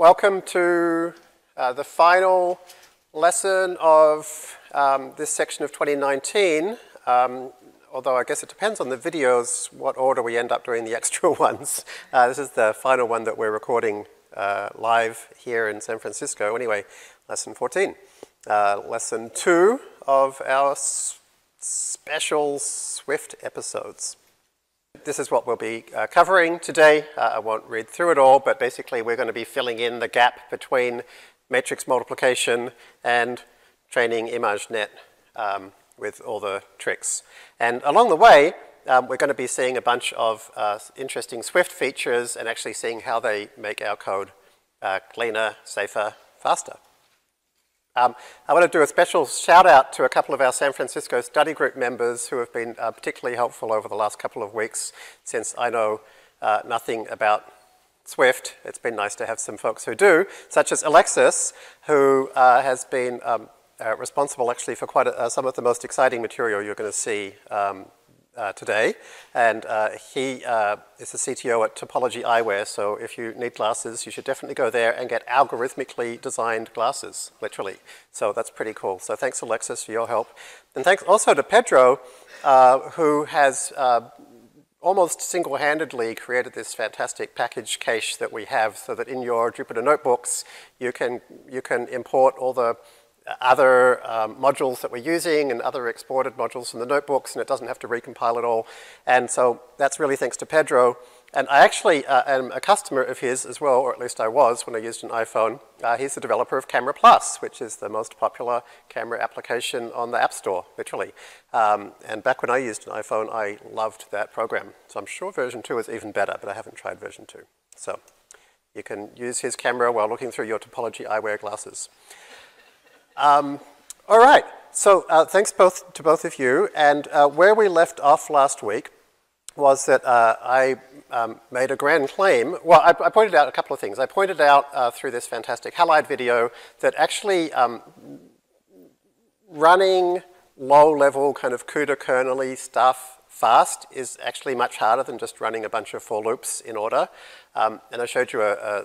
welcome to uh, the final lesson of um, this section of 2019. Um, although I guess it depends on the videos what order we end up doing the extra ones. Uh, this is the final one that we're recording uh, live here in San Francisco. Anyway, lesson 14. Uh, lesson two of our special Swift episodes. This is what we'll be uh, covering today. Uh, I won't read through it all, but basically we're going to be filling in the gap between matrix multiplication and training ImageNet um, with all the tricks. And along the way, um, we're going to be seeing a bunch of uh, interesting Swift features and actually seeing how they make our code uh, cleaner, safer, faster. Um, I want to do a special shout out to a couple of our San Francisco study group members who have been uh, particularly helpful over the last couple of weeks since I know uh, nothing about Swift. It's been nice to have some folks who do, such as Alexis, who uh, has been um, uh, responsible actually for quite a, uh, some of the most exciting material you're going to see um, uh, today. And uh, he uh, is the CTO at Topology Eyewear, so if you need glasses, you should definitely go there and get algorithmically designed glasses, literally. So that's pretty cool. So thanks, Alexis, for your help. And thanks also to Pedro, uh, who has almost single-handedly created this fantastic package cache that we have so that in your Jupyter notebooks, you can, you can import all the other um, modules that we're using and other exported modules from the notebooks, and it doesn't have to recompile at all. And so that's really thanks to Pedro. And I actually uh, am a customer of his as well, or at least I was when I used an iPhone. Uh, he's the developer of Camera Plus, which is the most popular camera application on the App Store, literally. Um, and back when I used an iPhone, I loved that program. So I'm sure version 2 is even better, but I haven't tried version 2. So you can use his camera while looking through your topology eyewear glasses. Um, all right, so uh, thanks both to both of you. And uh, where we left off last week was that uh, I um, made a grand claim. Well, I, I, pointed out a couple of things. I pointed out uh, through this fantastic Halide video that actually um, running low-level kind of CUDA kernel stuff fast is actually much harder than just running a bunch of for loops in order. Um, and I showed you a, a,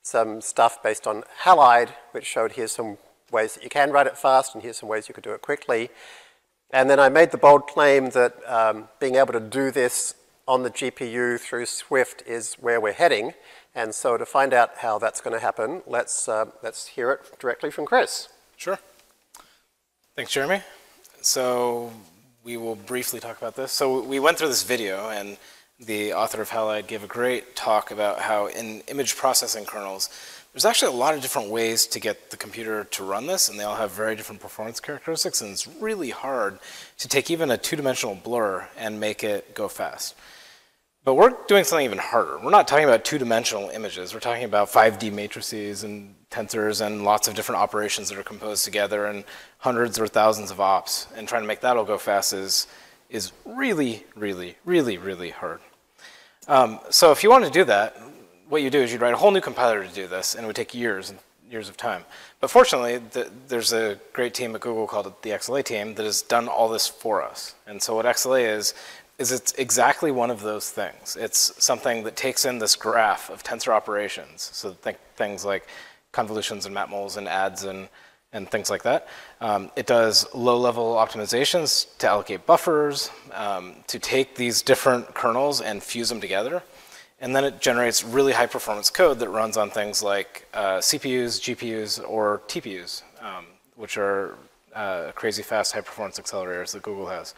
some stuff based on Halide, which showed here's some ways that you can write it fast, and here's some ways you could do it quickly. And then I made the bold claim that um, being able to do this on the GPU through Swift is where we're heading. And so to find out how that's going to happen, let's, uh, let's hear it directly from Chris. Sure. Thanks, Jeremy. So we will briefly talk about this. So we went through this video, and the author of Halide gave a great talk about how in image processing kernels, there's actually a lot of different ways to get the computer to run this, and they all have very different performance characteristics, and it's really hard to take even a two-dimensional blur and make it go fast. But we're doing something even harder. We're not talking about two-dimensional images. We're talking about 5D matrices and tensors and lots of different operations that are composed together and hundreds or thousands of ops. And trying to make that all go fast is, is really, really, really, really hard. Um, so if you want to do that, what you do is you'd write a whole new compiler to do this, and it would take years and years of time. But fortunately, the, there's a great team at Google called the XLA team that has done all this for us. And so what XLA is, is it's exactly one of those things. It's something that takes in this graph of tensor operations. So things like convolutions and matmuls and adds and, and things like that. Um, it does low-level optimizations to allocate buffers, um, to take these different kernels and fuse them together. And then it generates really high performance code that runs on things like uh, CPUs, GPUs, or TPUs, um, which are uh, crazy fast high performance accelerators that Google has.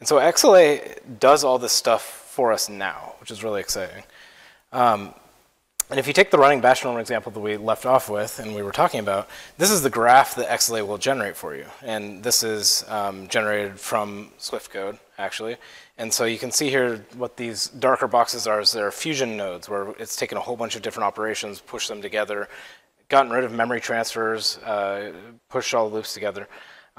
And so XLA does all this stuff for us now, which is really exciting. Um, and if you take the running batch norm example that we left off with and we were talking about, this is the graph that XLA will generate for you. And this is um, generated from Swift code, actually. And so you can see here what these darker boxes are is they're fusion nodes where it's taken a whole bunch of different operations, pushed them together, gotten rid of memory transfers, uh, pushed all the loops together.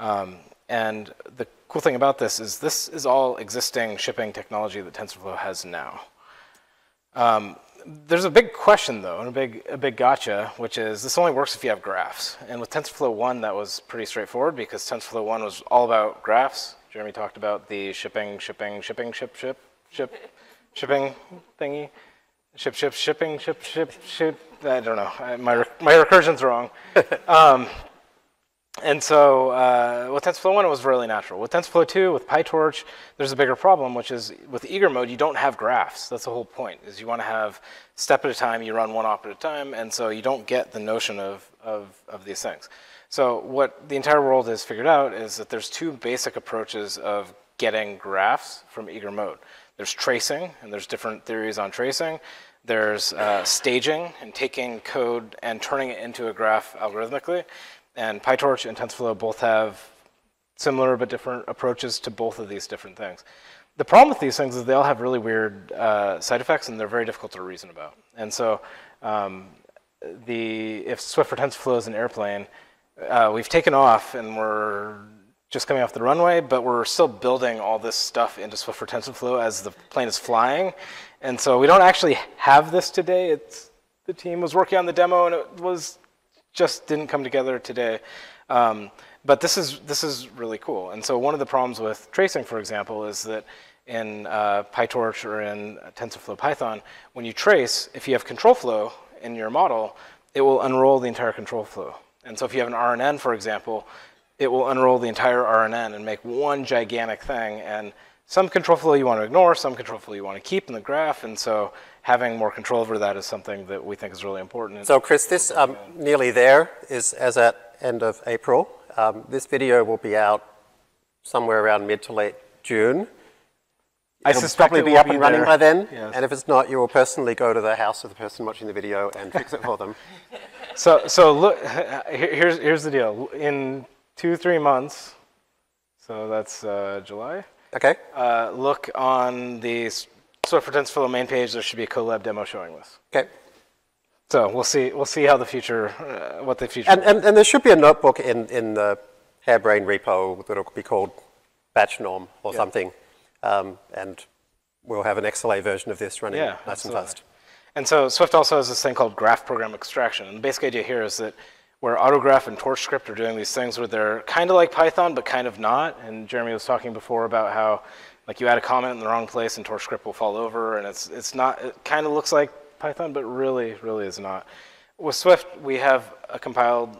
Um, and the cool thing about this is this is all existing shipping technology that TensorFlow has now. Um, there's a big question though, and a big, a big gotcha, which is this only works if you have graphs. And with TensorFlow 1, that was pretty straightforward because TensorFlow 1 was all about graphs. Jeremy talked about the shipping, shipping, shipping, ship, ship, ship, shipping thingy. Ship, ship, shipping, ship, ship, ship, I don't know. I, my, my recursion's wrong. um, and so uh, with TensorFlow 1, it was really natural. With TensorFlow 2, with PyTorch, there's a bigger problem, which is with eager mode, you don't have graphs. That's the whole point, is you want to have step at a time, you run one op at a time, and so you don't get the notion of, of, of these things. So what the entire world has figured out is that there's two basic approaches of getting graphs from eager mode. There's tracing, and there's different theories on tracing. There's uh, staging and taking code and turning it into a graph algorithmically. And PyTorch and TensorFlow both have similar but different approaches to both of these different things. The problem with these things is they all have really weird uh, side effects and they're very difficult to reason about. And so um, the, if Swift for TensorFlow is an airplane, uh, we've taken off and we're just coming off the runway, but we're still building all this stuff into Swift for TensorFlow as the plane is flying. And so we don't actually have this today. It's, the team was working on the demo and it was just didn't come together today. Um, but this is, this is really cool. And so one of the problems with tracing, for example, is that in uh, PyTorch or in TensorFlow Python, when you trace, if you have control flow in your model, it will unroll the entire control flow. And so if you have an RNN, for example, it will unroll the entire RNN and make one gigantic thing. And some control flow you want to ignore, some control flow you want to keep in the graph. And so having more control over that is something that we think is really important. So Chris, this um, nearly there is as at end of April. Um, this video will be out somewhere around mid to late June. I It'll suspect probably it be up be and running there. by then. Yes. And if it's not, you will personally go to the house of the person watching the video and fix it for them. So, so look, here's, here's the deal. In two, three months, so that's uh, July, Okay? uh, look on the S- Swift for TensorFlow main page. There should be a Colab demo showing this. Okay. So we'll see. We'll see how the future, uh, what the future. And, and, and there should be a notebook in, in the Harebrain repo that will be called batch norm or something. Um, and we'll have an XLA version of this running Yeah, nice absolutely. and fast. And so Swift also has this thing called graph program extraction. And the basic idea here is that where Autograph and TorchScript are doing these things where they're kind of like Python, but kind of not. And Jeremy was talking before about how like you add a comment in the wrong place and TorchScript will fall over. And it's, it's not, it kind of looks like Python, but really, really is not. With Swift, we have a compiled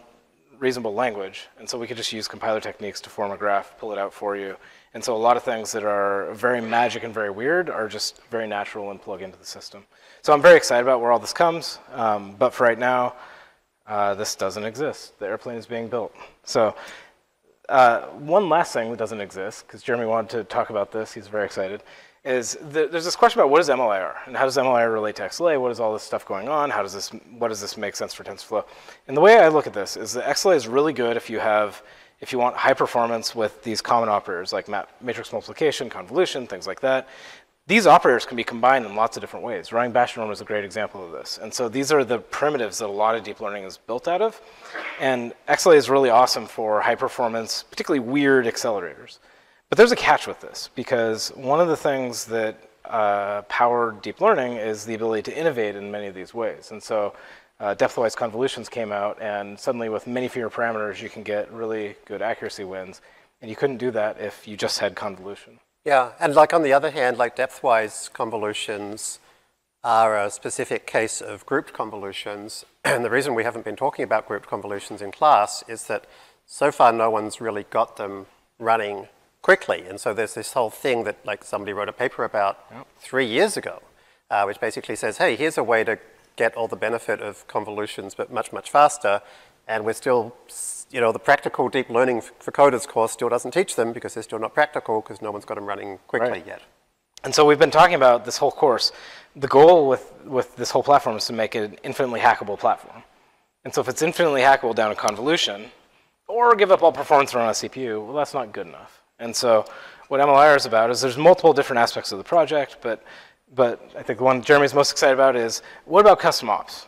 reasonable language, and so we could just use compiler techniques to form a graph, pull it out for you. And so a lot of things that are very magic and very weird are just very natural and plug into the system. So I'm very excited about where all this comes, um, but for right now, uh, this doesn't exist. The airplane is being built. So uh, one last thing that doesn't exist, because Jeremy wanted to talk about this, he's very excited, is the, there's this question about what is MLIR and how does MLIR relate to XLA? What is all this stuff going on? How does this, what does this make sense for TensorFlow? And the way I look at this is that XLA is really good if you have, if you want high performance with these common operators like matrix multiplication, convolution, things like that. These operators can be combined in lots of different ways. Running batch norm is a great example of this. And so these are the primitives that a lot of deep learning is built out of. And XLA is really awesome for high performance, particularly weird accelerators. But there's a catch with this because one of the things that uh, power deep learning is the ability to innovate in many of these ways. And so uh, depthwise convolutions came out, and suddenly with many fewer parameters, you can get really good accuracy wins. And you couldn't do that if you just had convolution. Yeah, and like on the other hand, like depth-wise convolutions are a specific case of grouped convolutions. And the reason we haven't been talking about grouped convolutions in class is that so far no one's really got them running quickly. And so there's this whole thing that like somebody wrote a paper about three years ago, uh, which basically says, hey, here's a way to get all the benefit of convolutions, but much, much faster. And we're still, you know, the practical deep learning for coders course still doesn't teach them because they're still not practical because no one's got them running quickly Right. yet. And so we've been talking about this whole course. The goal with, with this whole platform is to make it an infinitely hackable platform. And so if it's infinitely hackable down to convolution, or give up all performance on a CPU, well, that's not good enough. And so what MLIR is about is there's multiple different aspects of the project, but, but I think the one Jeremy's most excited about is what about custom ops?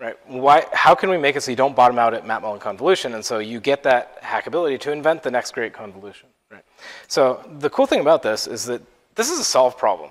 Right? Why, how can we make it so you don't bottom out at and convolution, and so you get that hackability to invent the next great convolution? Right? So the cool thing about this is that this is a solved problem.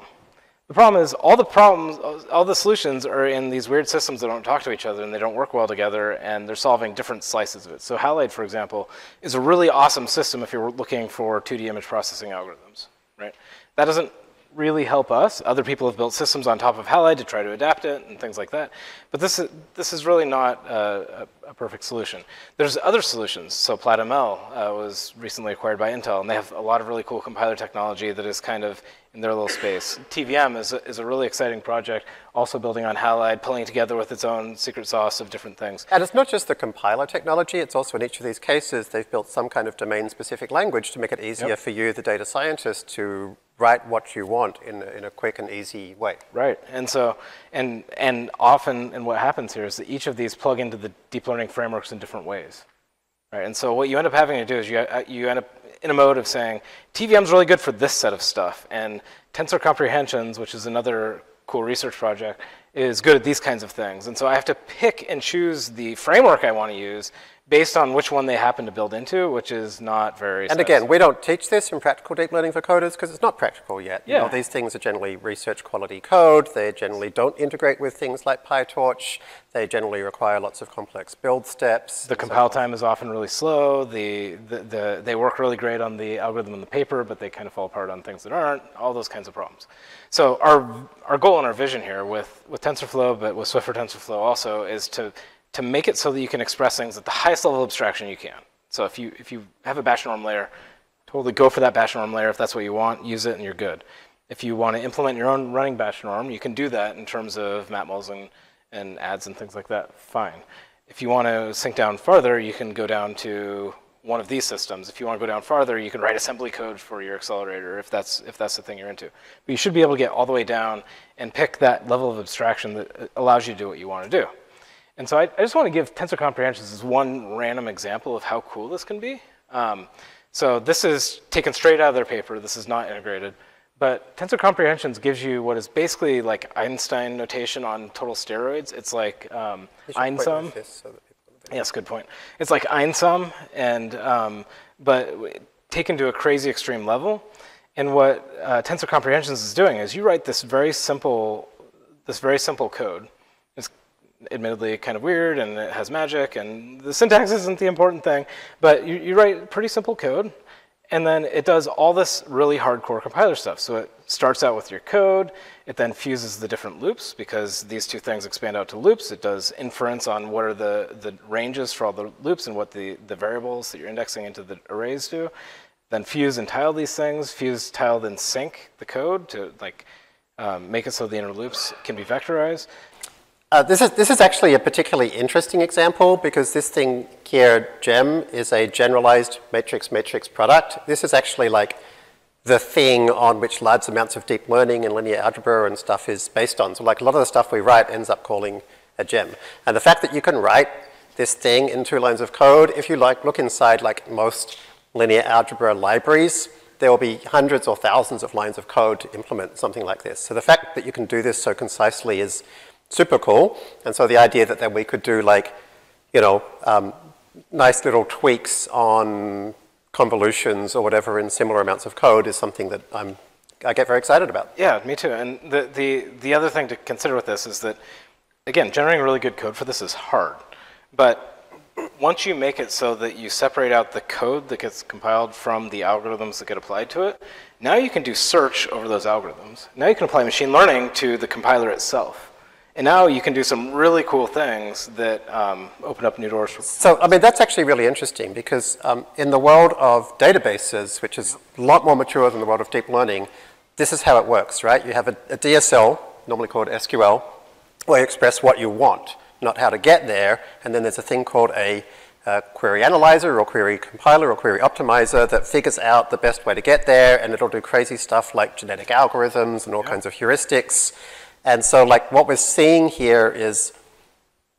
The problem is all the problems, all the solutions are in these weird systems that don't talk to each other and they don't work well together and they're solving different slices of it. So Halide, for example, is a really awesome system if you're looking for 2D image processing algorithms, right? That doesn't really help us. Other people have built systems on top of Halide to try to adapt it and things like that. But this is, this is really not a, a, a perfect solution. There's other solutions. So PlaidML uh, was recently acquired by Intel, and they have a lot of really cool compiler technology that is kind of in their little space. TVM is a, is a really exciting project, also building on Halide, pulling together with its own secret sauce of different things. And it's not just the compiler technology, it's also in each of these cases, they've built some kind of domain-specific language to make it easier yep. for you, the data scientist, to write what you want in a, in a quick and easy way. Right, and so, and, and often, and what happens here is that each of these plug into the deep learning frameworks in different ways. Right, and so what you end up having to do is you, uh, you end up in a mode of saying, TVM is really good for this set of stuff, and tensor comprehensions, which is another cool research project, is good at these kinds of things. And so I have to pick and choose the framework I want to use based on which one they happen to build into, which is not very. And again, we don't teach this in practical deep learning for coders because it's not practical yet. Yeah. You know, these things are generally research quality code. They generally don't integrate with things like PyTorch. They generally require lots of complex build steps. The compile so time is often really slow. The, the, the, they work really great on the algorithm in the paper, but they kind of fall apart on things that aren't, all those kinds of problems. So our, our goal and our vision here with, with TensorFlow, but with Swift for TensorFlow also, is to to make it so that you can express things at the highest level of abstraction you can. So if you, if you have a batch norm layer, totally go for that batch norm layer if that's what you want, use it and you're good. If you want to implement your own running batch norm, you can do that in terms of matmuls and, and adds and things like that, fine. If you want to sink down farther, you can go down to one of these systems. If you want to go down farther, you can write assembly code for your accelerator if that's, if that's the thing you're into. But you should be able to get all the way down and pick that level of abstraction that uh, allows you to do what you want to do. And so I, I just want to give tensor comprehensions as one random example of how cool this can be. Um, so this is taken straight out of their paper. This is not integrated. But tensor comprehensions gives you what is basically like Einstein notation on total steroids. It's like um, einsum. So yes, good point. It's like einsum, and um, but taken to a crazy extreme level. And what uh, tensor comprehensions is doing is you write this very simple, this very simple code admittedly kind of weird and it has magic and the syntax isn't the important thing, but you, you write pretty simple code and then it does all this really hardcore compiler stuff. So it starts out with your code, it then fuses the different loops because these two things expand out to loops. It does inference on what are the, the ranges for all the loops and what the, the variables that you're indexing into the arrays do. Then fuse and tile these things, fuse, tile, then sync the code to like um, make it so the inner loops can be vectorized. Uh, this, is, this is actually a particularly interesting example because this thing here, GEMM, is a generalized matrix matrix product. This is actually like the thing on which large amounts of deep learning and linear algebra and stuff is based on. So like a lot of the stuff we write ends up calling a GEMM. And the fact that you can write this thing in two lines of code, if you like look inside like most linear algebra libraries, there will be hundreds or thousands of lines of code to implement something like this. So the fact that you can do this so concisely is super cool. And so the idea that then we could do like, you know, um, nice little tweaks on convolutions or whatever in similar amounts of code is something that I'm, I get very excited about. Yeah, me too. And the, the, the other thing to consider with this is that, again, generating really good code for this is hard. But once you make it so that you separate out the code that gets compiled from the algorithms that get applied to it, now you can do search over those algorithms. Now you can apply machine learning to the compiler itself. And now you can do some really cool things that um, open up new doors. So, I mean, that's actually really interesting because um, in the world of databases, which is a lot more mature than the world of deep learning, this is how it works, right? You have a, a DSL, normally called SQL, where you express what you want, not how to get there. And then there's a thing called a uh, query analyzer or query compiler or query optimizer that figures out the best way to get there, and it'll do crazy stuff like genetic algorithms and all kinds of heuristics. And so like what we're seeing here is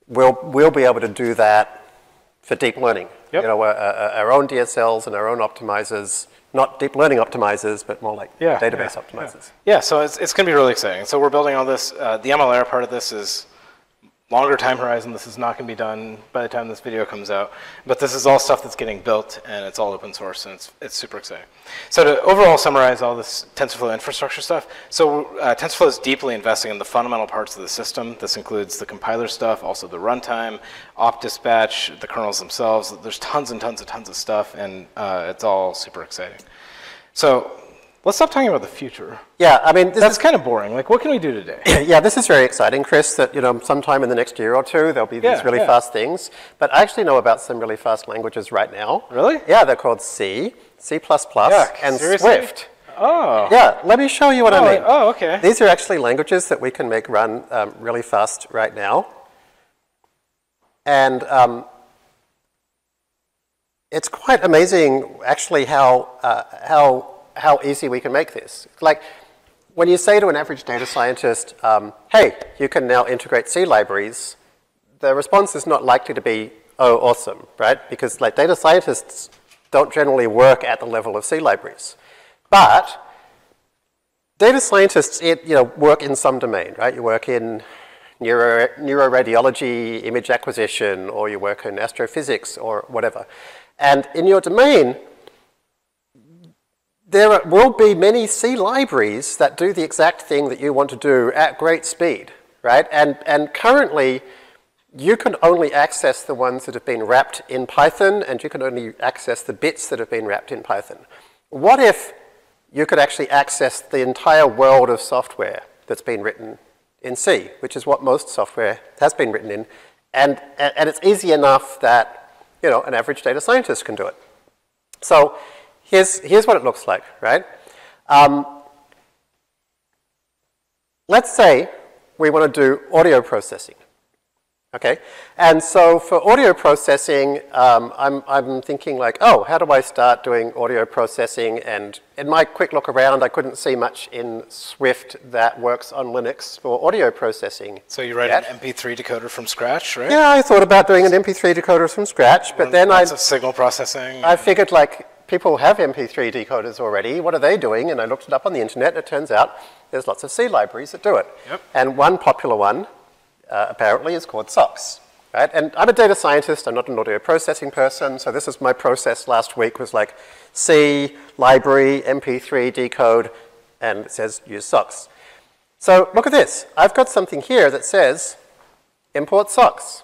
we'll, we'll be able to do that for deep learning. Yep. You know, uh, our own DSLs and our own optimizers, not deep learning optimizers, but more like yeah, database yeah, optimizers. Yeah. yeah, so it's, it's going to be really exciting. So we're building all this. Uh, the MLR part of this is longer time horizon. This is not going to be done by the time this video comes out. But this is all stuff that's getting built, and it's all open source, and it's, it's super exciting. So to overall summarize all this TensorFlow infrastructure stuff, so uh, TensorFlow is deeply investing in the fundamental parts of the system. This includes the compiler stuff, also the runtime, op dispatch, the kernels themselves. There's tons and tons and tons of stuff, and uh, it's all super exciting. So Let's stop talking about the future. Yeah, I mean, this That's is, kind of boring. Like, what can we do today? yeah, this is very exciting, Chris, that, you know, sometime in the next year or two, there'll be these Yeah, really yeah. fast things. But I actually know about some really fast languages right now. Really? Yeah, they're called C, C++, Yuck, and seriously? Swift. Oh. Yeah, let me show you what Oh, I mean. oh, okay. These are actually languages that we can make run um, really fast right now. And um, it's quite amazing, actually, how, uh, how, how easy we can make this. Like, when you say to an average data scientist, um, hey, you can now integrate C libraries, the response is not likely to be, oh, awesome, right? Because like data scientists don't generally work at the level of C libraries. But data scientists, it, you know, work in some domain, right? You work in neuro, neuroradiology, image acquisition, or you work in astrophysics or whatever. And in your domain, there will be many C libraries that do the exact thing that you want to do at great speed, right? And, and currently, you can only access the ones that have been wrapped in Python, and you can only access the bits that have been wrapped in Python. What if you could actually access the entire world of software that's been written in C, which is what most software has been written in, and, and, it's easy enough that, you know, an average data scientist can do it. So here's, here's what it looks like, right? Um, let's say we want to do audio processing. Okay, and so for audio processing, um, I'm, I'm thinking like, oh, how do I start doing audio processing? And in my quick look around, I couldn't see much in Swift that works on Linux for audio processing. So you write yet. an MP3 decoder from scratch, right? Yeah, I thought about doing an MP3 decoder from scratch, but then I, signal processing. I figured like people have MP3 decoders already. What are they doing? And I looked it up on the internet. And it turns out there's lots of C libraries that do it. Yep. And one popular one, uh, apparently, is called SOX. Right? And I'm a data scientist. I'm not an audio processing person. So this is my process last week was like C library MP3 decode, and it says use SOX. So look at this. I've got something here that says import SOX.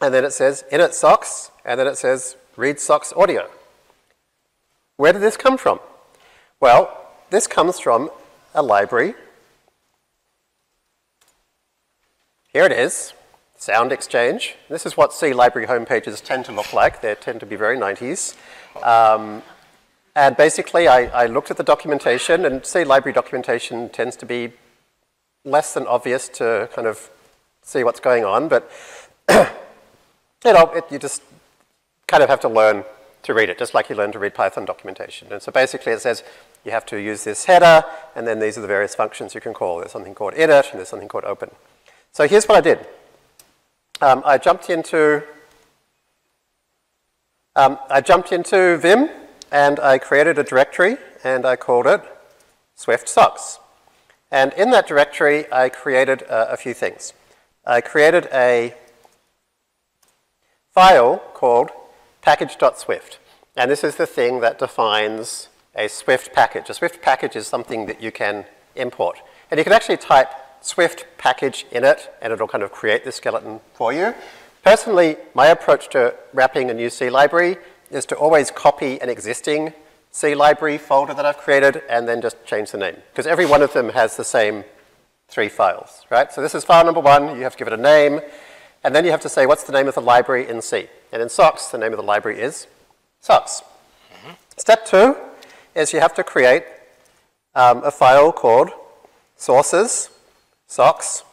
And then it says init SOX, and then it says read SOX audio. Where did this come from? Well, this comes from a library. Here it is, Sound Exchange. This is what C library homepages tend to look like. They tend to be very 90s. Um, and basically, I, I looked at the documentation, and C library documentation tends to be less than obvious to kind of see what's going on, but you know, it, you just kind of have to learn to read it, just like you learn to read Python documentation. And so basically it says you have to use this header, and then these are the various functions you can call. There's something called init, and there's something called open. So here's what I did. Um, I jumped into um, I jumped into Vim, and I created a directory, and I called it Swift SOX. And in that directory, I created uh, a few things. I created a file called package.swift. And this is the thing that defines a Swift package. A Swift package is something that you can import. And you can actually type Swift package in it, and it'll kind of create the skeleton for you. Personally, my approach to wrapping a new C library is to always copy an existing C library folder that I've created and then just change the name. Because every one of them has the same three files, right? So this is file number one, you have to give it a name, and then you have to say what's the name of the library in C. And in SOX, the name of the library is SOX. Step two is you have to create um, a file called sources, SOX,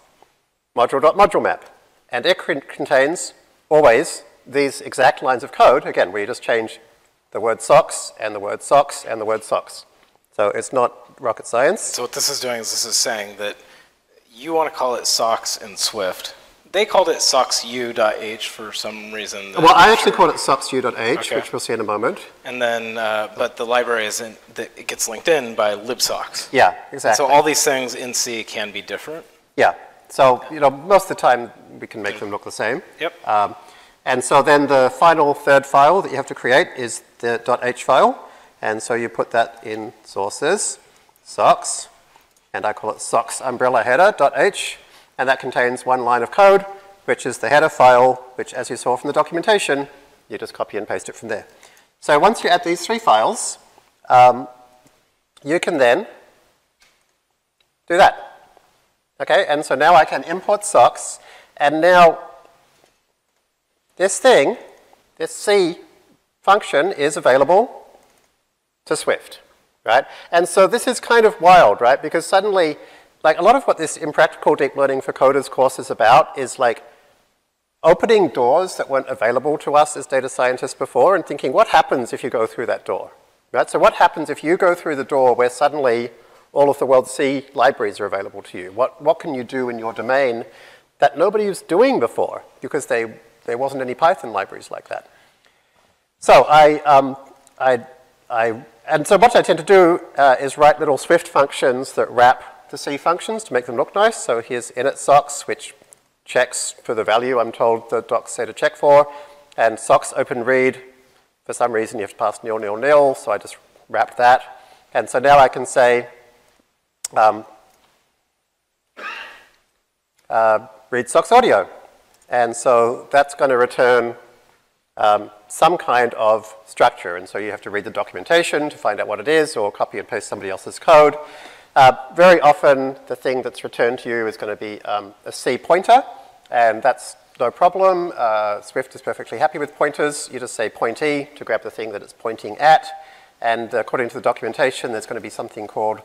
module.module map. And it contains always these exact lines of code, again, where you just change the word SOX and the word SOX and the word SOX. So it's not rocket science. So what this is doing is this is saying that you want to call it SOX in Swift. They called it socksu.h for some reason. Well, I actually call it soxu.h, Okay. which we'll see in a moment. and then, uh, but the library isn't, that it gets linked in by libsox. Yeah, exactly. So all these things in C can be different. Yeah. So, you know, most of the time we can make them look the same. Yep. Um, and so then the final third file that you have to create is the .h file. And so you put that in sources, SOX, and I call it SOX umbrella header.h, and that contains one line of code, which is the header file, which as you saw from the documentation, you just copy and paste it from there. So once you add these three files, um, you can then do that. Okay, and so now I can import SOX, and now this thing, this C function is available to Swift, right? And so this is kind of wild, right? Because suddenly, like a lot of what this impractical deep learning for coders course is about is like opening doors that weren't available to us as data scientists before and thinking, what happens if you go through that door? Right? So what happens if you go through the door where suddenly all of the world's C libraries are available to you? What, what can you do in your domain that nobody was doing before because they, there wasn't any Python libraries like that? So I, um, I, I, and so what I tend to do uh, is write little Swift functions that wrap the C functions to make them look nice. So here's init SOX, which checks for the value I'm told the docs say to check for, and SOX open read. For some reason, you have to pass nil, nil, nil, so I just wrapped that. And so now I can say, um, uh, read SOX audio. And so that's going to return um, some kind of structure. And so you have to read the documentation to find out what it is or copy and paste somebody else's code. Uh, very often, the thing that's returned to you is going to be um, a C pointer, and that's no problem. Uh, Swift is perfectly happy with pointers. You just say pointee to grab the thing that it's pointing at. And according to the documentation, there's going to be something called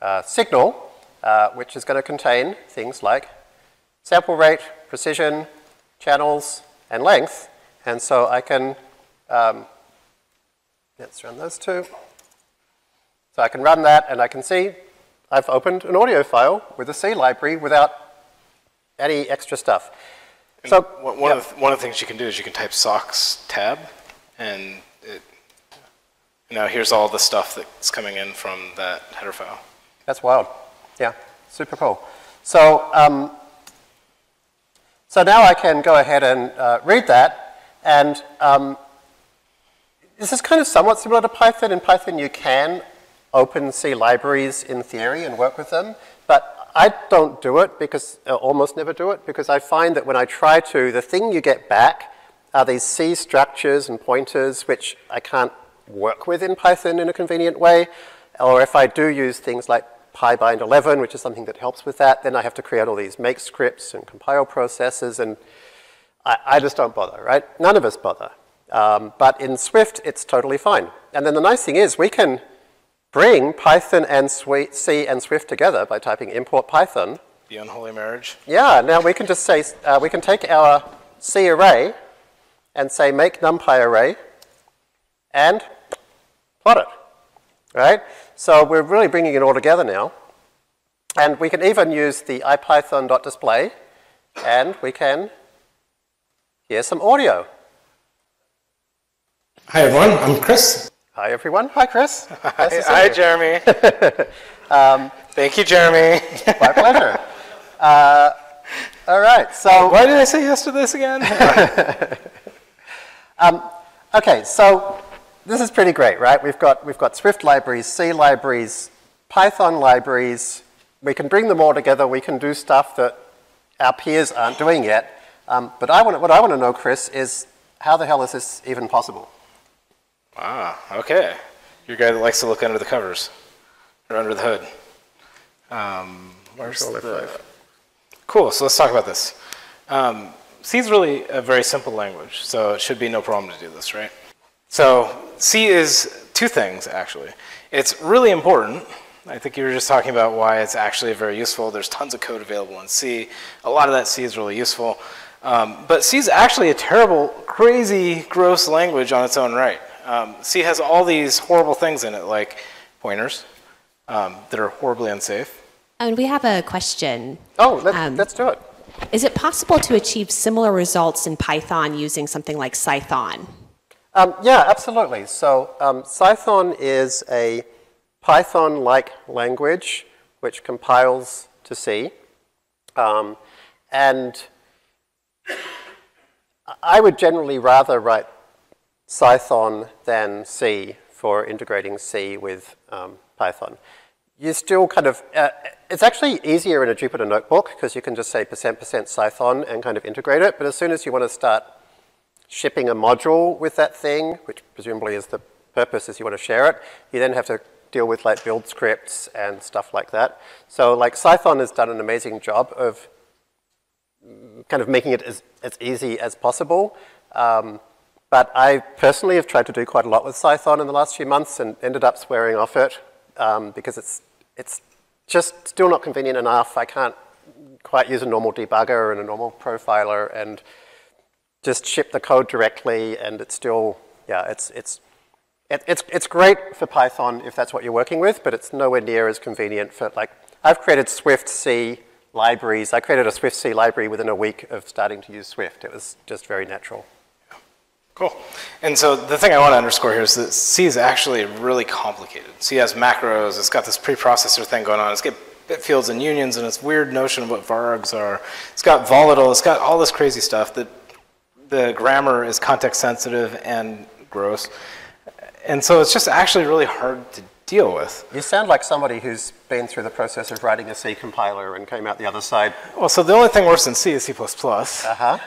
uh, signal, uh, which is going to contain things like sample rate, precision, channels, and length. And so I can, um, let's run those two. So I can run that, and I can see I've opened an audio file with a C library without any extra stuff. So one, yeah. of the, one of the things you can do is you can type SOX tab, and it, know, here's all the stuff that's coming in from that header file. That's wild. Yeah, super cool. So, um, so now I can go ahead and uh, read that, and um, this is kind of somewhat similar to Python. In Python, you can open C libraries in theory and work with them, but I don't do it because, uh, almost never do it, because I find that when I try to, the thing you get back are these C structures and pointers which I can't work with in Python in a convenient way, or if I do use things like PyBind 11, which is something that helps with that, then I have to create all these make scripts and compile processes, and I, I just don't bother, right? None of us bother. Um, but in Swift, it's totally fine. And then the nice thing is we can bring Python and C and Swift together by typing import Python. The unholy marriage. Yeah, now we can just say, uh, we can take our C array and say make NumPy array and plot it, right? So we're really bringing it all together now. And we can even use the ipython.display and we can hear some audio. Hi everyone, I'm Chris. Hi, everyone. Hi, Chris. Nice Hi, Jeremy. um, Thank you, Jeremy. my pleasure. Uh, all right, so... Why did I say yes to this again? um, okay, so this is pretty great, right? We've got, we've got Swift libraries, C libraries, Python libraries. We can bring them all together. We can do stuff that our peers aren't doing yet. Um, but I want, to what I want to know, Chris, is how the hell is this even possible? Ah, okay. You're a guy that likes to look under the covers or under the hood. Um, where's the... Five. Cool, so let's talk about this. Um, C is really a very simple language, so it should be no problem to do this, right? So C is two things, actually. It's really important. I think you were just talking about why it's actually very useful. There's tons of code available in C. A lot of that C is really useful. Um, but C is actually a terrible, crazy, gross language on its own right. Um, C has all these horrible things in it, like pointers um, that are horribly unsafe. And we have a question. Oh, let, um, let's do it. Is it possible to achieve similar results in Python using something like Cython? Um, yeah, absolutely. So um, Cython is a Python-like language which compiles to C. Um, and I would generally rather write Cython than C for integrating C with um, Python. You still kind of, uh, it's actually easier in a Jupyter notebook because you can just say percent percent Cython and kind of integrate it. But as soon as you want to start shipping a module with that thing, which presumably is the purpose is you want to share it, you then have to deal with like build scripts and stuff like that. So like Cython has done an amazing job of kind of making it as, as easy as possible. Um, but I personally have tried to do quite a lot with Cython in the last few months and ended up swearing off it um, because it's, it's just still not convenient enough. I can't quite use a normal debugger and a normal profiler and just ship the code directly and it's still, yeah, it's, it's, it, it's, it's great for Python if that's what you're working with, but it's nowhere near as convenient for, like, I've created Swift C libraries. I created a Swift C library within a week of starting to use Swift. It was just very natural. Cool. And so the thing I want to underscore here is that C is actually really complicated. C has macros, it's got this preprocessor thing going on, it's got bit fields and unions and its weird notion of what varargs are. It's got volatile, it's got all this crazy stuff that the grammar is context sensitive and gross. And so it's just actually really hard to deal with. You sound like somebody who's been through the process of writing a C compiler and came out the other side. Well, so the only thing worse than C is C++. Uh-huh.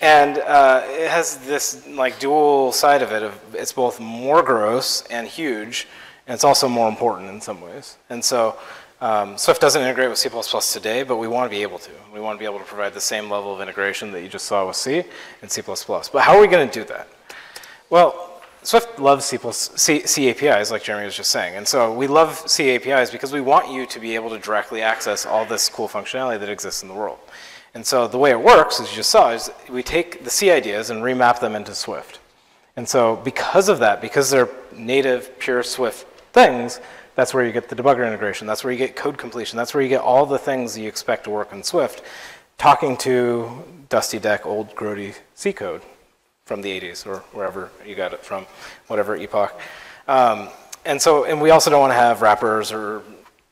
And uh, it has this like dual side of it. Of, it's both more gross and huge, and it's also more important in some ways. And so um, Swift doesn't integrate with C++ today, but we want to be able to. We want to be able to provide the same level of integration that you just saw with C and C++. But how are we going to do that? Well, Swift loves C, C, C, APIs, like Jeremy was just saying. And so we love C APIs because we want you to be able to directly access all this cool functionality that exists in the world. And so the way it works, as you just saw, is we take the C ideas and remap them into Swift. And so because of that, because they're native, pure Swift things, that's where you get the debugger integration. That's where you get code completion. That's where you get all the things you expect to work in Swift, talking to Dusty Deck, old grody C code from the 80s or wherever you got it from, whatever epoch. Um, and so, and we also don't want to have wrappers or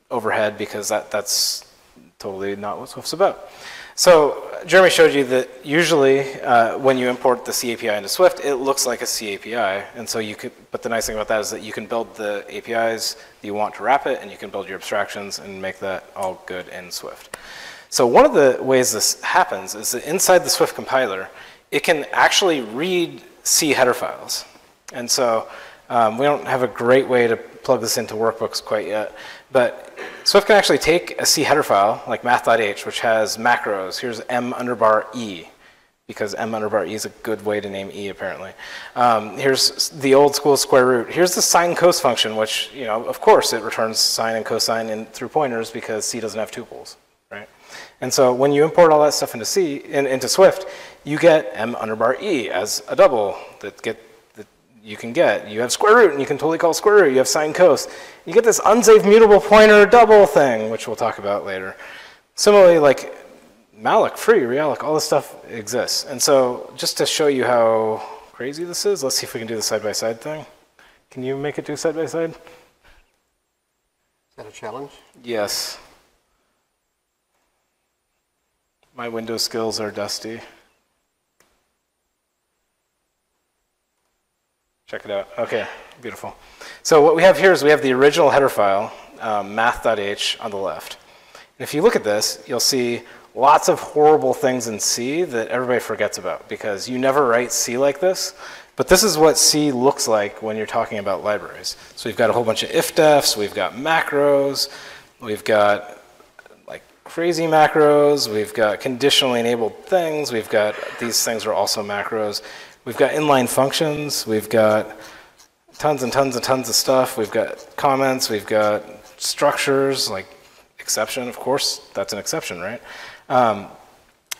overhead because that, that's totally not what Swift's about. So Jeremy showed you that usually uh, when you import the C API into Swift, it looks like a C API. And so you could, but the nice thing about that is that you can build the APIs that you want to wrap it and you can build your abstractions and make that all good in Swift. So one of the ways this happens is that inside the Swift compiler, it can actually read C header files. And so um, we don't have a great way to plug this into workbooks quite yet, but Swift can actually take a C header file like math.h, which has macros. Here's m underbar e, because m underbar e is a good way to name e apparently. Um, here's the old school square root. Here's the sine cos function, which, you know, of course it returns sine and cosine in, through pointers because C doesn't have tuples, right? And so when you import all that stuff into C, in, into Swift, you get m underbar e as a double that get you can get. You have square root, and you can totally call square root. You have sine cos. You get this unsafe mutable pointer double thing, which we'll talk about later. Similarly, like malloc, free, realloc, all this stuff exists. And so just to show you how crazy this is, let's see if we can do the side-by-side -side thing. Can you make it do side-by-side? -side? Is that a challenge? Yes. My Windows skills are dusty. Check it out. Okay, beautiful. So what we have here is we have the original header file, um, math.h on the left. And if you look at this, you'll see lots of horrible things in C that everybody forgets about because you never write C like this. But this is what C looks like when you're talking about libraries. So we've got a whole bunch of if-defs, we've got macros, we've got like crazy macros, we've got conditionally enabled things, we've got these things are also macros, we've got inline functions, we've got tons and tons and tons of stuff, we've got comments, we've got structures, like exception, of course, that's an exception, right? Um,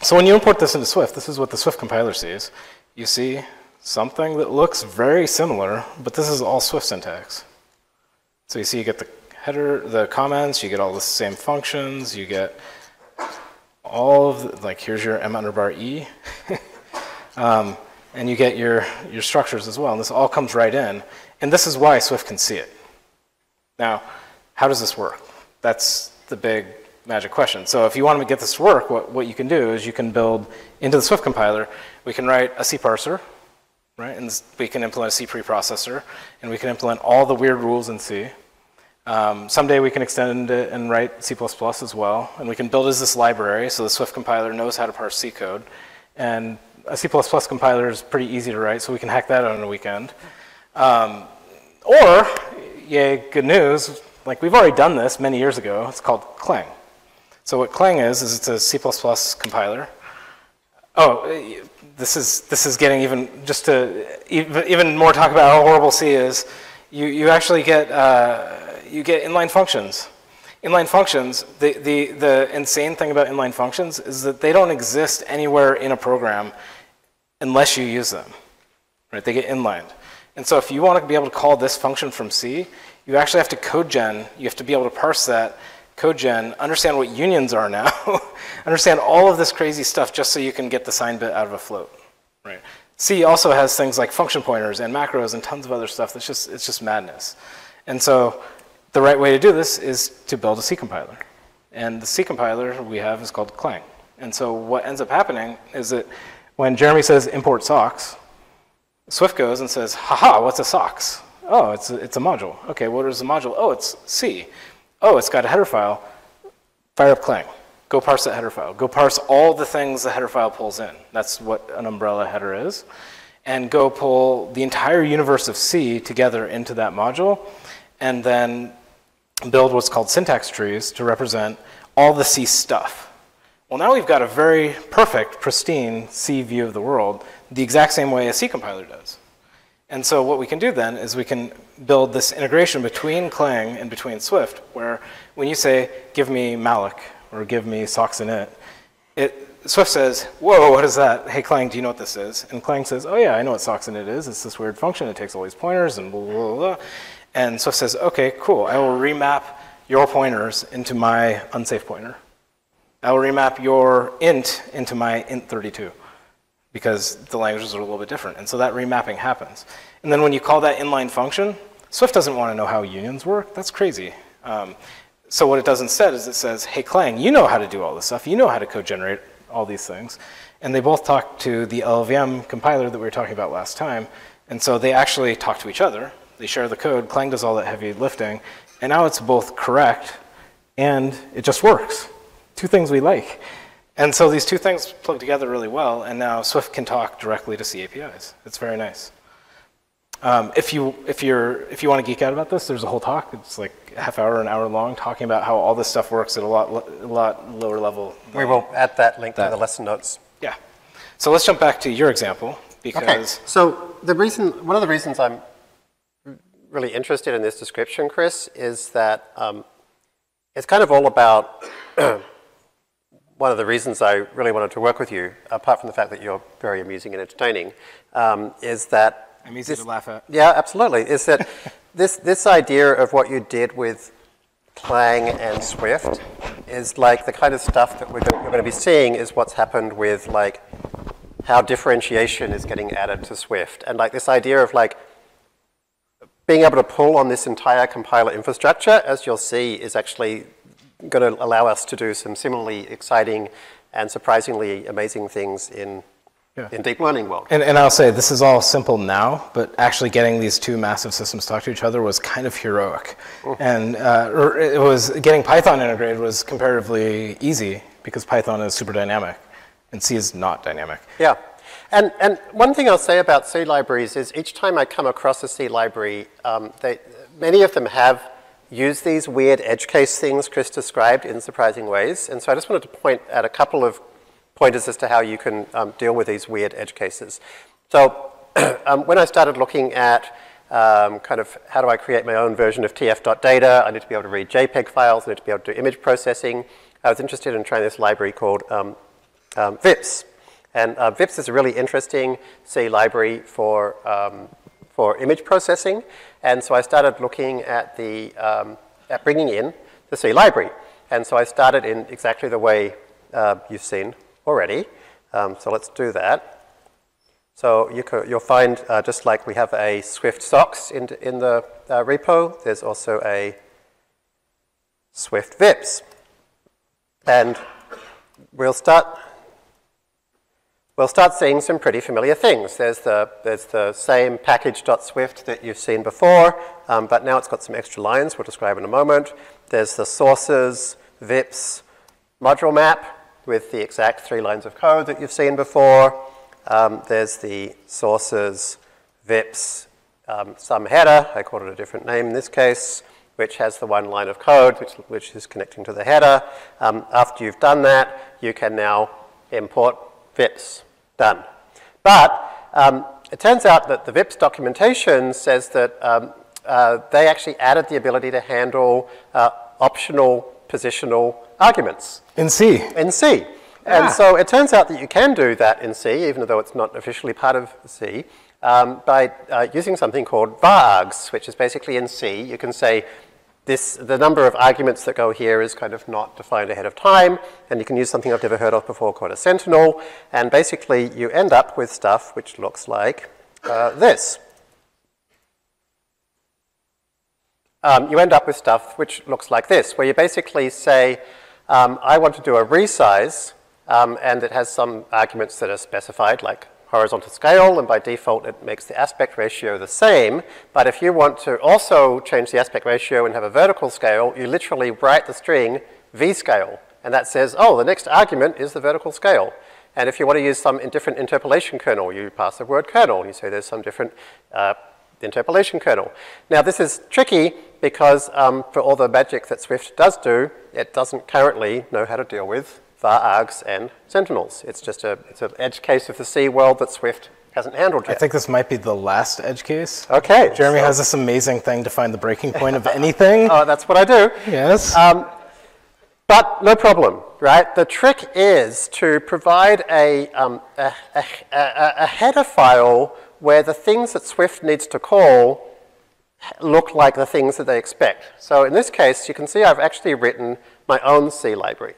so when you import this into Swift, this is what the Swift compiler sees. You see something that looks very similar, but this is all Swift syntax. So you see you get the header, the comments, you get all the same functions, you get all of, the, like here's your m underbar e, um, and you get your, your structures as well. And this all comes right in. And this is why Swift can see it. Now, how does this work? That's the big magic question. So if you want to get this to work, what, what you can do is you can build into the Swift compiler, we can write a C parser, right? And we can implement a C preprocessor, and we can implement all the weird rules in C. Um, someday we can extend it and write C++ as well, and we can build as this library so the Swift compiler knows how to parse C code. And a C++ compiler is pretty easy to write, so we can hack that on a weekend. Um, or yay, good news. Like we've already done this many years ago. It's called Clang. So what Clang is is it's a C++ compiler. Oh, this is this is getting even just to even, even more talk about how horrible C is. You you actually get uh, you get inline functions. Inline functions. The the the insane thing about inline functions is that they don't exist anywhere in a program unless you use them. Right? They get inlined. And so if you want to be able to call this function from C, you actually have to code gen. You have to be able to parse that code gen, understand what unions are now, understand all of this crazy stuff just so you can get the sign bit out of a float. Right. C also has things like function pointers and macros and tons of other stuff that's just, it's just madness. And so the right way to do this is to build a C compiler. And the C compiler we have is called Clang. And so what ends up happening is that when Jeremy says import SOX, Swift goes and says, haha, what's a SOX? Oh, it's a, it's a module. Okay, what is a module? Oh, it's C. Oh, it's got a header file. Fire up Clang. Go parse that header file. Go parse all the things the header file pulls in. That's what an umbrella header is. And go pull the entire universe of C together into that module, and then build what's called syntax trees to represent all the C stuff. Well, now we've got a very perfect, pristine C view of the world, the exact same way a C compiler does. And so what we can do then is we can build this integration between Clang and between Swift, where when you say, give me malloc, or give me SOX in it, it Swift says, whoa, what is that? Hey, Clang, do you know what this is? And Clang says, oh yeah, I know what SOX in it is. It's this weird function. It takes all these pointers and blah, blah, blah. And Swift says, okay, cool. I will remap your pointers into my unsafe pointer. I will remap your int into my int32 because the languages are a little bit different. And so that remapping happens. And then when you call that inline function, Swift doesn't want to know how unions work. That's crazy. Um, so what it does instead is it says, hey, Clang, you know how to do all this stuff. You know how to code generate all these things. And they both talk to the LLVM compiler that we were talking about last time. And so they actually talk to each other. They share the code. Clang does all that heavy lifting. And now it's both correct and it just works. Two things we like. And so these two things plug together really well, and now Swift can talk directly to C APIs. It's very nice. Um, if you if you're if you want to geek out about this, there's a whole talk. It's like a half hour, an hour long, talking about how all this stuff works at a lot a lot lower level. We will add that link that. to the lesson notes. Yeah. So let's jump back to your example because. Okay. So the reason, one of the reasons I'm really interested in this description, Chris, is that um, it's kind of all about one of the reasons I really wanted to work with you, apart from the fact that you're very amusing and entertaining, um, is that I'm easy this, to laugh at. Yeah, absolutely. Is that this this idea of what you did with Clang and Swift is like the kind of stuff that we're going, we're going to be seeing is what's happened with like how differentiation is getting added to Swift, and like this idea of like being able to pull on this entire compiler infrastructure, as you'll see, is actually going to allow us to do some similarly exciting and surprisingly amazing things in, Yeah. in deep learning world. And, and I'll say this is all simple now, but actually getting these two massive systems to talk to each other was kind of heroic. And uh, it was getting Python integrated was comparatively easy because Python is super dynamic, and C is not dynamic. Yeah. And, and one thing I'll say about C libraries is each time I come across a C library, um, they, many of them have used these weird edge case things Chris described in surprising ways. And so I just wanted to point at a couple of pointers as to how you can um, deal with these weird edge cases. So um, when I started looking at um, kind of how do I create my own version of tf.data, I need to be able to read JPEG files, I need to be able to do image processing. I was interested in trying this library called um, um, VIPS. And uh, VIPS is a really interesting C library for, um, for image processing. And so I started looking at, the, um, at bringing in the C library. And so I started in exactly the way uh, you've seen already. Um, so let's do that. So you will find, uh, just like we have a Swift SOX in, in the uh, repo, there's also a Swift VIPS. And we'll start we'll start seeing some pretty familiar things. There's the, there's the same package.swift that you've seen before, um, but now it's got some extra lines we'll describe in a moment. There's the sources, VIPS, module map with the exact three lines of code that you've seen before. Um, there's the sources, VIPS, um, some header, I called it a different name in this case, which has the one line of code which, which is connecting to the header. Um, after you've done that, you can now import VIPS. Done. But um, it turns out that the VIPS documentation says that um, uh, they actually added the ability to handle uh, optional positional arguments. In C. In C. And Ah. so it turns out that you can do that in C, even though it's not officially part of C, um, by uh, using something called varargs, which is basically in C. You can say this, the number of arguments that go here is kind of not defined ahead of time, and you can use something I've never heard of before called a sentinel, and basically you end up with stuff which looks like uh, this. um, you end up with stuff which looks like this, where you basically say, um, I want to do a resize, um, and it has some arguments that are specified, like horizontal scale, and by default it makes the aspect ratio the same. But if you want to also change the aspect ratio and have a vertical scale, you literally write the string v-scale, and that says, oh, the next argument is the vertical scale. And if you want to use some different interpolation kernel, you pass the word kernel, and you say there's some different uh, interpolation kernel. Now this is tricky because um, for all the magic that Swift does do, it doesn't currently know how to deal with var args and sentinels. It's just a, it's an edge case of the C world that Swift hasn't handled yet. I think this might be the last edge case. Okay. Jeremy so- has this amazing thing to find the breaking point of anything. Oh, that's what I do. yes. Um, but no problem, right? The trick is to provide a, um, a, a, a, a header file where the things that Swift needs to call look like the things that they expect. So in this case, you can see I've actually written my own C library,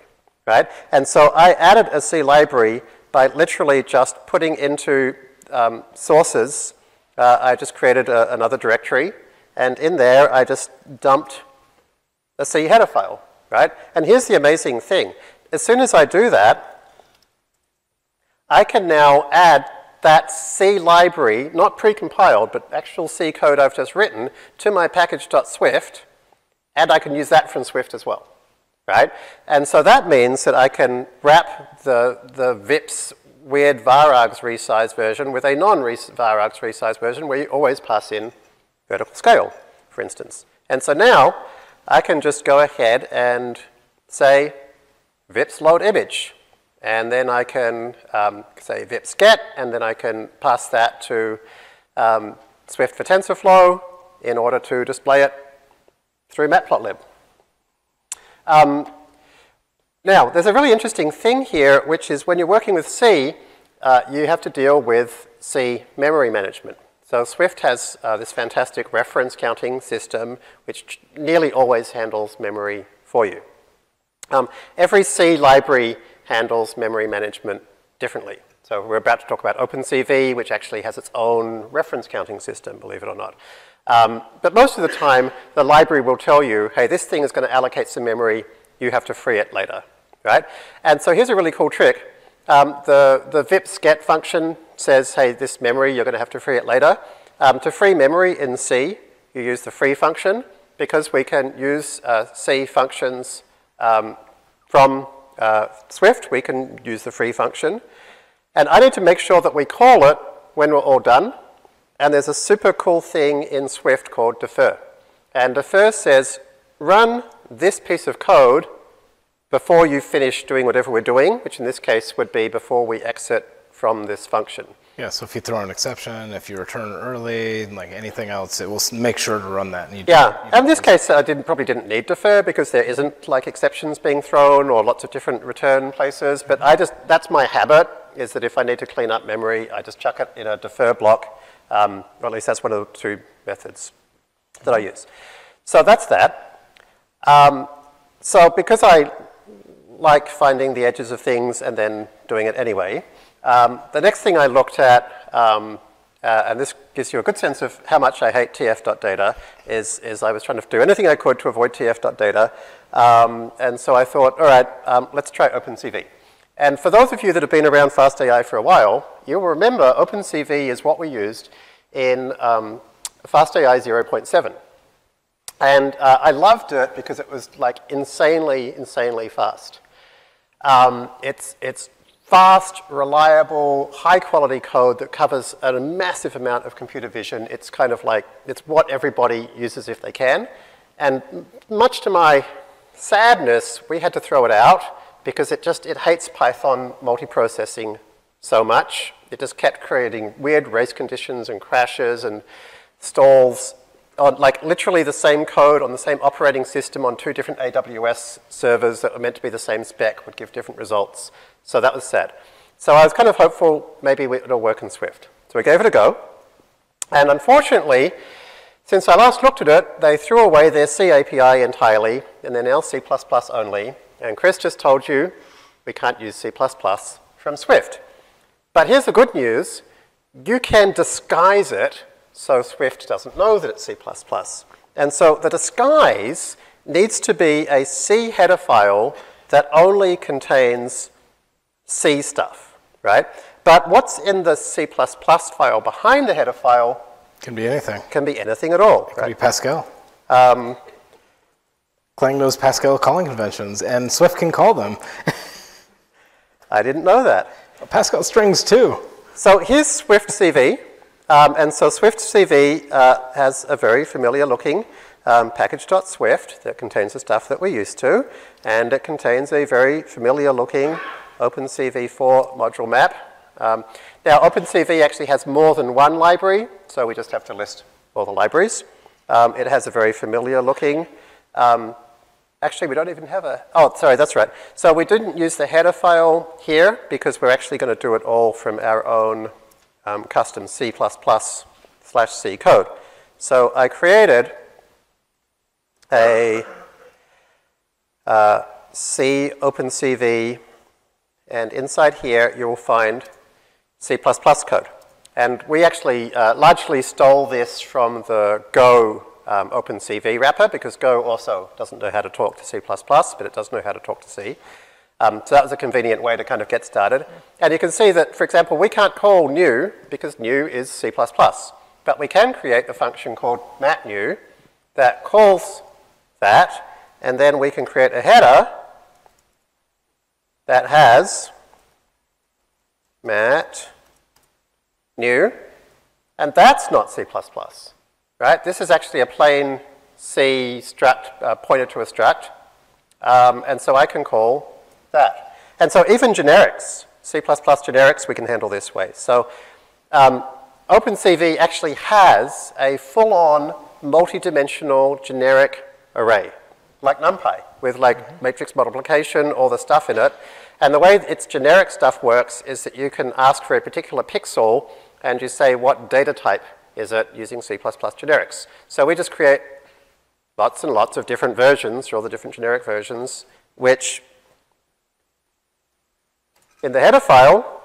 right? And so I added a C library by literally just putting into um, sources, uh, I just created a, another directory, and in there I just dumped a C header file, right? And here's the amazing thing. As soon as I do that, I can now add that C library, not precompiled, but actual C code I've just written, to my package.swift, and I can use that from Swift as well, right? And so that means that I can wrap the, the VIPS weird varargs resize version with a non-varargs resize version where you always pass in vertical scale, for instance. And so now I can just go ahead and say vips load image. And then I can um, say vips get, and then I can pass that to um, Swift for TensorFlow in order to display it through Matplotlib. Um, now, there's a really interesting thing here, which is when you're working with C, uh, you have to deal with C memory management. So Swift has uh, this fantastic reference counting system, which nearly always handles memory for you. Um, every C library handles memory management differently. So we're about to talk about OpenCV, which actually has its own reference counting system, believe it or not. Um, but most of the time, the library will tell you, hey, this thing is going to allocate some memory, you have to free it later, right? And so here's a really cool trick. Um, the, the vips get function says, hey, this memory, you're going to have to free it later. Um, to free memory in C, you use the free function because we can use uh, C functions um, from uh, Swift, we can use the free function. And I need to make sure that we call it when we're all done. And there's a super cool thing in Swift called defer. And defer says, run this piece of code before you finish doing whatever we're doing, which in this case would be before we exit from this function. yeah, so if you throw an exception, if you return early, like anything else, it will make sure to run that. And Yeah, and in this case, I didn't, probably didn't need defer because there isn't like exceptions being thrown or lots of different return places. But I just, that's my habit, is that if I need to clean up memory, I just chuck it in a defer block. Um, or at least that's one of the two methods that I use. So that's that. Um, so because I like finding the edges of things and then doing it anyway, um, the next thing I looked at, um, uh, and this gives you a good sense of how much I hate tf.data, is, is I was trying to do anything I could to avoid tf.data. Um, and so I thought, all right, um, let's try OpenCV. And for those of you that have been around FastAI for a while, you'll remember OpenCV is what we used in um, FastAI 0.7. And uh, I loved it because it was like insanely, insanely fast. Um, it's, it's fast, reliable, high-quality code that covers a massive amount of computer vision. It's kind of like, it's what everybody uses if they can. And much to my sadness, we had to throw it out because it just, it hates Python multiprocessing so much. It just kept creating weird race conditions and crashes and stalls on like literally the same code on the same operating system on two different AWS servers that were meant to be the same spec would give different results. So that was sad. So I was kind of hopeful maybe it'll work in Swift. So we gave it a go. And unfortunately, since I last looked at it, they threw away their C API entirely, and they're now C++ only. And Chris just told you we can't use C++ from Swift. But here's the good news. You can disguise it so Swift doesn't know that it's C++. And so the disguise needs to be a C header file that only contains C stuff, right? But what's in the C++ file behind the header file Can be anything. can be anything at all, Could be? Pascal. Um, Clang knows Pascal calling conventions, and Swift can call them. I didn't know that. Pascal strings too. So here's Swift CV. Um, and so Swift CV uh, has a very familiar looking um, package.swift that contains the stuff that we're used to. And it contains a very familiar looking OpenCV4 module map. Um, now, OpenCV actually has more than one library, so we just have to list all the libraries. Um, it has a very familiar looking um, Actually, we don't even have a, oh, sorry, that's right. So we didn't use the header file here because we're actually going to do it all from our own um, custom C++ slash C code. So I created a uh, C OpenCV, and inside here you will find C++ code. And we actually uh, largely stole this from the Go um, OpenCV wrapper because Go also doesn't know how to talk to C++, but it does know how to talk to C. Um, so that was a convenient way to kind of get started. And you can see that, for example, we can't call new because new is C++. But we can create a function called matnew that calls that, and then we can create a header that has mat new, and that's not C++ right? This is actually a plain C struct, uh, pointer to a struct. Um, and so I can call that. And so even generics, C++ generics, we can handle this way. So um, OpenCV actually has a full-on multi-dimensional generic array, like NumPy, with like mm -hmm. matrix multiplication, all the stuff in it. And the way its generic stuff works is that you can ask for a particular pixel and you say what data type is it using C++ generics. So we just create lots and lots of different versions, all the different generic versions, which in the header file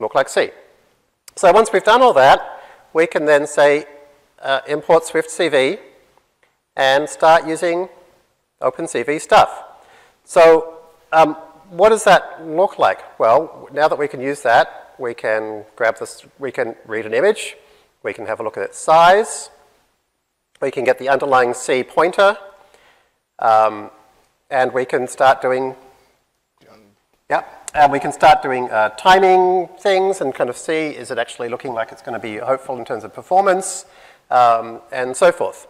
look like C. So once we've done all that, we can then say uh, import SwiftCV and start using OpenCV stuff. So um, what does that look like? Well, now that we can use that, we can grab this, we can read an image, we can have a look at its size. We can get the underlying C pointer. Um, and we can start doing, yep, and we can start doing uh, timing things and kind of see, is it actually looking like it's going to be hopeful in terms of performance, um, and so forth.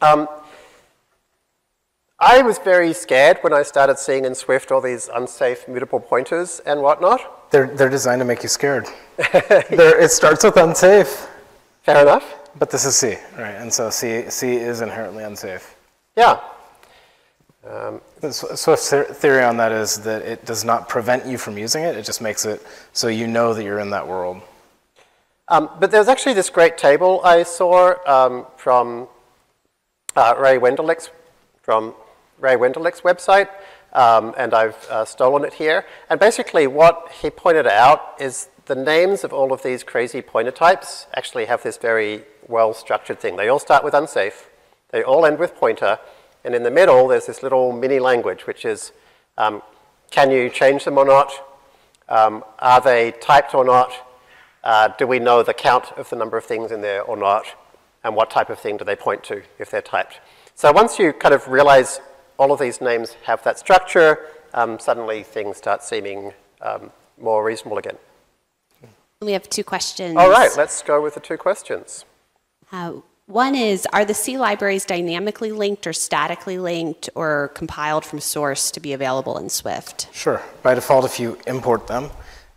Um, I was very scared when I started seeing in Swift all these unsafe mutable pointers and whatnot. They're, they're designed to make you scared. it starts with unsafe. Fair enough. But this is C, right? And so C, C is inherently unsafe. Yeah. Um, Swift's theory on that is that it does not prevent you from using it, it just makes it so you know that you're in that world. Um, but there's actually this great table I saw um, from uh, Ray Wenderlich's, from Ray Wenderlich's website, um, and I've uh, stolen it here. And basically what he pointed out is the names of all of these crazy pointer types actually have this very well-structured thing. They all start with unsafe, they all end with pointer, and in the middle there's this little mini language which is, um, can you change them or not? Um, are they typed or not? Uh, do we know the count of the number of things in there or not? And what type of thing do they point to if they're typed? So once you kind of realize all of these names have that structure, um, suddenly things start seeming um, more reasonable again. We have two questions. All right, let's go with the two questions. Uh, one is Are the C libraries dynamically linked or statically linked or compiled from source to be available in Swift? Sure. By default, if you import them,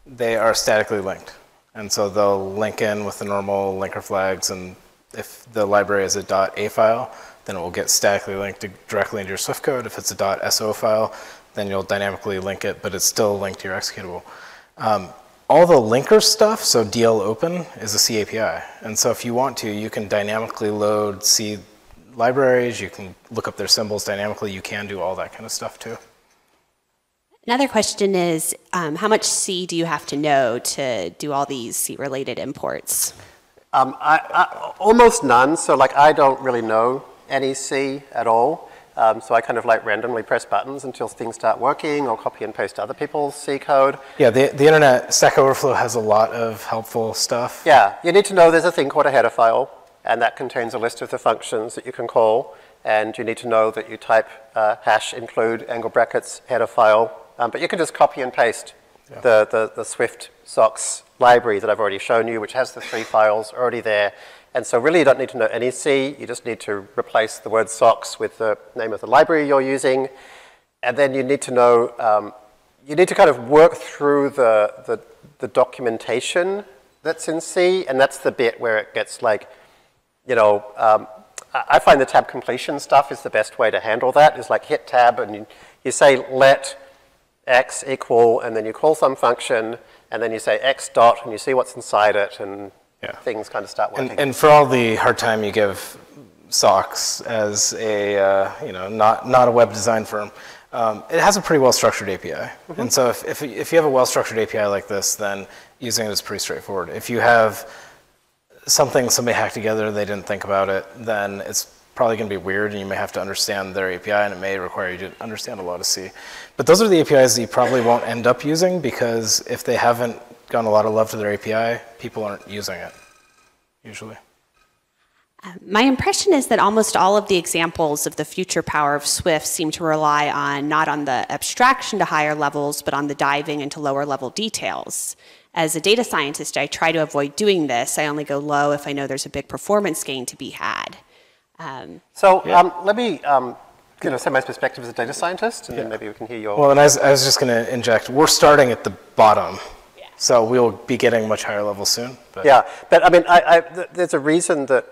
they are statically linked. And so they'll link in with the normal linker flags. And if the library is a .a file, then it will get statically linked directly into your Swift code. If it's a .so file, then you'll dynamically link it, but it's still linked to your executable. Um, all the linker stuff, so DL open, is a C API. And so if you want to, you can dynamically load C libraries, you can look up their symbols dynamically, you can do all that kind of stuff too. Another question is um, how much C do you have to know to do all these C related imports? Um, I, I, almost none, so like I don't really know any C at all. Um, so I kind of like randomly press buttons until things start working or copy and paste other people's C code. Yeah, the, the internet, Stack Overflow has a lot of helpful stuff. Yeah, you need to know there's a thing called a header file, and that contains a list of the functions that you can call. And you need to know that you type uh, hash include angle brackets header file. Um, but you can just copy and paste yeah. the, the, the Swift SOX library that I've already shown you, which has the three files already there. And so really you don't need to know any C, you just need to replace the word SOX with the name of the library you're using. And then you need to know, um, you need to kind of work through the, the, the, documentation that's in C, and that's the bit where it gets like, you know, um, I find the tab completion stuff is the best way to handle that, is like hit tab and you, you say let x equal, and then you call some function, and then you say x dot, and you see what's inside it, and yeah. things kind of start working. And, and, for all the hard time you give SOX as a, uh, you know, not, not a web design firm, um, it has a pretty well-structured API. Mm-hmm. And so if, if, if you have a well-structured API like this, then using it is pretty straightforward. If you have something somebody hacked together, they didn't think about it, then it's probably going to be weird and you may have to understand their API and it may require you to understand a lot of C. But those are the APIs that you probably won't end up using because if they haven't gotten a lot of love to their API, people aren't using it, usually. Uh, my impression is that almost all of the examples of the future power of Swift seem to rely on not on the abstraction to higher levels, but on the diving into lower level details. As a data scientist, I try to avoid doing this. I only go low if I know there's a big performance gain to be had. Um, so yeah. um, let me um, you know, say my perspective as a data scientist, and yeah. then maybe we can hear your. Well, and I was, I was just going to inject. We're starting at the bottom, yeah. So we'll be getting much higher level soon. But. Yeah, but I mean, I, I, th there's a reason that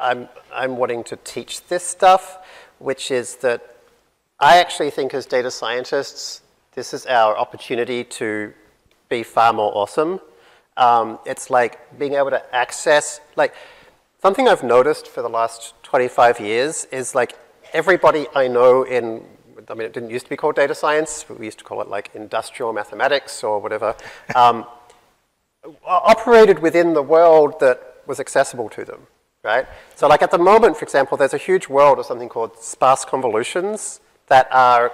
I'm I'm wanting to teach this stuff, which is that I actually think as data scientists, this is our opportunity to be far more awesome. Um, it's like being able to access, like, something I've noticed for the last 25 years is like everybody I know in, I mean, it didn't used to be called data science, but we used to call it like industrial mathematics or whatever, um, operated within the world that was accessible to them, right? So like at the moment, for example, there's a huge world of something called sparse convolutions that are,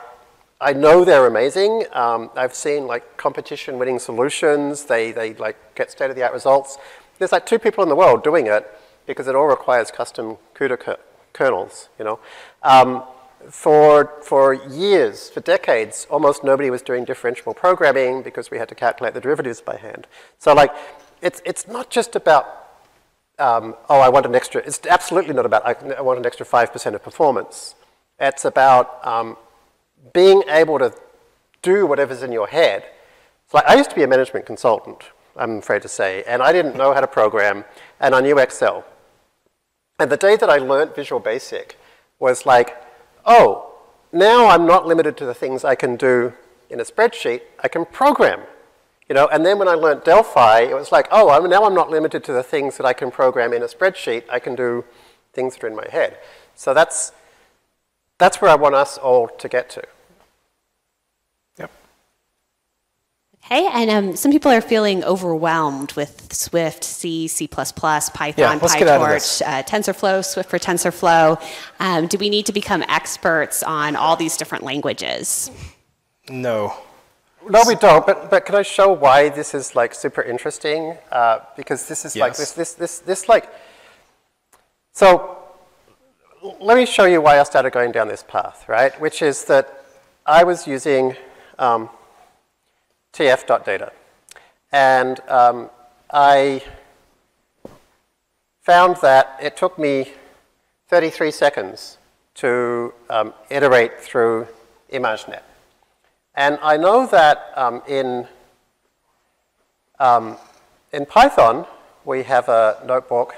I know they're amazing. Um, I've seen like competition winning solutions. They, they like get state of the art results. There's like two people in the world doing it because it all requires custom CUDA kernels, you know. Um, for, for years, for decades, almost nobody was doing differentiable programming because we had to calculate the derivatives by hand. So like, it's, it's not just about, um, oh, I want an extra, it's absolutely not about, I, want an extra 5% of performance. It's about um, being able to do whatever's in your head. So like, I used to be a management consultant, I'm afraid to say, and I didn't know how to program, and I knew Excel. And the day that I learned Visual Basic was like, oh, now I'm not limited to the things I can do in a spreadsheet, I can program. You know, and then when I learned Delphi, it was like, oh, I'm, now I'm not limited to the things that I can program in a spreadsheet, I can do things that are in my head. So that's, that's where I want us all to get to. Okay, and um, some people are feeling overwhelmed with Swift, C, C++, Python, yeah, PyTorch, uh, TensorFlow, Swift for TensorFlow. Um, do we need to become experts on all these different languages? No. No, we don't. But but can I show why this is like super interesting? Uh, because this is yes. like this this this this like. So, let me show you why I started going down this path, right? Which is that I was using. Um, tf.data. And um, I found that it took me 33 seconds to um, iterate through ImageNet. And I know that um, in, um, in Python, we have a notebook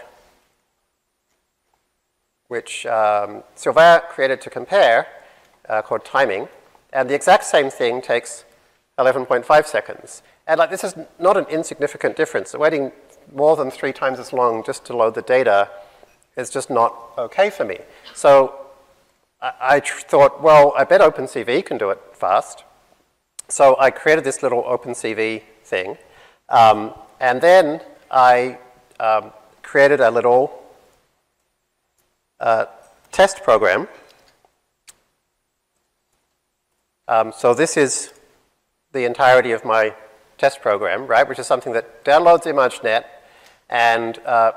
which um, Sylvain created to compare uh, called timing. And the exact same thing takes 11.5 seconds. And like, this is not an insignificant difference. Waiting more than three times as long just to load the data is just not okay for me. So I, I thought, well, I bet OpenCV can do it fast. So I created this little OpenCV thing. Um, and then I um, created a little uh, test program. Um, so this is the entirety of my test program, right, which is something that downloads ImageNet and uh,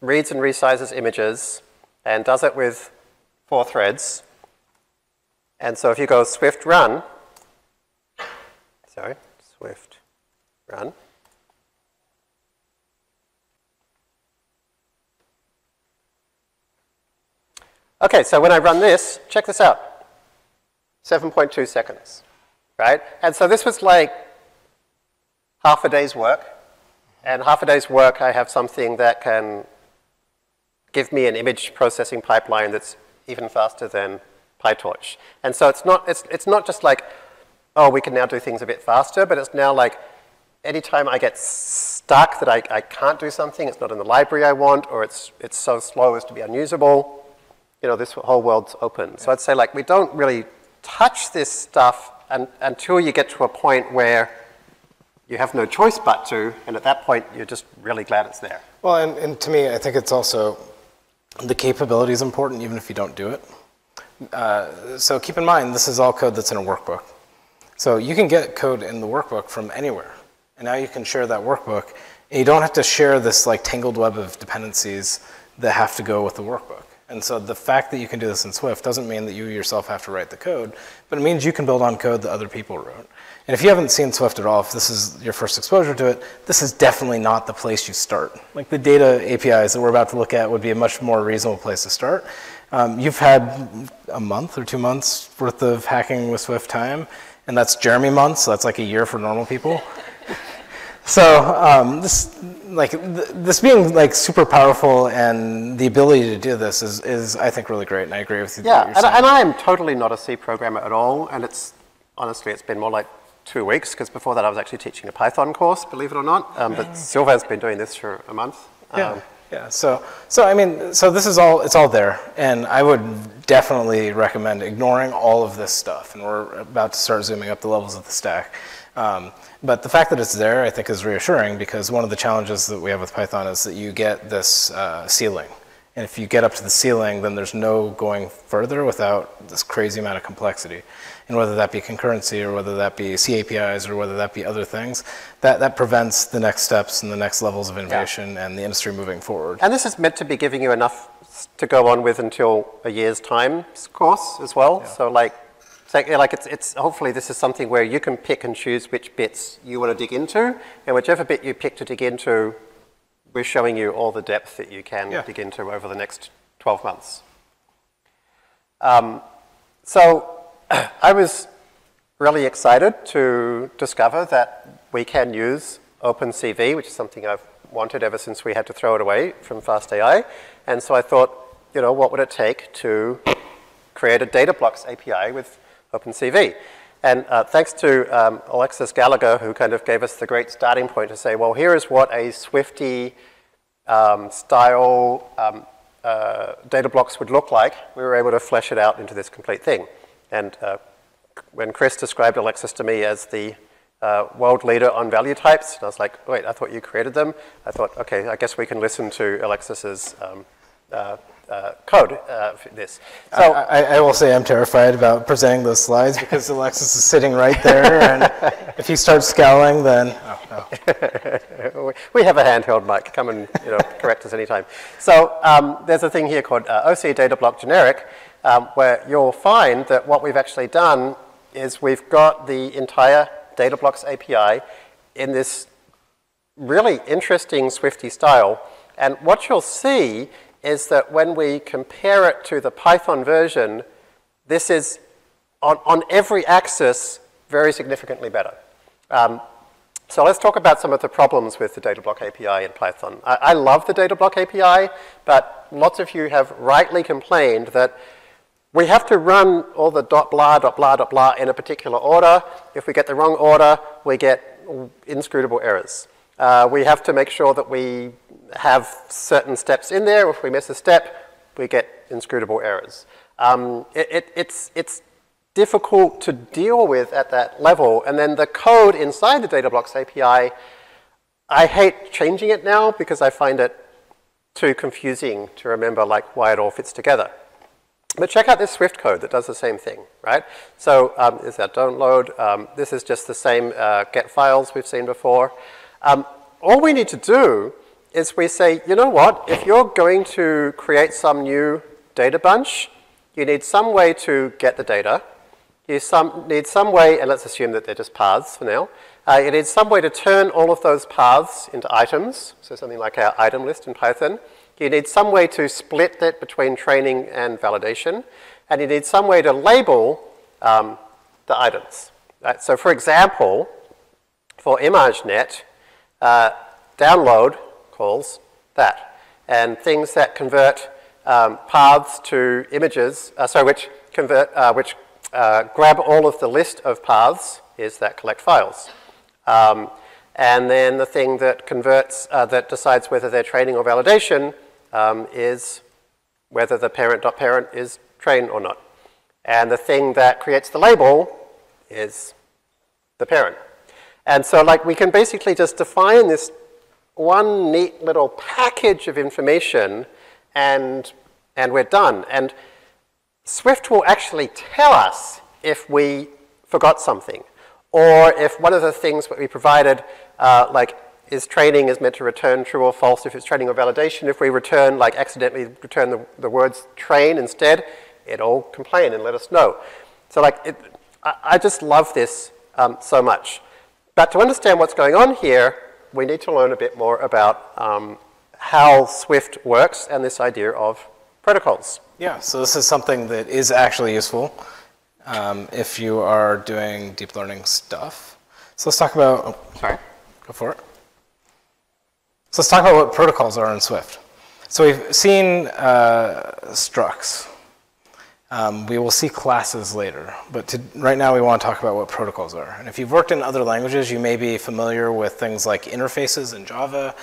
reads and resizes images and does it with four threads. And so if you go Swift run, sorry, Swift run, Okay, so when I run this, check this out. 7.2 seconds, right? And so this was like half a day's work. And half a day's work, I have something that can give me an image processing pipeline that's even faster than PyTorch. And so it's not, it's, it's not just like, oh, we can now do things a bit faster, but it's now like anytime I get stuck that I, I can't do something, it's not in the library I want, or it's, it's so slow as to be unusable, you know, this whole world's open. So I'd say like we don't really touch this stuff un until you get to a point where you have no choice but to, and at that point you're just really glad it's there. Well, and, and to me, I think it's also the capability is important even if you don't do it. Uh, so keep in mind, this is all code that's in a workbook. So you can get code in the workbook from anywhere. And now you can share that workbook. And you don't have to share this like tangled web of dependencies that have to go with the workbook. And so the fact that you can do this in Swift doesn't mean that you yourself have to write the code, but it means you can build on code that other people wrote. And if you haven't seen Swift at all, if this is your first exposure to it, this is definitely not the place you start. Like the data APIs that we're about to look at would be a much more reasonable place to start. Um, you've had a month or two months worth of hacking with Swift time, and that's Jeremy months, so that's like a year for normal people. So um, this, like, th this being like super powerful and the ability to do this is, is I think really great, and I agree with you. Yeah, and, and I'm totally not a C programmer at all, and it's honestly it's been more like two weeks because before that I was actually teaching a Python course, believe it or not. Um, but Sylvain's been doing this for a month. Yeah. Um, yeah, so, so I mean, so this is all, it's all there, and I would definitely recommend ignoring all of this stuff, and we're about to start zooming up the levels of the stack. Um, but the fact that it's there, I think, is reassuring because one of the challenges that we have with Python is that you get this uh, ceiling. And if you get up to the ceiling, then there's no going further without this crazy amount of complexity. And whether that be concurrency or whether that be C APIs or whether that be other things, that, that prevents the next steps and the next levels of innovation yeah. and the industry moving forward. And this is meant to be giving you enough to go on with until a year's time course as well. Yeah. So like so like it's, it's, hopefully this is something where you can pick and choose which bits you want to dig into, and whichever bit you pick to dig into, we're showing you all the depth that you can yeah. dig into over the next 12 months. Um, so I was really excited to discover that we can use OpenCV, which is something I've wanted ever since we had to throw it away from FastAI. And so I thought, you know, what would it take to create a data blocks API with OpenCV. And uh, thanks to um, Alexis Gallagher, who kind of gave us the great starting point to say, well, here is what a Swifty um, style um, uh, Datablocks would look like. We were able to flesh it out into this complete thing. And uh, when Chris described Alexis to me as the uh, world leader on value types, I was like, wait, I thought you created them. I thought, okay, I guess we can listen to Alexis's um, uh, code uh, for this. So I, I, will say I'm terrified about presenting those slides because Alexis is sitting right there, and if he starts scowling, then oh, no. we have a handheld mic. Come and you know correct us anytime. So um, there's a thing here called uh, OC data block generic, um, where you'll find that what we've actually done is we've got the entire data blocks API in this really interesting Swifty style. And what you'll see is that when we compare it to the Python version, this is on, on every axis very significantly better. Um, so let's talk about some of the problems with the data block API in Python. I, I love the data block API, but lots of you have rightly complained that we have to run all the dot blah, dot blah, dot blah in a particular order. If we get the wrong order, we get inscrutable errors. Uh, we have to make sure that we have certain steps in there. If we miss a step, we get inscrutable errors. Um, it, it, it's, it's difficult to deal with at that level. And then the code inside the DataBlocks API, I hate changing it now because I find it too confusing to remember like why it all fits together. But check out this Swift code that does the same thing, right? So um, is that don't load. Um, this is just the same uh, get files we've seen before. Um, all we need to do is we say, you know what, if you're going to create some new data bunch, you need some way to get the data. You some, need some way, and let's assume that they're just paths for now. Uh, you need some way to turn all of those paths into items, so something like our item list in Python. You need some way to split that between training and validation. And you need some way to label um, the items. Right? So for example, for ImageNet, uh, download calls that. And things that convert um, paths to images, uh, sorry, which convert, uh, which uh, grab all of the list of paths is that collect files. Um, and then the thing that converts, uh, that decides whether they're training or validation um, is whether the parent.parent is train or not. And the thing that creates the label is the parent. And so like we can basically just define this one neat little package of information and, and we're done. And Swift will actually tell us if we forgot something or if one of the things that we provided, uh, like is training is meant to return true or false if it's training or validation. If we return, like accidentally return the, the words train instead, it'll complain and let us know. So like, it, I, I, just love this um, so much. But to understand what's going on here, we need to learn a bit more about um, how Swift works and this idea of protocols. Yeah, so this is something that is actually useful um, if you are doing deep learning stuff. So let's talk about, oh, sorry, go for it. So let's talk about what protocols are in Swift. So we've seen uh, structs. Um, we will see classes later, but to, right now we want to talk about what protocols are. And if you've worked in other languages, you may be familiar with things like interfaces in Java,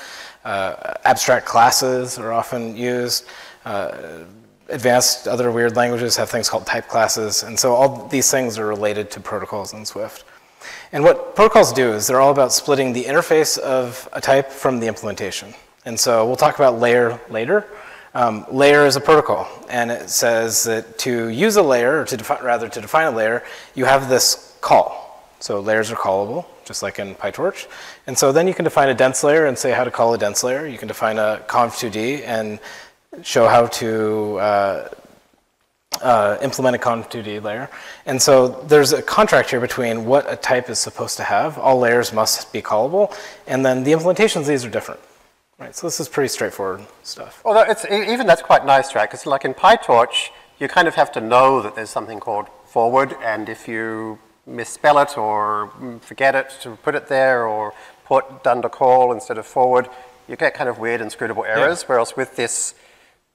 uh, abstract classes are often used, uh, advanced other weird languages have things called type classes, and so all these things are related to protocols in Swift. And what protocols do is they're all about splitting the interface of a type from the implementation. And so we'll talk about layer later. Um, layer is a protocol, and it says that to use a layer, or to rather to define a layer, you have this call. So layers are callable, just like in PyTorch. And so then you can define a dense layer and say how to call a dense layer. You can define a conv2d and show how to uh, uh, implement a conv2d layer. And so there's a contract here between what a type is supposed to have. All layers must be callable. And then the implementations these are different. Right, so this is pretty straightforward stuff. Although it's, even that's quite nice, right? Because like in PyTorch, you kind of have to know that there's something called forward, and if you misspell it or forget it to put it there or put done to call instead of forward, you get kind of weird inscrutable errors. Yeah. Whereas with this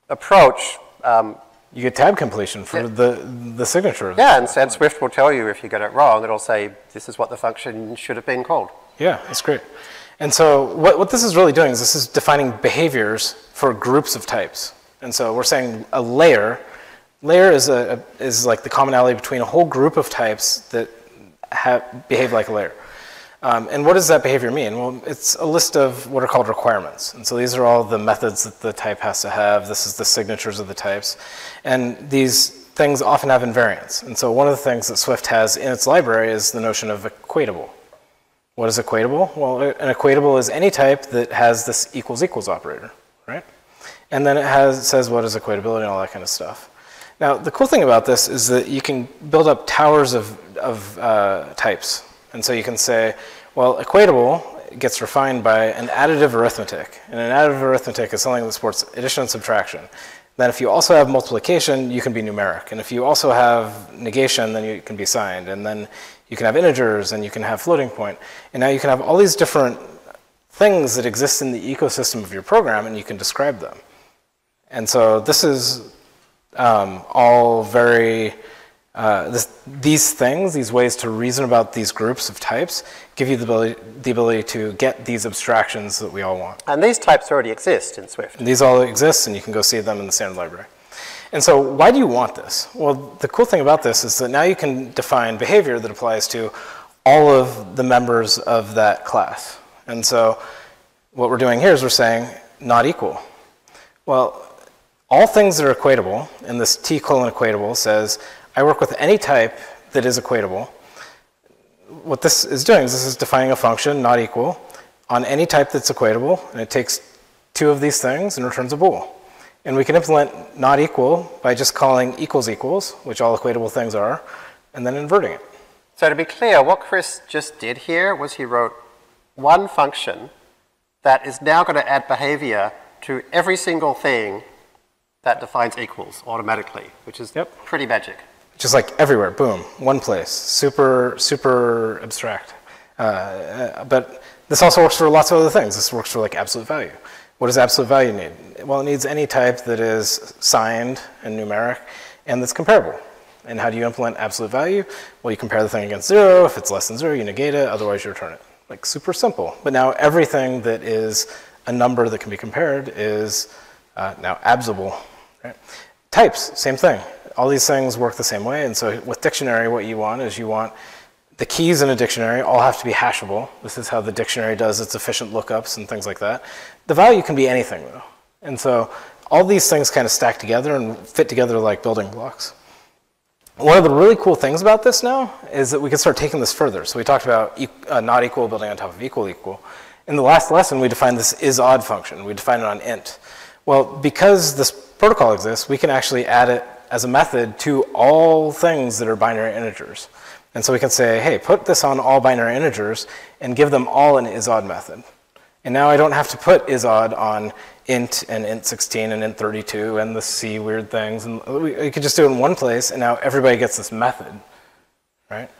approach, um, you get tab completion for the, the signature. Yeah, and, and Swift will tell you if you get it wrong. It'll say, this is what the function should have been called. Yeah, that's great. And so what, what this is really doing is this is defining behaviors for groups of types. And so we're saying a layer, layer is, a, is like the commonality between a whole group of types that have, behave like a layer. Um, and what does that behavior mean? Well, it's a list of what are called requirements. And so these are all the methods that the type has to have. This is the signatures of the types. And these things often have invariants. And so one of the things that Swift has in its library is the notion of equatable. What is equatable? Well, an equatable is any type that has this equals equals operator, right? And then it has, says what is equatability and all that kind of stuff. Now, the cool thing about this is that you can build up towers of, of uh, types And so you can say, well, equatable gets refined by an additive arithmetic. And an additive arithmetic is something that supports addition and subtraction. Then if you also have multiplication, you can be numeric. And if you also have negation, then you can be signed. And then you can have integers and you can have floating point. And now you can have all these different things that exist in the ecosystem of your program and you can describe them. And so this is um, all very, uh, this, these things, these ways to reason about these groups of types, give you the ability, the ability to get these abstractions that we all want. And these types already exist in Swift. And these all exist, and you can go see them in the standard library. And so why do you want this? Well, the cool thing about this is that now you can define behavior that applies to all of the members of that class. And so what we're doing here is we're saying not equal. Well, all things that are equatable, and this T colon equatable says, I work with any type that is equatable. What this is doing is this is defining a function, not equal, on any type that's equatable, and it takes two of these things and returns a bool. And we can implement not equal by just calling equals equals, which all equatable things are, and then inverting it. So to be clear, what Chris just did here was he wrote one function that is now going to add behavior to every single thing that defines equals automatically, which is Yep. pretty magic. Just like everywhere, boom, one place, super, super abstract. Uh, but this also works for lots of other things. This works for like absolute value. What does absolute value need? Well, it needs any type that is signed and numeric and that's comparable. And how do you implement absolute value? Well, you compare the thing against zero. If it's less than zero, you negate it. Otherwise, you return it. Like super simple. But now everything that is a number that can be compared is uh, now absable. Right? Types, same thing. All these things work the same way. And so with dictionary, what you want is you want the keys in a dictionary all have to be hashable. This is how the dictionary does its efficient lookups and things like that. The value can be anything though. And so all these things kind of stack together and fit together like building blocks. One of the really cool things about this now is that we can start taking this further. So we talked about e uh, not equal building on top of equal equal. In the last lesson, we defined this is odd function. We defined it on int. Well, because this protocol exists, we can actually add it as a method to all things that are binary integers. And so we can say, hey, put this on all binary integers and give them all an isodd method. And now I don't have to put isodd on int and int16 and int32 and the C weird things. And we, we could just do it in one place, and now everybody gets this method, right?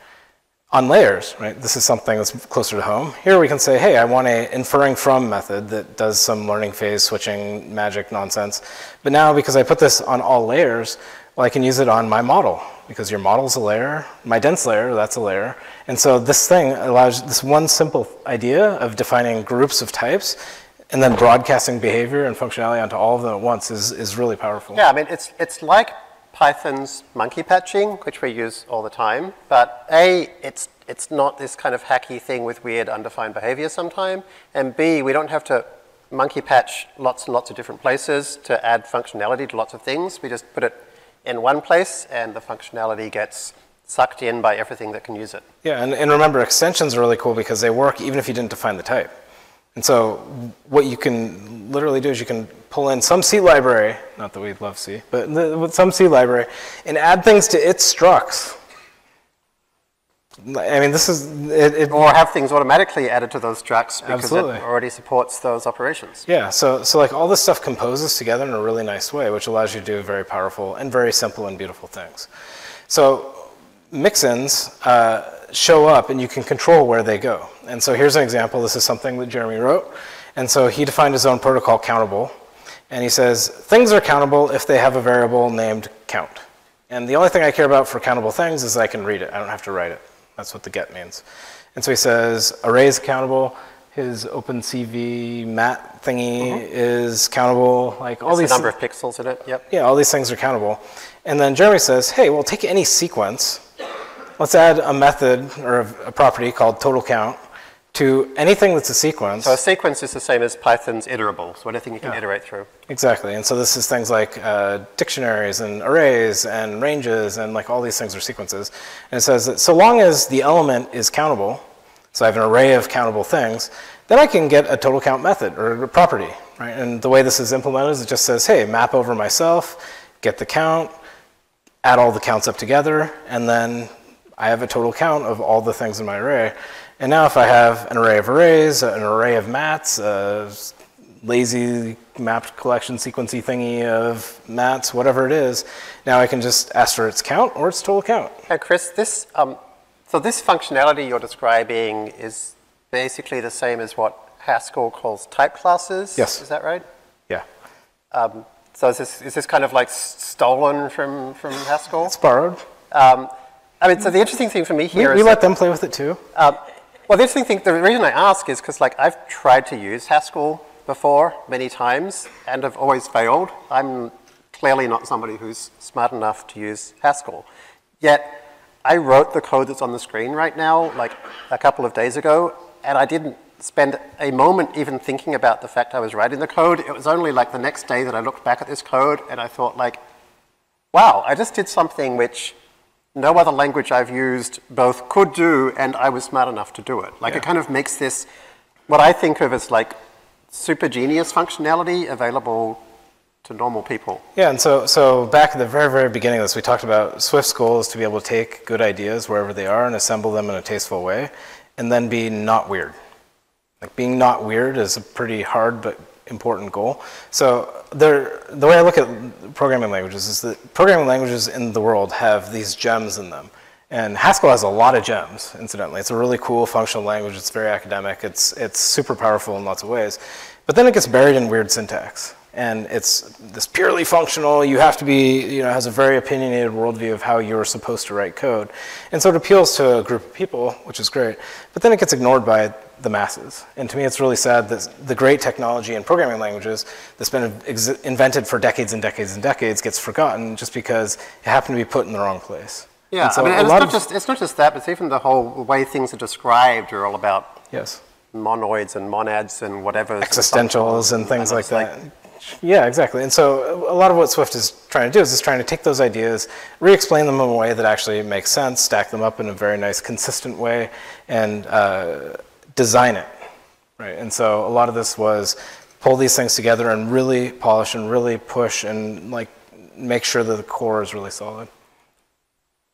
On layers, right? This is something that's closer to home. Here we can say, hey, I want a inferring from method that does some learning phase switching magic nonsense. But now because I put this on all layers, well, I can use it on my model because your model's a layer, my dense layer, that's a layer. And so this thing allows this one simple idea of defining groups of types and then broadcasting behavior and functionality onto all of them at once is, is really powerful. Yeah, I mean, it's, it's like Python's monkey patching, which we use all the time, but A, it's, it's not this kind of hacky thing with weird undefined behavior sometime, and B, we don't have to monkey patch lots and lots of different places to add functionality to lots of things. We just put it in one place, and the functionality gets sucked in by everything that can use it. Yeah, and, and remember, extensions are really cool because they work even if you didn't define the type. And so what you can literally do is you can pull in some C library, not that we love C, but with some C library, and add things to its structs. I mean, this is, it, it Or have things automatically added to those structs because Absolutely. it already supports those operations. Yeah, so, so like all this stuff composes together in a really nice way, which allows you to do very powerful and very simple and beautiful things. So mixins uh, show up and you can control where they go. And so here's an example. This is something that Jeremy wrote. And so he defined his own protocol countable. And he says, things are countable if they have a variable named count. And the only thing I care about for countable things is I can read it. I don't have to write it. That's what the get means. And so he says, array is countable. His OpenCV mat thingy mm-hmm. is countable. Like all All these the number of pixels in it, yep. yeah, all these things are countable. And then Jeremy says, hey, well, take any sequence. Let's add a method or a, a property called total count to anything that's a sequence. So a sequence is the same as Python's iterable, so anything you can Yeah. iterate through. Exactly. And so this is things like uh, dictionaries and arrays and ranges and like all these things are sequences. And it says that so long as the element is countable, so I have an array of countable things, then I can get a total count method or a property, right? And the way this is implemented is it just says, hey, map over myself, get the count, add all the counts up together, and then I have a total count of all the things in my array. And now if I have an array of arrays, an array of mats, a lazy mapped collection sequency thingy of mats, whatever it is, now I can just ask for its count or its total count. Hey, Chris, this, um, so this functionality you're describing is basically the same as what Haskell calls type classes? Yes. Is that right? Yeah. Um, so is this, is this kind of like stolen from, from Haskell? It's borrowed. Um, I mean, so the interesting thing for me We, here is we let them play with it too. Um, well, the interesting thing, the reason I ask is because like I've tried to use Haskell before many times and have always failed. I'm clearly not somebody who's smart enough to use Haskell. Yet I wrote the code that's on the screen right now like a couple of days ago and I didn't spend a moment even thinking about the fact I was writing the code. It was only like the next day that I looked back at this code and I thought like, wow, I just did something which no other language I've used both could do and I was smart enough to do it. Like it kind of makes this what I think of as like super genius functionality available to normal people. Yeah, and so, so back at the very, very beginning of this, we talked about Swift's goal is to be able to take good ideas wherever they are and assemble them in a tasteful way, and then be not weird. Like being not weird is a pretty hard but important goal. So there, the way I look at programming languages is that programming languages in the world have these gems in them. And Haskell has a lot of gems, incidentally. It's a really cool functional language. It's very academic. It's, it's super powerful in lots of ways. But then it gets buried in weird syntax. And it's this purely functional, you have to be, you know, has a very opinionated worldview of how you're supposed to write code. And so it appeals to a group of people, which is great. But then it gets ignored by the masses. And to me, it's really sad that the great technology in programming languages that's been invented for decades and decades and decades gets forgotten just because it happened to be put in the wrong place. Yeah, And so I mean, and it's not, just, it's not just that, but it's even the whole way things are described are all about Yes. monoids and monads and whatever. existentials and things And like it's like- that. Yeah, exactly. And so a lot of what Swift is trying to do is it's trying to take those ideas, re-explain them in a way that actually makes sense, stack them up in a very nice, consistent way, and uh, design it. Right. And so a lot of this was pull these things together and really polish and really push and like make sure that the core is really solid.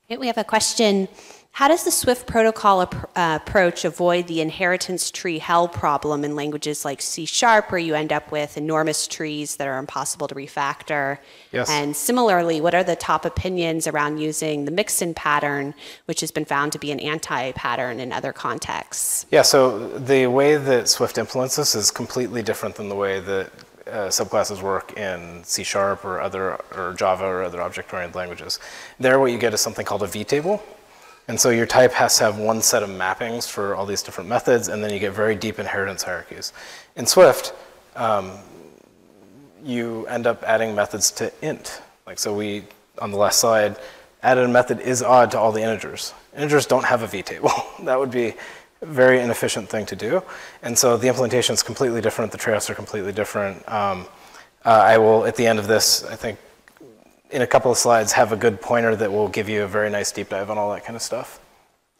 Okay, we have a question. How does the Swift protocol ap- uh, approach avoid the inheritance tree hell problem in languages like C Sharp, where you end up with enormous trees that are impossible to refactor? Yes. And similarly, what are the top opinions around using the mixin pattern, which has been found to be an anti pattern in other contexts? Yeah, so the way that Swift implements this is completely different than the way that uh, subclasses work in C Sharp or other or Java or other object-oriented languages. There, what you get is something called a V-table, and so your type has to have one set of mappings for all these different methods, and then you get very deep inheritance hierarchies. In Swift, um, you end up adding methods to int. Like so, we on the last slide added a method is odd to all the integers. Integers don't have a v-table. that would be a very inefficient thing to do. And so the implementation is completely different. The trade-offs are completely different. Um, uh, I will, at the end of this, I think, in a couple of slides, have a good pointer that will give you a very nice deep dive on all that kind of stuff.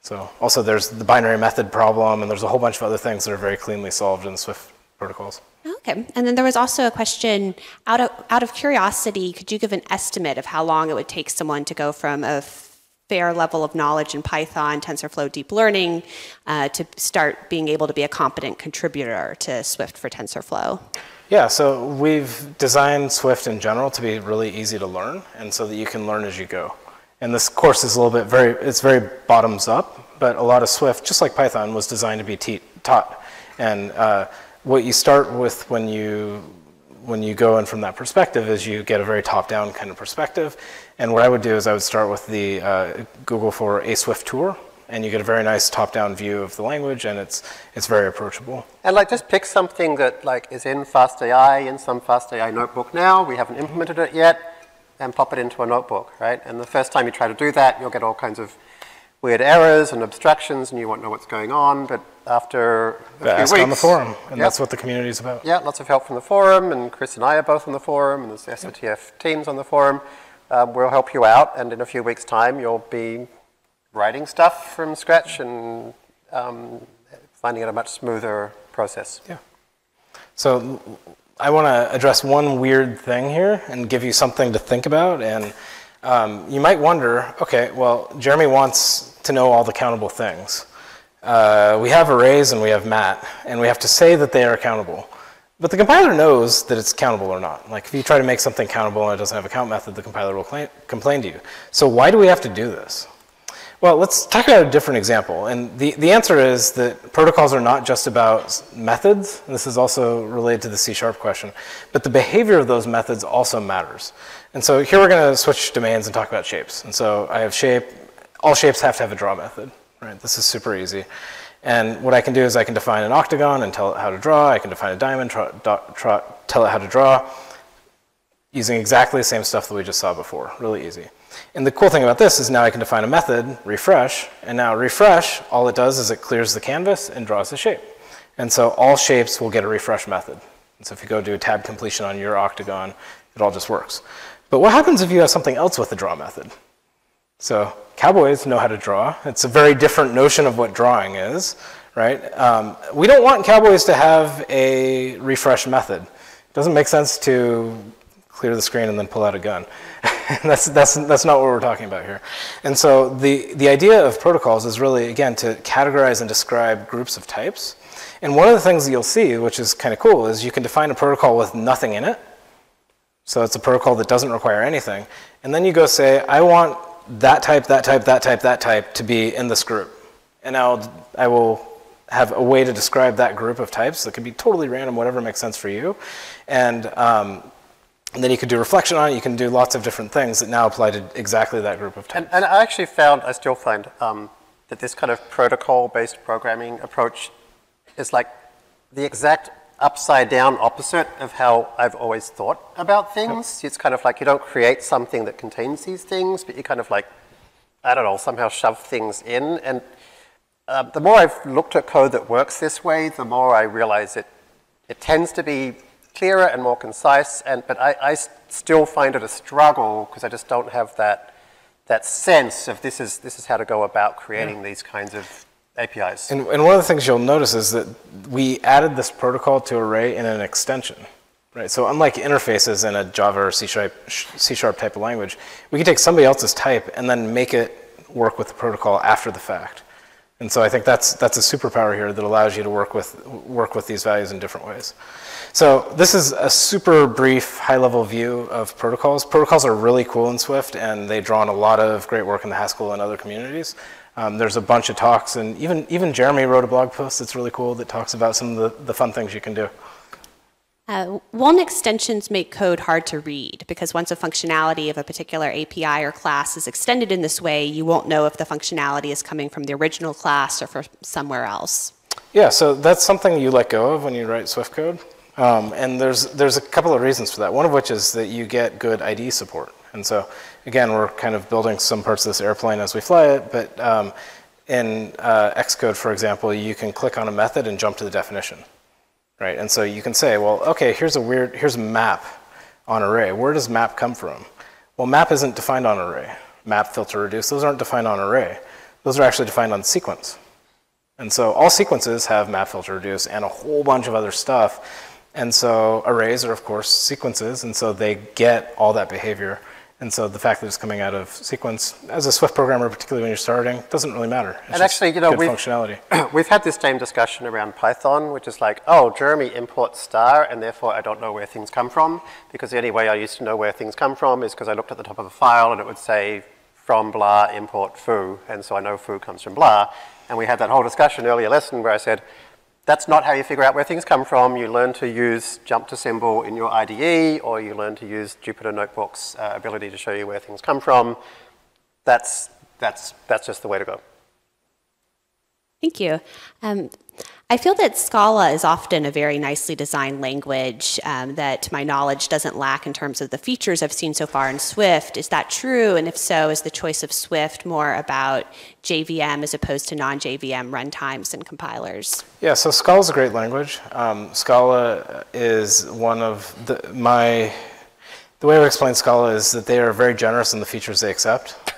So also there's the binary method problem, and there's a whole bunch of other things that are very cleanly solved in Swift protocols. Okay. And then there was also a question out of, out of curiosity, could you give an estimate of how long it would take someone to go from a fair level of knowledge in Python, TensorFlow, deep learning, uh, to start being able to be a competent contributor to Swift for TensorFlow? Yeah, so we've designed Swift in general to be really easy to learn, and so that you can learn as you go. And this course is a little bit very, it's very bottoms up, but a lot of Swift, just like Python, was designed to be taught. And uh, what you start with when you when you go in from that perspective is you get a very top-down kind of perspective. And what I would do is I would start with the uh, Google for a Swift tour, and you get a very nice top-down view of the language, and it's it's very approachable. And like just pick something that like is in FastAI, in some FastAI notebook now, we haven't implemented it yet, and pop it into a notebook, right? And the first time you try to do that, you'll get all kinds of weird errors and abstractions, and you won't know what's going on, but after a But few weeks... on the forum, and Yep. that's what the community is about. Yeah, lots of help from the forum, and Chris and I are both on the forum, and there's the SOTF teams on the forum. Um, we'll help you out, and in a few weeks' time, you'll be writing stuff from scratch and um, finding it a much smoother process. Yeah. So I want to address one weird thing here and give you something to think about. And um, you might wonder, okay, well, Jeremy wants to know all the countable things. Uh, we have arrays and we have mat, and we have to say that they are countable. But the compiler knows that it's countable or not. Like if you try to make something countable and it doesn't have a count method, the compiler will complain to you. So why do we have to do this? Well, let's talk about a different example. And the, the answer is that protocols are not just about methods. This is also related to the C-sharp question. But the behavior of those methods also matters. And so here we're going to switch domains and talk about shapes. And so I have shape. All shapes have to have a draw method. Right? This is super easy. And what I can do is I can define an octagon and tell it how to draw. I can define a diamond, tell it how to draw, using exactly the same stuff that we just saw before. Really easy. And the cool thing about this is now I can define a method, refresh, and now refresh, all it does is it clears the canvas and draws a shape. And so all shapes will get a refresh method. And so if you go do a tab completion on your octagon, it all just works. But what happens if you have something else with the draw method? So cowboys know how to draw. It's a very different notion of what drawing is, right? Um, we don't want cowboys to have a refresh method. It doesn't make sense to clear the screen and then pull out a gun. that's, that's, that's not what we're talking about here. And so the, the idea of protocols is really, again, to categorize and describe groups of types. And one of the things that you'll see, which is kind of cool, is you can define a protocol with nothing in it. So it's a protocol that doesn't require anything. And then you go say, I want that type, that type, that type, that type to be in this group. And I'll, I will have a way to describe that group of types that can be totally random, whatever makes sense for you. And um, and then you can do reflection on it. You can do lots of different things that now apply to exactly that group of types. And, and I actually found, I still find, um, that this kind of protocol-based programming approach is like the exact upside down opposite of how I've always thought about things. It's kind of like you don't create something that contains these things, but you kind of like, I don't know, somehow shove things in. And uh, the more I've looked at code that works this way, the more I realize it, it tends to be clearer and more concise, and, but I, I still find it a struggle because I just don't have that, that sense of this is, this is how to go about creating yeah. these kinds of APIs. And, and, one of the things you'll notice is that we added this protocol to array in an extension. Right, so unlike interfaces in a Java or C-sharp, C-sharp type of language, we can take somebody else's type and then make it work with the protocol after the fact. And so I think that's, that's a superpower here that allows you to work with, work with these values in different ways. So this is a super brief, high-level view of protocols. Protocols are really cool in Swift, and they draw on a lot of great work in the Haskell and other communities. Um, there's a bunch of talks, and even, even Jeremy wrote a blog post that's really cool that talks about some of the, the fun things you can do. Uh, one extensions make code hard to read because once a functionality of a particular API or class is extended in this way, you won't know if the functionality is coming from the original class or from somewhere else. Yeah, so that's something you let go of when you write Swift code. Um, and there's, there's a couple of reasons for that. One of which is that you get good ID support. And so, again, we're kind of building some parts of this airplane as we fly it, but um, in uh, Xcode, for example, you can click on a method and jump to the definition, right? And so you can say, well, okay, here's a weird, here's a map on array. Where does map come from? Well, map isn't defined on array. Map, filter, reduce, those aren't defined on array. Those are actually defined on sequence. And so all sequences have map, filter, reduce, and a whole bunch of other stuff and so arrays are, of course, sequences, and so they get all that behavior. And so the fact that it's coming out of sequence, as a Swift programmer, particularly when you're starting, doesn't really matter. It's and actually, you know, we've, functionality. we've had this same discussion around Python, which is like, oh, Jeremy imports star, and therefore I don't know where things come from, because the only way I used to know where things come from is because I looked at the top of a file and it would say from blah import foo, and so I know foo comes from blah. And we had that whole discussion earlier lesson where I said, that's not how you figure out where things come from. You learn to use jump to symbol in your IDE, or you learn to use Jupyter Notebook's uh, ability to show you where things come from. That's, that's, that's just the way to go. Thank you. Um, I feel that Scala is often a very nicely designed language um, that, to my knowledge, doesn't lack in terms of the features I've seen so far in Swift. Is that true? And if so, is the choice of Swift more about JVM as opposed to non JVM runtimes and compilers? Yeah, so Scala is a great language. Um, Scala is one of the, my, the way I would explain Scala is that they are very generous in the features they accept.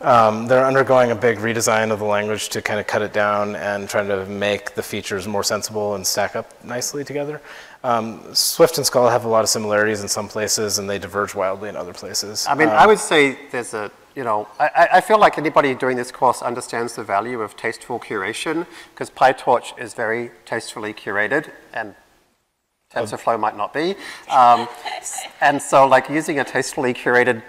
Um, they're undergoing a big redesign of the language to kind of cut it down and try to make the features more sensible and stack up nicely together. Um, Swift and Scala have a lot of similarities in some places, and they diverge wildly in other places. I mean, um, I would say there's a you know, I, I feel like anybody doing this course understands the value of tasteful curation because PyTorch is very tastefully curated and TensorFlow might not be. Um, and so like using a tastefully curated,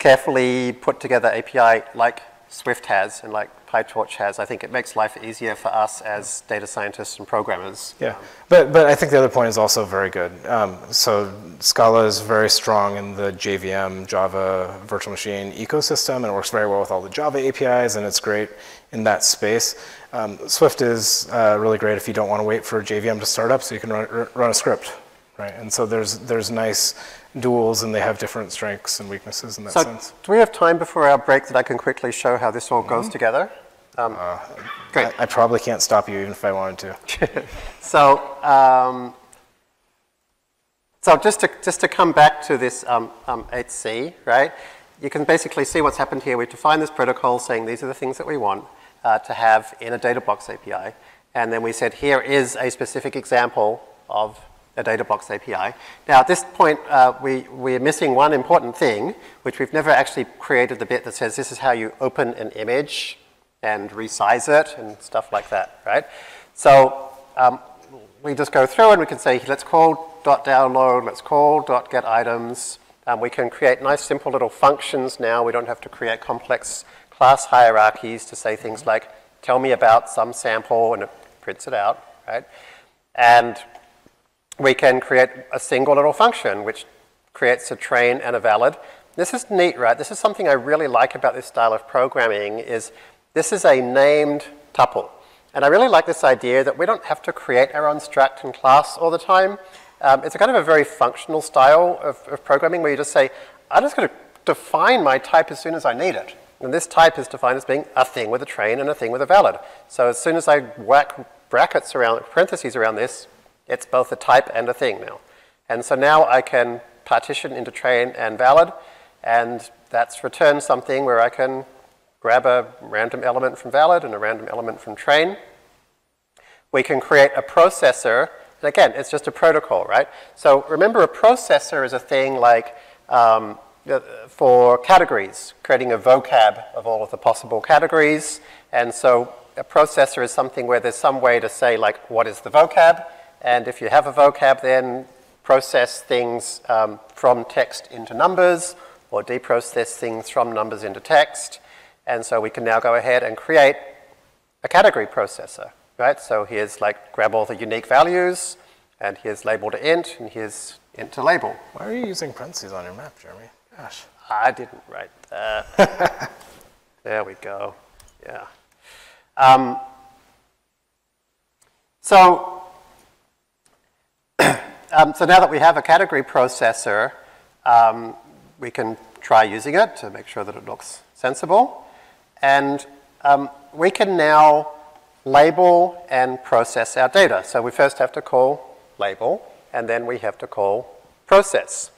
carefully put together API like Swift has and like PyTorch has, I think it makes life easier for us as data scientists and programmers. Yeah, but, but I think the other point is also very good. Um, so Scala is very strong in the JVM, Java virtual machine ecosystem, and it works very well with all the Java APIs, and it's great in that space. Um, Swift is uh, really great if you don't want to wait for JVM to start up, so you can run, run a script, right? And so there's, there's nice duals and they have different strengths and weaknesses in that so sense. do we have time before our break that I can quickly show how this all goes mm -hmm. together? Um, uh, great. I, I, probably can't stop you even if I wanted to. so, um, so just to, just to come back to this um, 8C, um, right? You can basically see what's happened here. We've defined this protocol saying these are the things that we want uh, to have in a Datablocks API. And then we said here is a specific example of a Datablocks API. Now, at this point, uh, we, we're missing one important thing, which we've never actually created the bit that says this is how you open an image and resize it and stuff like that, right? So um, we just go through and we can say, let's call dot .download, let's call dot .get items. Um, we can create nice, simple little functions now. We don't have to create complex class hierarchies to say things like, tell me about some sample, and it prints it out, right? And we can create a single little function which creates a train and a valid. This is neat, right? This is something I really like about this style of programming is this is a named tuple. And I really like this idea that we don't have to create our own struct and class all the time. Um, it's a kind of a very functional style of, of programming where you just say, I'm just going to define my type as soon as I need it. And this type is defined as being a thing with a train and a thing with a valid. So as soon as I whack brackets around, parentheses around this, it's both a type and a thing now. And so now I can partition into train and valid, and that's returned something where I can grab a random element from valid and a random element from train. We can create a processor, and again, it's just a protocol, right? So remember, a processor is a thing like um, for categories, creating a vocab of all of the possible categories. And so a processor is something where there's some way to say, like, what is the vocab? And if you have a vocab, then process things um, from text into numbers or deprocess things from numbers into text. And so we can now go ahead and create a category processor, right? So here's like grab all the unique values, and here's label to int, and here's int to label. Why are you using parentheses on your map, Jeremy? Gosh. I didn't write that. there we go. Yeah. Um, so um, so now that we have a category processor, um, we can try using it to make sure that it looks sensible. And um, we can now label and process our data. So we first have to call label, and then we have to call process.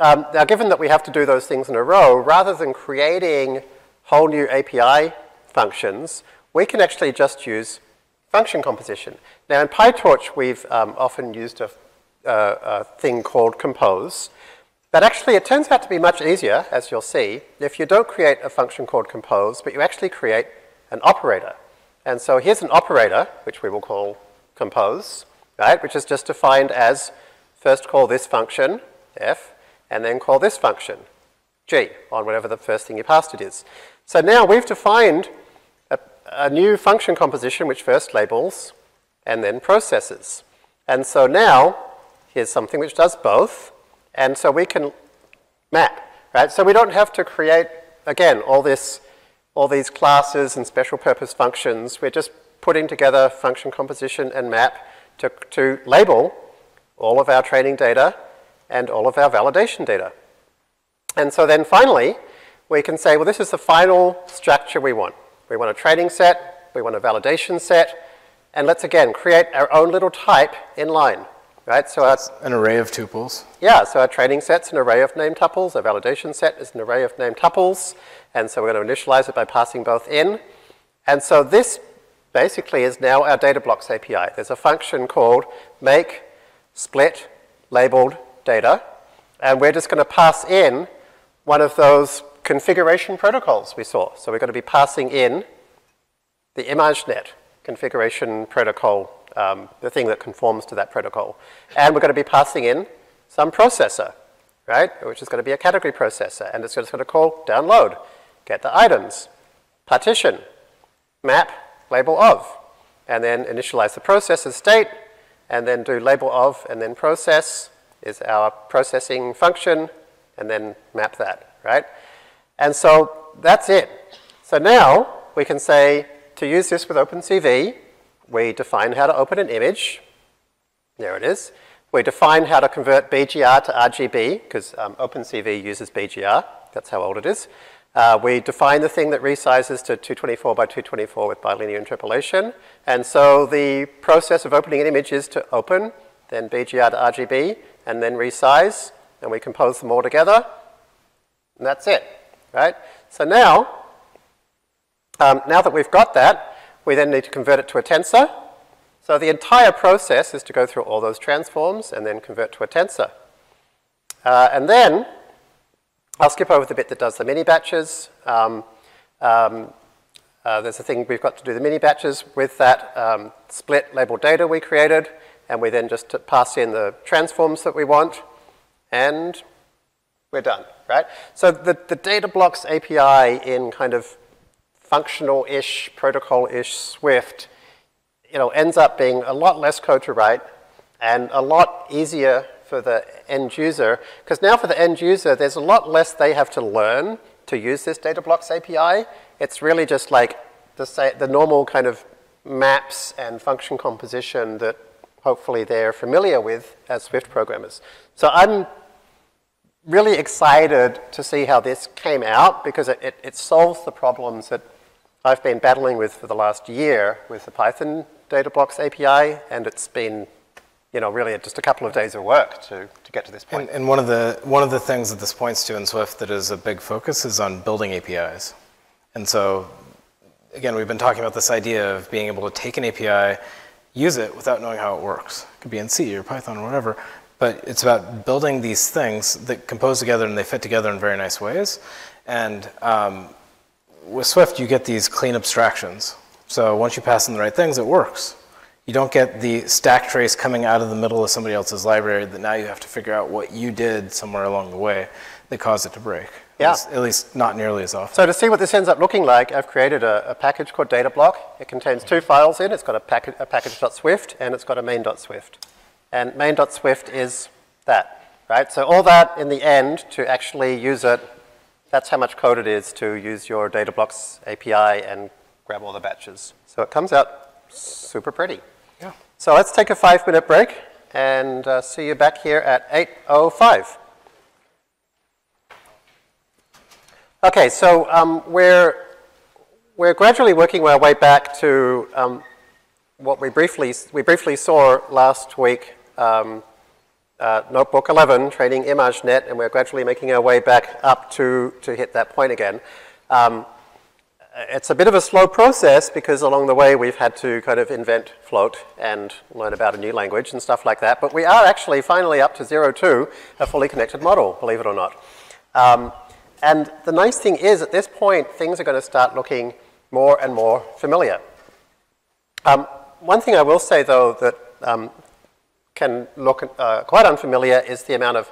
Um, now, given that we have to do those things in a row, rather than creating whole new API functions, we can actually just use function composition. Now, in PyTorch, we've um, often used a a thing called compose. But actually, it turns out to be much easier, as you'll see, if you don't create a function called compose, but you actually create an operator. And so here's an operator, which we will call compose, right, which is just defined as first call this function, f, and then call this function, g, on whatever the first thing you passed it is. So now we've defined a, a new function composition which first labels and then processes. And so now Here's something which does both. And so we can map, right? So we don't have to create, again, all this, all these classes and special purpose functions. We're just putting together function composition and map to, to label all of our training data and all of our validation data. And so then finally, we can say, well, this is the final structure we want. We want a training set, we want a validation set, and let's again create our own little type in line right? So, so an array of tuples. Yeah, so our training set's an array of named tuples. Our validation set is an array of named tuples. And so we're going to initialize it by passing both in. And so this basically is now our data blocks API. There's a function called make split labeled data. And we're just going to pass in one of those configuration protocols we saw. So we're going to be passing in the ImageNet configuration protocol, um, the thing that conforms to that protocol. And we're going to be passing in some processor, right, which is going to be a category processor. And it's just going to call download, get the items, partition, map, label of, and then initialize the processor state, and then do label of, and then process is our processing function, and then map that, right? And so that's it. So now we can say, to use this with OpenCV, we define how to open an image. There it is. We define how to convert BGR to RGB, because um, OpenCV uses BGR. That's how old it is. Uh, we define the thing that resizes to 224 by 224 with bilinear interpolation. And so the process of opening an image is to open, then BGR to RGB, and then resize, and we compose them all together, and that's it, right? So now, um, now that we've got that, we then need to convert it to a tensor. So the entire process is to go through all those transforms and then convert to a tensor. Uh, and then I'll skip over the bit that does the mini batches. Um, um, uh, there's a thing we've got to do the mini batches with that um, split labeled data we created, and we then just pass in the transforms that we want, and we're done, right? So the, the data blocks API in kind of functional-ish, protocol-ish Swift, you know, ends up being a lot less code to write and a lot easier for the end user, because now for the end user, there's a lot less they have to learn to use this data blocks API. It's really just like the, the normal kind of maps and function composition that hopefully they're familiar with as Swift programmers. So I'm really excited to see how this came out because it, it, it solves the problems that I've been battling with for the last year with the Python data blocks API, and it's been you know, really just a couple of days of work to, to get to this point. And, and, one, of the, one of the things that this points to in Swift that is a big focus is on building APIs. And so, again, we've been talking about this idea of being able to take an API, use it without knowing how it works. It could be in C or Python or whatever, but it's about building these things that compose together and they fit together in very nice ways. And um, with Swift, you get these clean abstractions. So once you pass in the right things, it works. You don't get the stack trace coming out of the middle of somebody else's library that now you have to figure out what you did somewhere along the way that caused it to break. Yeah. At least, at least not nearly as often. So to see what this ends up looking like, I've created a, a package called datablock. It contains two files in. It's got a, package, a package.swift and it's got a main.swift. And main.swift is that, right? So all that in the end to actually use it, that's how much code it is to use your data blocks API and grab all the batches. So it comes out super pretty. Yeah. So let's take a five minute break and uh, see you back here at 8.05. Okay, so um, we're, we're gradually working our way back to um, what we briefly, we briefly saw last week, um, uh, Notebook 11, training ImageNet, and we're gradually making our way back up to, to hit that point again. Um, it's a bit of a slow process because along the way we've had to kind of invent float and learn about a new language and stuff like that. But we are actually finally up to 0.2, a fully connected model, believe it or not. Um, and the nice thing is at this point, things are going to start looking more and more familiar. Um, one thing I will say though that um, can look uh, quite unfamiliar is the amount of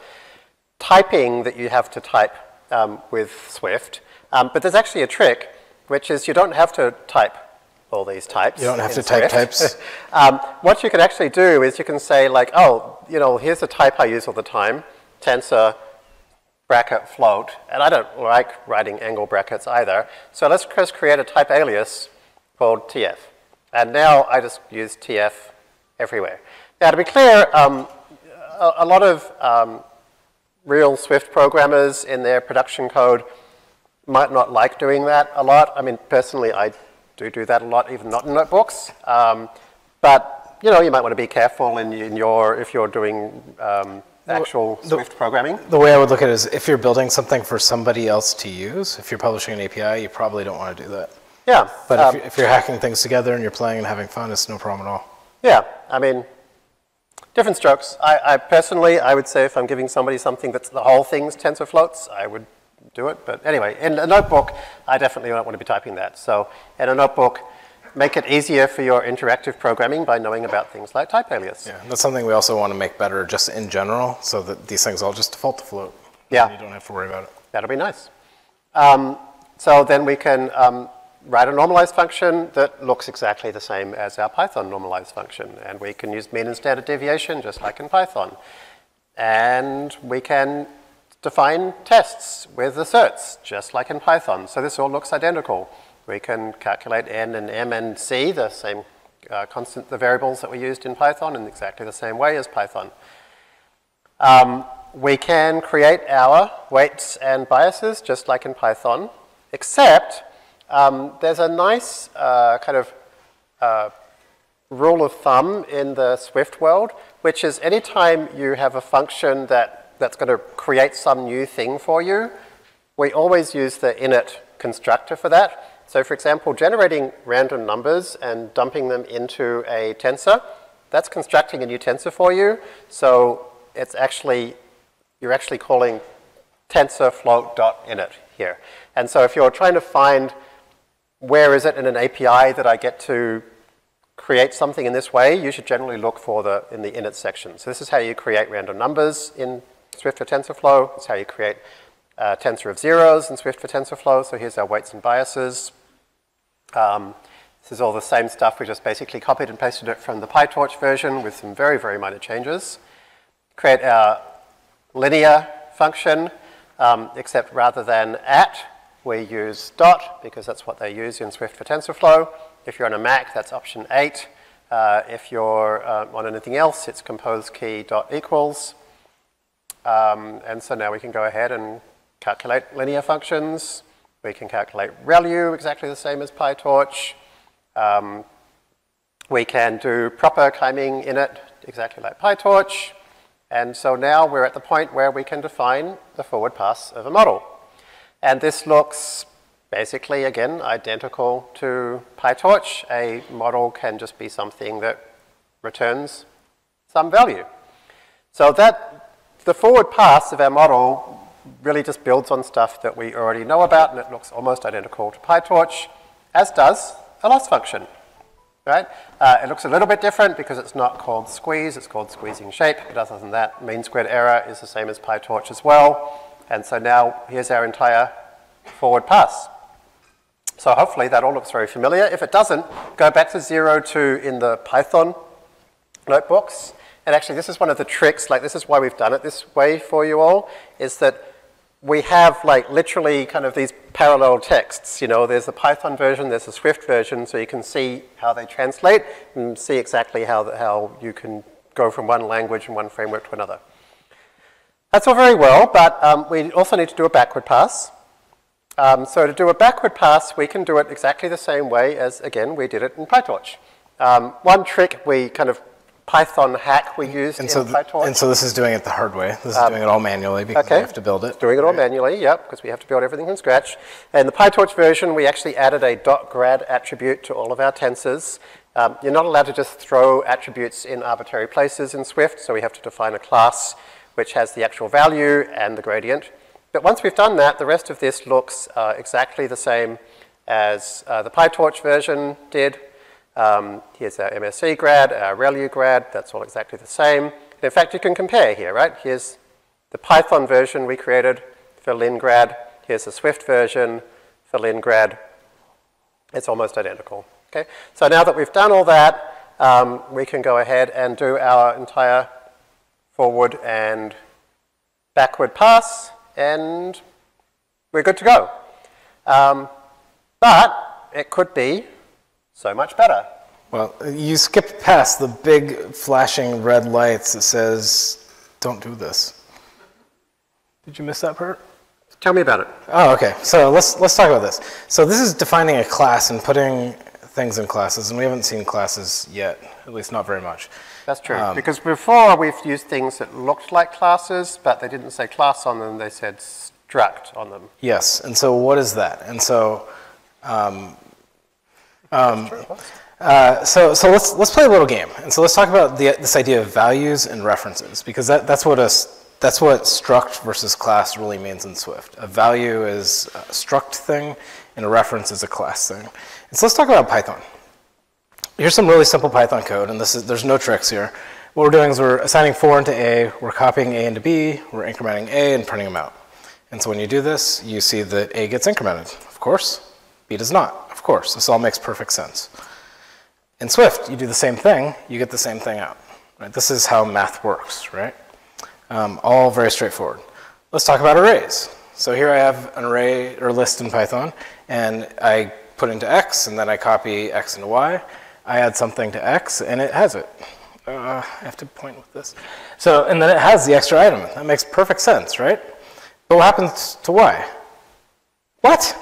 typing that you have to type um, with Swift. Um, but there's actually a trick which is you don't have to type all these types. You don't have to Swift. type types. um, what you can actually do is you can say like, oh, you know, here's a type I use all the time, tensor, bracket, float, and I don't like writing angle brackets either. So let's just create a type alias called TF. And now I just use TF everywhere. Now to be clear, um, a, a, lot of um, real Swift programmers in their production code might not like doing that a lot. I mean, personally, I do do that a lot, even not in notebooks. Um, but, you know, you might want to be careful in, in your, if you're doing um, actual the, Swift programming. The way I would look at it is if you're building something for somebody else to use, if you're publishing an API, you probably don't want to do that. Yeah. But um, if, you're, if you're hacking things together and you're playing and having fun, it's no problem at all. Yeah, I mean, different strokes. I, I personally, I would say if I'm giving somebody something that's the whole thing's tensor floats, I would do it. But anyway, in a notebook, I definitely don't want to be typing that. So in a notebook, make it easier for your interactive programming by knowing about things like type alias. Yeah, that's something we also want to make better just in general, so that these things all just default to float. Yeah. You don't have to worry about it. That'll be nice. Um, so then we can um, write a normalized function that looks exactly the same as our Python normalized function. And we can use mean and standard deviation just like in Python. And we can define tests with asserts just like in Python. So this all looks identical. We can calculate n and m and c, the same uh, constant, the variables that we used in Python in exactly the same way as Python. Um, we can create our weights and biases just like in Python, except um, there's a nice uh, kind of uh, rule of thumb in the Swift world, which is anytime you have a function that, that's going to create some new thing for you, we always use the init constructor for that. So for example, generating random numbers and dumping them into a tensor, that's constructing a new tensor for you. So it's actually, you're actually calling tensorfloat.init here. And so if you're trying to find where is it in an API that I get to create something in this way, you should generally look for the in the init section. So this is how you create random numbers in Swift for TensorFlow. It's how you create a tensor of zeros in Swift for TensorFlow. So here's our weights and biases. Um, this is all the same stuff. We just basically copied and pasted it from the PyTorch version with some very, very minor changes. Create our linear function, um, except rather than at, we use dot because that's what they use in Swift for TensorFlow. If you're on a Mac, that's option 8. Uh, if you're uh, on anything else, it's compose key dot equals. Um, and so now we can go ahead and calculate linear functions. We can calculate ReLU exactly the same as PyTorch. Um, we can do proper Kaiming init exactly like PyTorch. And so now we're at the point where we can define the forward pass of a model. And this looks basically, again, identical to PyTorch. A model can just be something that returns some value. So that the forward pass of our model really just builds on stuff that we already know about, and it looks almost identical to PyTorch, as does a loss function. Right? Uh, it looks a little bit different because it's not called squeeze, it's called squeezing shape, but other than that, mean squared error is the same as PyTorch as well. And so now here's our entire forward pass. So hopefully that all looks very familiar. If it doesn't, go back to 0 2 in the Python notebooks. And actually, this is one of the tricks, like this is why we've done it this way for you all, is that we have like literally kind of these parallel texts. You know, there's a Python version, there's a Swift version, so you can see how they translate and see exactly how, the, how you can go from one language and one framework to another. That's all very well, but um, we also need to do a backward pass. Um, so to do a backward pass, we can do it exactly the same way as, again, we did it in PyTorch. Um, one trick we kind of Python hack we used And in so, th- PyTorch. and so this is doing it the hard way. This is doing it all manually because okay. we have to build it. Doing it all manually, yep, because we have to build everything from scratch. In the PyTorch version, we actually added a .grad attribute to all of our tensors. Um, you're not allowed to just throw attributes in arbitrary places in Swift, so we have to define a class which has the actual value and the gradient. But once we've done that, the rest of this looks uh, exactly the same as uh, the PyTorch version did. Um, here's our MSE grad, our ReLU grad, that's all exactly the same. And in fact, you can compare here, right? Here's the Python version we created for lingrad. Here's the Swift version for lingrad. It's almost identical, okay? So now that we've done all that, um, we can go ahead and do our entire forward and backward pass, and we're good to go. Um, but it could be so much better. Well, you skipped past the big flashing red lights that says, don't do this. Did you miss that part? Tell me about it. Oh, okay. So let's, let's talk about this. So this is defining a class and putting things in classes, and we haven't seen classes yet, at least not very much. That's true. because before we've used things that looked like classes, but they didn't say class on them, they said struct on them. Yes, and so what is that? And so, um, um, uh, so, so let's, let's play a little game. And so let's talk about the, this idea of values and references, because that, that's what a, that's what struct versus class really means in Swift. A value is a struct thing, and a reference is a class thing. And so let's talk about Python. Here's some really simple Python code, and this is, there's no tricks here. What we're doing is we're assigning 4 into A, we're copying A into B, we're incrementing A and printing them out. And so when you do this, you see that A gets incremented, of course. B does not, of course. This all makes perfect sense. In Swift, you do the same thing, you get the same thing out. Right? This is how math works, right? Um, all very straightforward. Let's talk about arrays. So here I have an array or list in Python, and I put into x, and then I copy x into y. I add something to x, and it has it. Uh, I have to point with this. So, and then it has the extra item. That makes perfect sense, right? But what happens to y? What?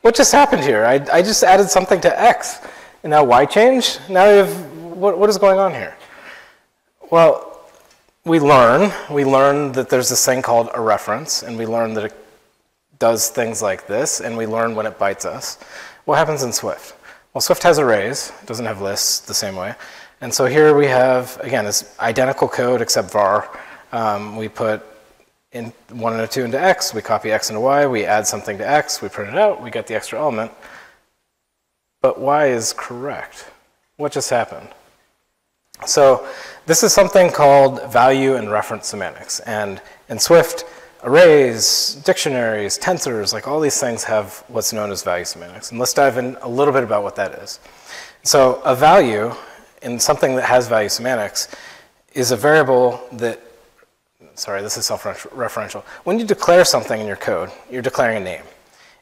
What just happened here? I, I just added something to x, and now y changed? Now you have, what, what is going on here? Well, we learn, we learn that there's this thing called a reference, and we learn that it does things like this, and we learn when it bites us. What happens in Swift? Well, Swift has arrays, it doesn't have lists the same way. And so here we have, again, it's identical code except var. Um, we put in 1 and a 2 into x, we copy x into y, we add something to x, we print it out, we get the extra element. But y is correct. What just happened? So this is something called value and reference semantics. And in Swift, arrays, dictionaries, tensors, like all these things have what's known as value semantics. And let's dive in a little bit about what that is. So a value in something that has value semantics is a variable that, sorry, this is self-referential. When you declare something in your code, you're declaring a name.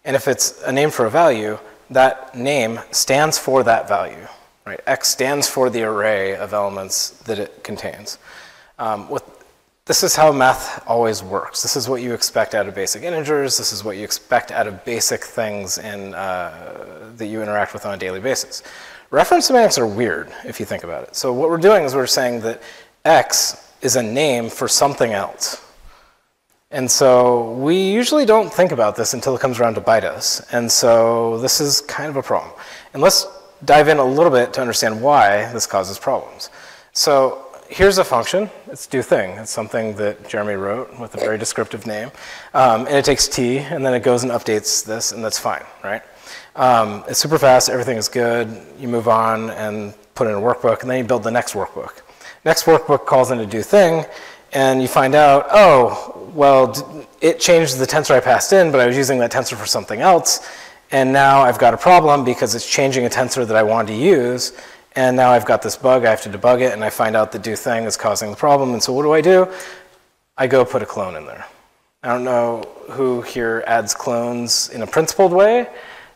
And if it's a name for a value, that name stands for that value. Right? X stands for the array of elements that it contains. Um, with, this is how math always works. This is what you expect out of basic integers. This is what you expect out of basic things in, uh, that you interact with on a daily basis. Reference semantics are weird if you think about it. So what we're doing is we're saying that X is a name for something else. And so we usually don't think about this until it comes around to bite us. And so this is kind of a problem. And let's dive in a little bit to understand why this causes problems. So here's a function. It's do thing. It's something that Jeremy wrote with a very descriptive name. Um, and it takes t, and then it goes and updates this, and that's fine, right? Um, it's super fast. Everything is good. You move on and put in a workbook, and then you build the next workbook. Next workbook calls in a do thing, and you find out, oh, well, it changed the tensor I passed in, but I was using that tensor for something else, and now I've got a problem because it's changing a tensor that I wanted to use. And now I've got this bug, I have to debug it, and I find out the do thing is causing the problem. And so what do I do? I go put a clone in there. I don't know who here adds clones in a principled way,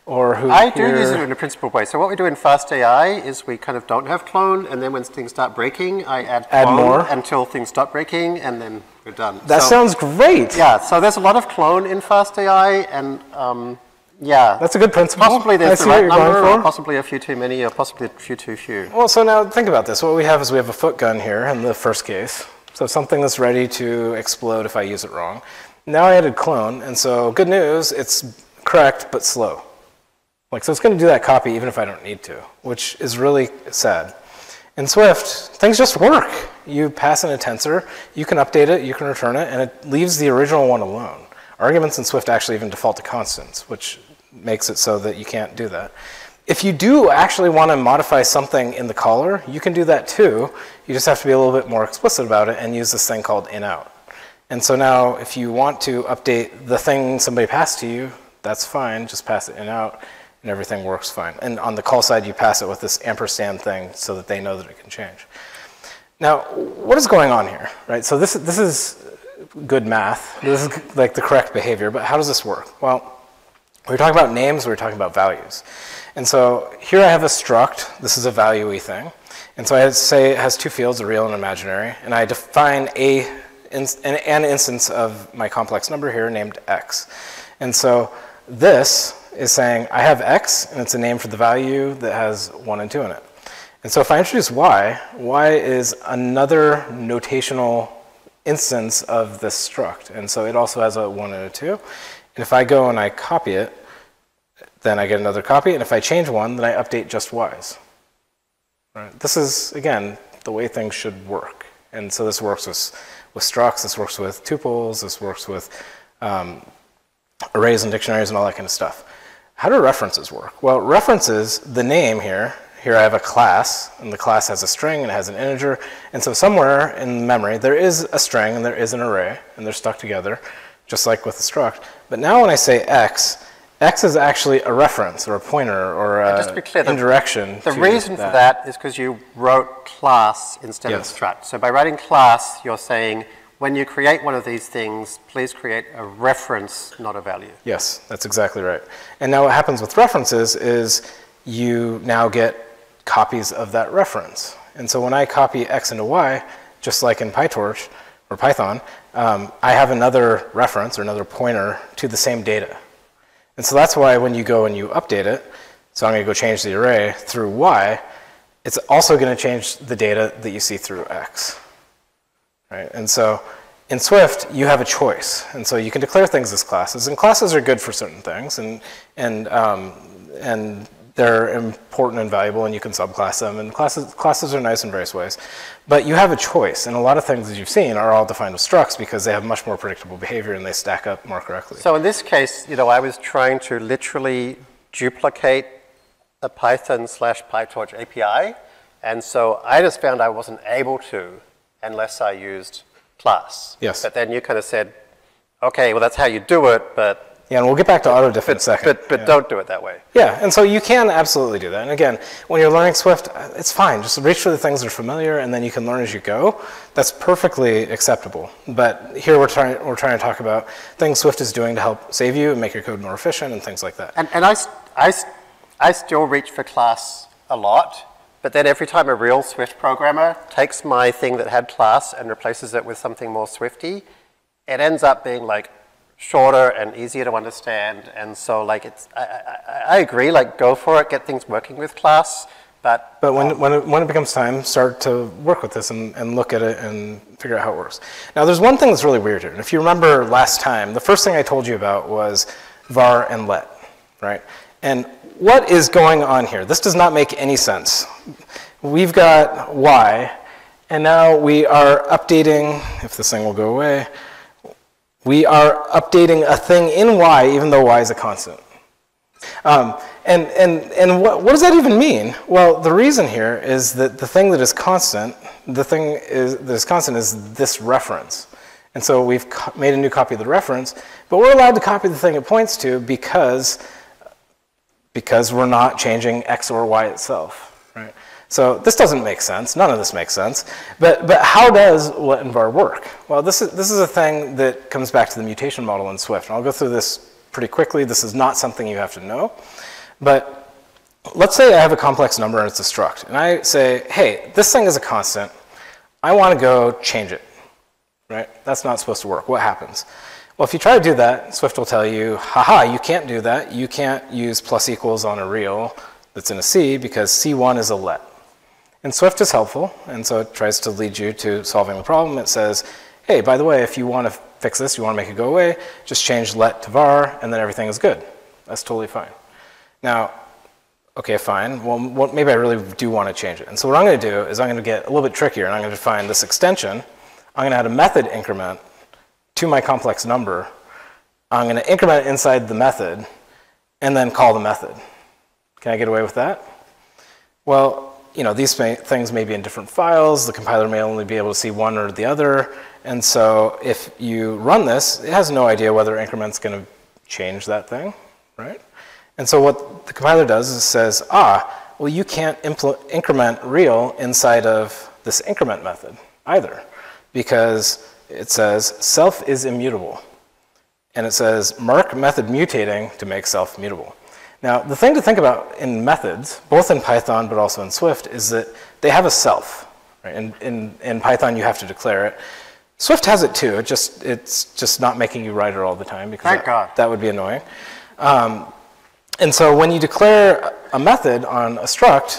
or who I do here... use it in a principled way. So what we do in FastAI is we kind of don't have clone, and then when things start breaking, I add clone Add more? until things stop breaking, and then we're done. That So- sounds great. Yeah, so there's a lot of clone in FastAI, and um, yeah. That's a good principle. Possibly there's the right number, or possibly a few too many, or possibly a few too few. Well, so now think about this. What we have is we have a foot gun here in the first case. So something that's ready to explode if I use it wrong. Now I added clone, and so good news, it's correct but slow. Like, so it's going to do that copy even if I don't need to, which is really sad. In Swift, things just work. You pass in a tensor, you can update it, you can return it, and it leaves the original one alone. Arguments in Swift actually even default to constants, which makes it so that you can't do that. If you do actually want to modify something in the caller, you can do that too. You just have to be a little bit more explicit about it and use this thing called in-out. And so now if you want to update the thing somebody passed to you, that's fine, just pass it in-out and everything works fine. And on the call side, you pass it with this ampersand thing so that they know that it can change. Now, what is going on here, right? So this, this is good math. This is like the correct behavior, but how does this work? Well, we were talking about names, we were talking about values. And so here I have a struct, this is a value-y thing. And so I say it has two fields, a real and imaginary, and I define a, an, an instance of my complex number here named x. And so this is saying I have x, and it's a name for the value that has 1 and 2 in it. And so if I introduce y, y is another notational instance of this struct. And so it also has a 1 and a 2. And if I go and I copy it, then I get another copy. And if I change one, then I update just y's. Right? This is, again, the way things should work. And so this works with, with structs, this works with tuples, this works with um, arrays and dictionaries and all that kind of stuff. How do references work? Well, references, the name here, here I have a class, and the class has a string and it has an integer. And so somewhere in memory, there is a string and there is an array, and they're stuck together, just like with a struct. But now when I say x, x is actually a reference or a pointer or a just to be clear, the- indirection. The to reason for that is because you wrote class instead Yes. of struct. So by writing class, you're saying when you create one of these things, please create a reference, not a value. Yes, that's exactly right. And now what happens with references is you now get copies of that reference. And so when I copy x into y, just like in PyTorch or Python, um, I have another reference or another pointer to the same data. And so that's why when you go and you update it, so I'm going to go change the array through y, it's also going to change the data that you see through x. Right? And so in Swift, you have a choice. And so you can declare things as classes. And classes are good for certain things. And, and, um, and they're important and valuable, and you can subclass them. And classes, classes are nice in various ways. But you have a choice. And a lot of things that you've seen are all defined with structs because they have much more predictable behavior and they stack up more correctly. So in this case, you know, I was trying to literally duplicate a Python slash PyTorch API, and so I just found I wasn't able to unless I used class. Yes. But then you kind of said, okay, well that's how you do it, but yeah, and we'll get back to autodiff in a but second. but, but Yeah. don't do it that way. Yeah, and so you can absolutely do that. And again, when you're learning Swift, uh, it's fine. Just reach for the things that are familiar, and then you can learn as you go. That's perfectly acceptable. But here we're trying, we're trying to talk about things Swift is doing to help save you and make your code more efficient and things like that. And, and I, s- I s- I still reach for class a lot, but then every time a real Swift programmer takes my thing that had class and replaces it with something more Swifty, it ends up being like shorter and easier to understand. And so like it's, I, I, I agree, like go for it, get things working with class, but But when, um, when, it, when it becomes time, start to work with this and, and look at it and figure out how it works. Now, there's one thing that's really weird here. And if you remember last time, the first thing I told you about was var and let, right? And what is going on here? This does not make any sense. We've got y, and now we are updating, if this thing will go away, we are updating a thing in y even though y is a constant. Um, and and, and what, what does that even mean? Well, the reason here is that the thing that is constant, the thing is, that is constant is this reference. And so we've made a new copy of the reference, but we're allowed to copy the thing it points to because, because we're not changing x or y itself? So this doesn't make sense. None of this makes sense. But, but how does let and var work? Well, this is, this is a thing that comes back to the mutation model in Swift. And I'll go through this pretty quickly. This is not something you have to know. But let's say I have a complex number and it's a struct. And I say, hey, this thing is a constant. I want to go change it. Right? That's not supposed to work. What happens? Well, if you try to do that, Swift will tell you, haha, you can't do that. You can't use plus equals on a real that's in a C because C1 is a let. And Swift is helpful, and so it tries to lead you to solving the problem. It says, hey, by the way, if you want to fix this, you want to make it go away, just change let to var, and then everything is good. That's totally fine. Now, okay, fine. Well, what, maybe I really do want to change it. And so what I'm going to do is I'm going to get a little bit trickier, and I'm going to define this extension. I'm going to add a method increment to my complex number. I'm going to increment it inside the method, and then call the method. Can I get away with that? Well, you know, these may, things may be in different files. The compiler may only be able to see one or the other. And so if you run this, it has no idea whether increment's going to change that thing, right? And so what the compiler does is says, ah, well, you can't increment real inside of this increment method either, because it says self is immutable. And it says mark method mutating to make self mutable. Now, the thing to think about in methods, both in Python but also in Swift, is that they have a self. Right? In, in, in Python, you have to declare it. Swift has it too. It just, it's just not making you write it all the time because Thank that, God. that would be annoying. Um, and so when you declare a method on a struct,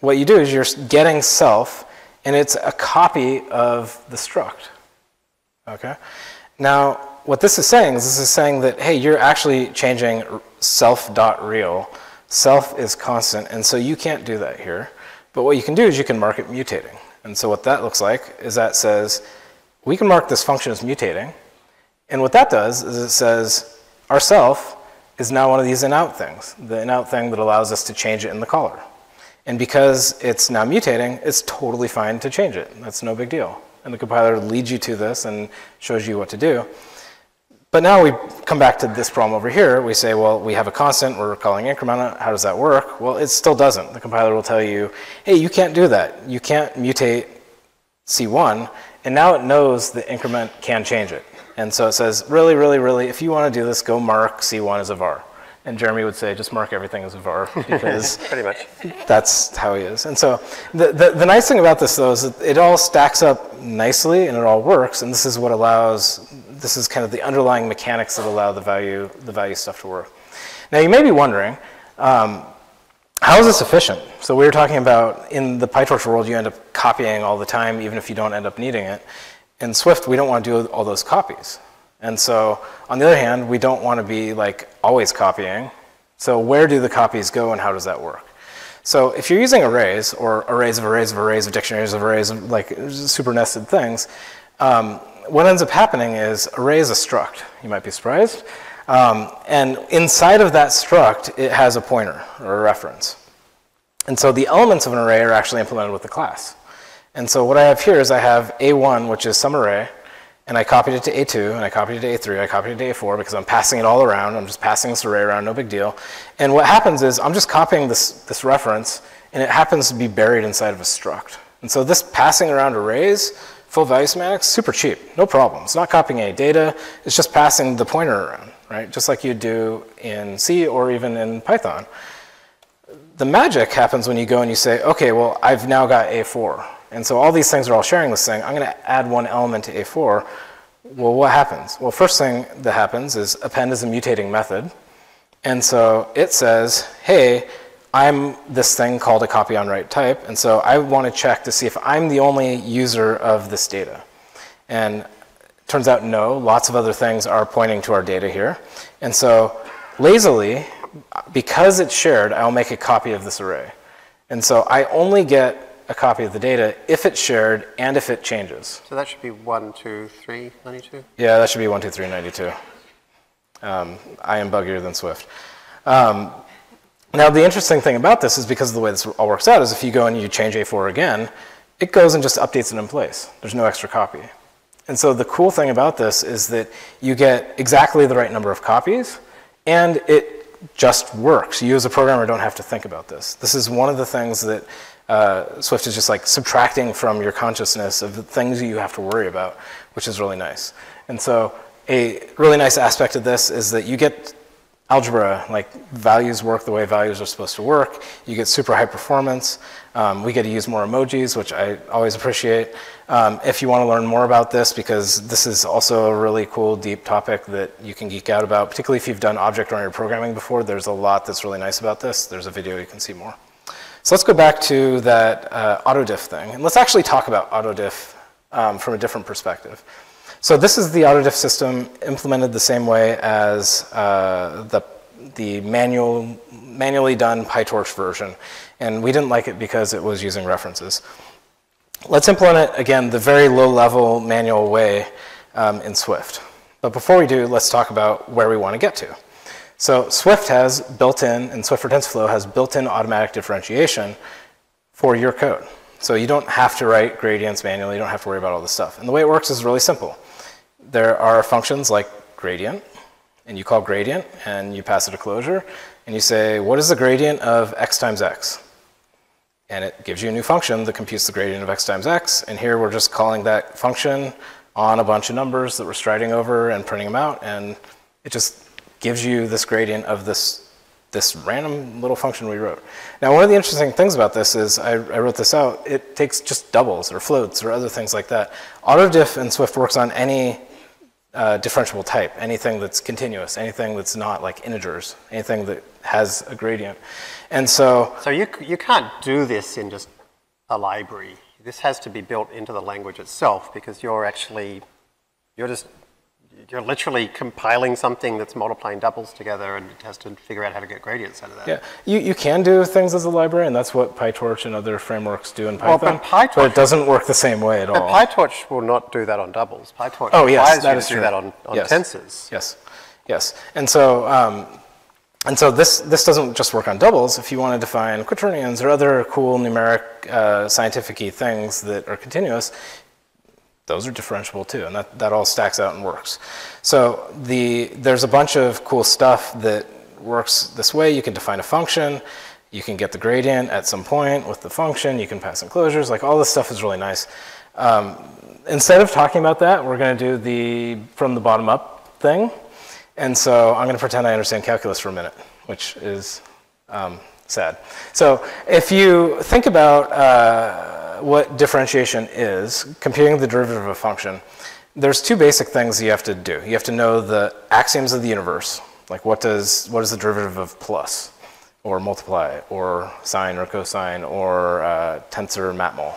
what you do is you're getting self, and it's a copy of the struct. Okay? Now, what this is saying is this is saying that, hey, you're actually changing self.real. Self is constant, and so you can't do that here. But what you can do is you can mark it mutating. And so what that looks like is that says, we can mark this function as mutating. And what that does is it says, our self is now one of these in-out things, the in-out thing that allows us to change it in the caller. And because it's now mutating, it's totally fine to change it. That's no big deal. And the compiler leads you to this and shows you what to do. But now we come back to this problem over here. We say, well, we have a constant, we're calling increment. How does that work? Well, it still doesn't. The compiler will tell you, hey, you can't do that. You can't mutate C1. And now it knows the increment can change it. And so it says, really, really, really, if you want to do this, go mark C1 as a var. And Jeremy would say, just mark everything as a var because Pretty much. that's how he is. And so the, the, the, nice thing about this, though, is that it all stacks up nicely and it all works. And this is what allows, this is kind of the underlying mechanics that allow the value, the value stuff to work. Now, you may be wondering, um, how is this efficient? So we were talking about in the PyTorch world, you end up copying all the time, even if you don't end up needing it. In Swift, we don't want to do all those copies. And so, on the other hand, we don't want to be like always copying. So where do the copies go and how does that work? So if you're using arrays or arrays of arrays of arrays of dictionaries of arrays of like super nested things, um, what ends up happening is array is a struct. You might be surprised. Um, and inside of that struct, it has a pointer or a reference. And so the elements of an array are actually implemented with the class. And so what I have here is I have A1, which is some array, and I copied it to A2, and I copied it to A3, I copied it to A4 because I'm passing it all around. I'm just passing this array around, no big deal. And what happens is I'm just copying this, this reference, and it happens to be buried inside of a struct. And so this passing around arrays, full value semantics, super cheap, no problem. It's not copying any data, it's just passing the pointer around, right? Just like you do in C or even in Python. The magic happens when you go and you say, okay, well, I've now got A4. And so all these things are all sharing this thing. I'm going to add one element to A4. Well, what happens? Well, first thing that happens is append is a mutating method. And so it says, hey, I'm this thing called a copy on write type. And so I want to check to see if I'm the only user of this data. And turns out no, lots of other things are pointing to our data here. And so lazily, because it's shared, I'll make a copy of this array. And so I only get a copy of the data if it's shared and if it changes. So that should be 1, 2, 3, 92? Yeah, that should be 1, 2, 3, 92. Um, I am buggier than Swift. Um, now, the interesting thing about this is because of the way this all works out is if you go and you change A4 again, it goes and just updates it in place. There's no extra copy. And so the cool thing about this is that you get exactly the right number of copies, and it just works. You as a programmer don't have to think about this. This is one of the things that uh, Swift is just like subtracting from your consciousness of the things you have to worry about, which is really nice. And so a really nice aspect of this is that you get algebra, like values work the way values are supposed to work. You get super high performance. Um, we get to use more emojis, which I always appreciate. Um, if you want to learn more about this, because this is also a really cool, deep topic that you can geek out about, particularly if you've done object-oriented programming before, there's a lot that's really nice about this. There's a video you can see more. So let's go back to that uh, autodiff thing. And let's actually talk about autodiff um, from a different perspective. So this is the autodiff system implemented the same way as uh, the, the manual, manually done PyTorch version. And we didn't like it because it was using references. Let's implement it, again, the very low-level manual way um, in Swift. But before we do, let's talk about where we want to get to. So Swift has built-in, and Swift for TensorFlow has built-in automatic differentiation for your code. So you don't have to write gradients manually, you don't have to worry about all this stuff. And the way it works is really simple. There are functions like gradient, and you call gradient, and you pass it a closure, and you say, what is the gradient of x times x? And it gives you a new function that computes the gradient of x times x, and here we're just calling that function on a bunch of numbers that we're striding over and printing them out, and it just gives you this gradient of this, this random little function we wrote. Now, one of the interesting things about this is I, I wrote this out. It takes just doubles or floats or other things like that. Autodiff in Swift works on any uh, differentiable type, anything that's continuous, anything that's not like integers, anything that has a gradient. And so... So you, you can't do this in just a library. This has to be built into the language itself because you're actually, you're just you're literally compiling something that's multiplying doubles together and it has to figure out how to get gradients out of that. Yeah, you, you can do things as a library, and that's what PyTorch and other frameworks do in Well, Python. but PyTorch- it doesn't work the same way at all. PyTorch will not do that on doubles. PyTorch Oh, yes, that is to do true. that on, on Yes. tensors. Yes, yes. And so, um, and so this, this doesn't just work on doubles. If you want to define quaternions or other cool numeric uh, scientific things that are continuous, those are differentiable too, and that, that all stacks out and works. So the, there's a bunch of cool stuff that works this way. You can define a function, you can get the gradient at some point with the function, you can pass enclosures, like all this stuff is really nice. Um, instead of talking about that, we're going to do the from the bottom up thing. And so I'm going to pretend I understand calculus for a minute, which is um, sad. So if you think about uh, what differentiation is, computing the derivative of a function, there's two basic things you have to do. You have to know the axioms of the universe, like what does what is the derivative of plus, or multiply, or sine or cosine, or uh, tensor matmul.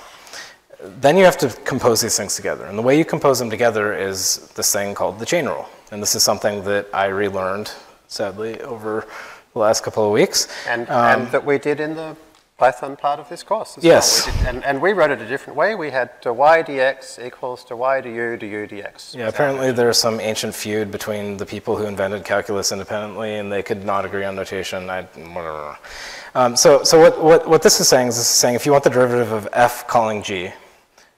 Then you have to compose these things together. And the way you compose them together is this thing called the chain rule. And this is something that I relearned, sadly, over the last couple of weeks. And, Um, and that we did in the Python part of this course as Yes. well. We did- and, and we wrote it a different way. We had y dx equals to y du du dx. Yeah, apparently there's some ancient feud between the people who invented calculus independently, and they could not agree on notation. I, whatever. Um, so, so what, what, what this is saying is this is saying if you want the derivative of f calling g,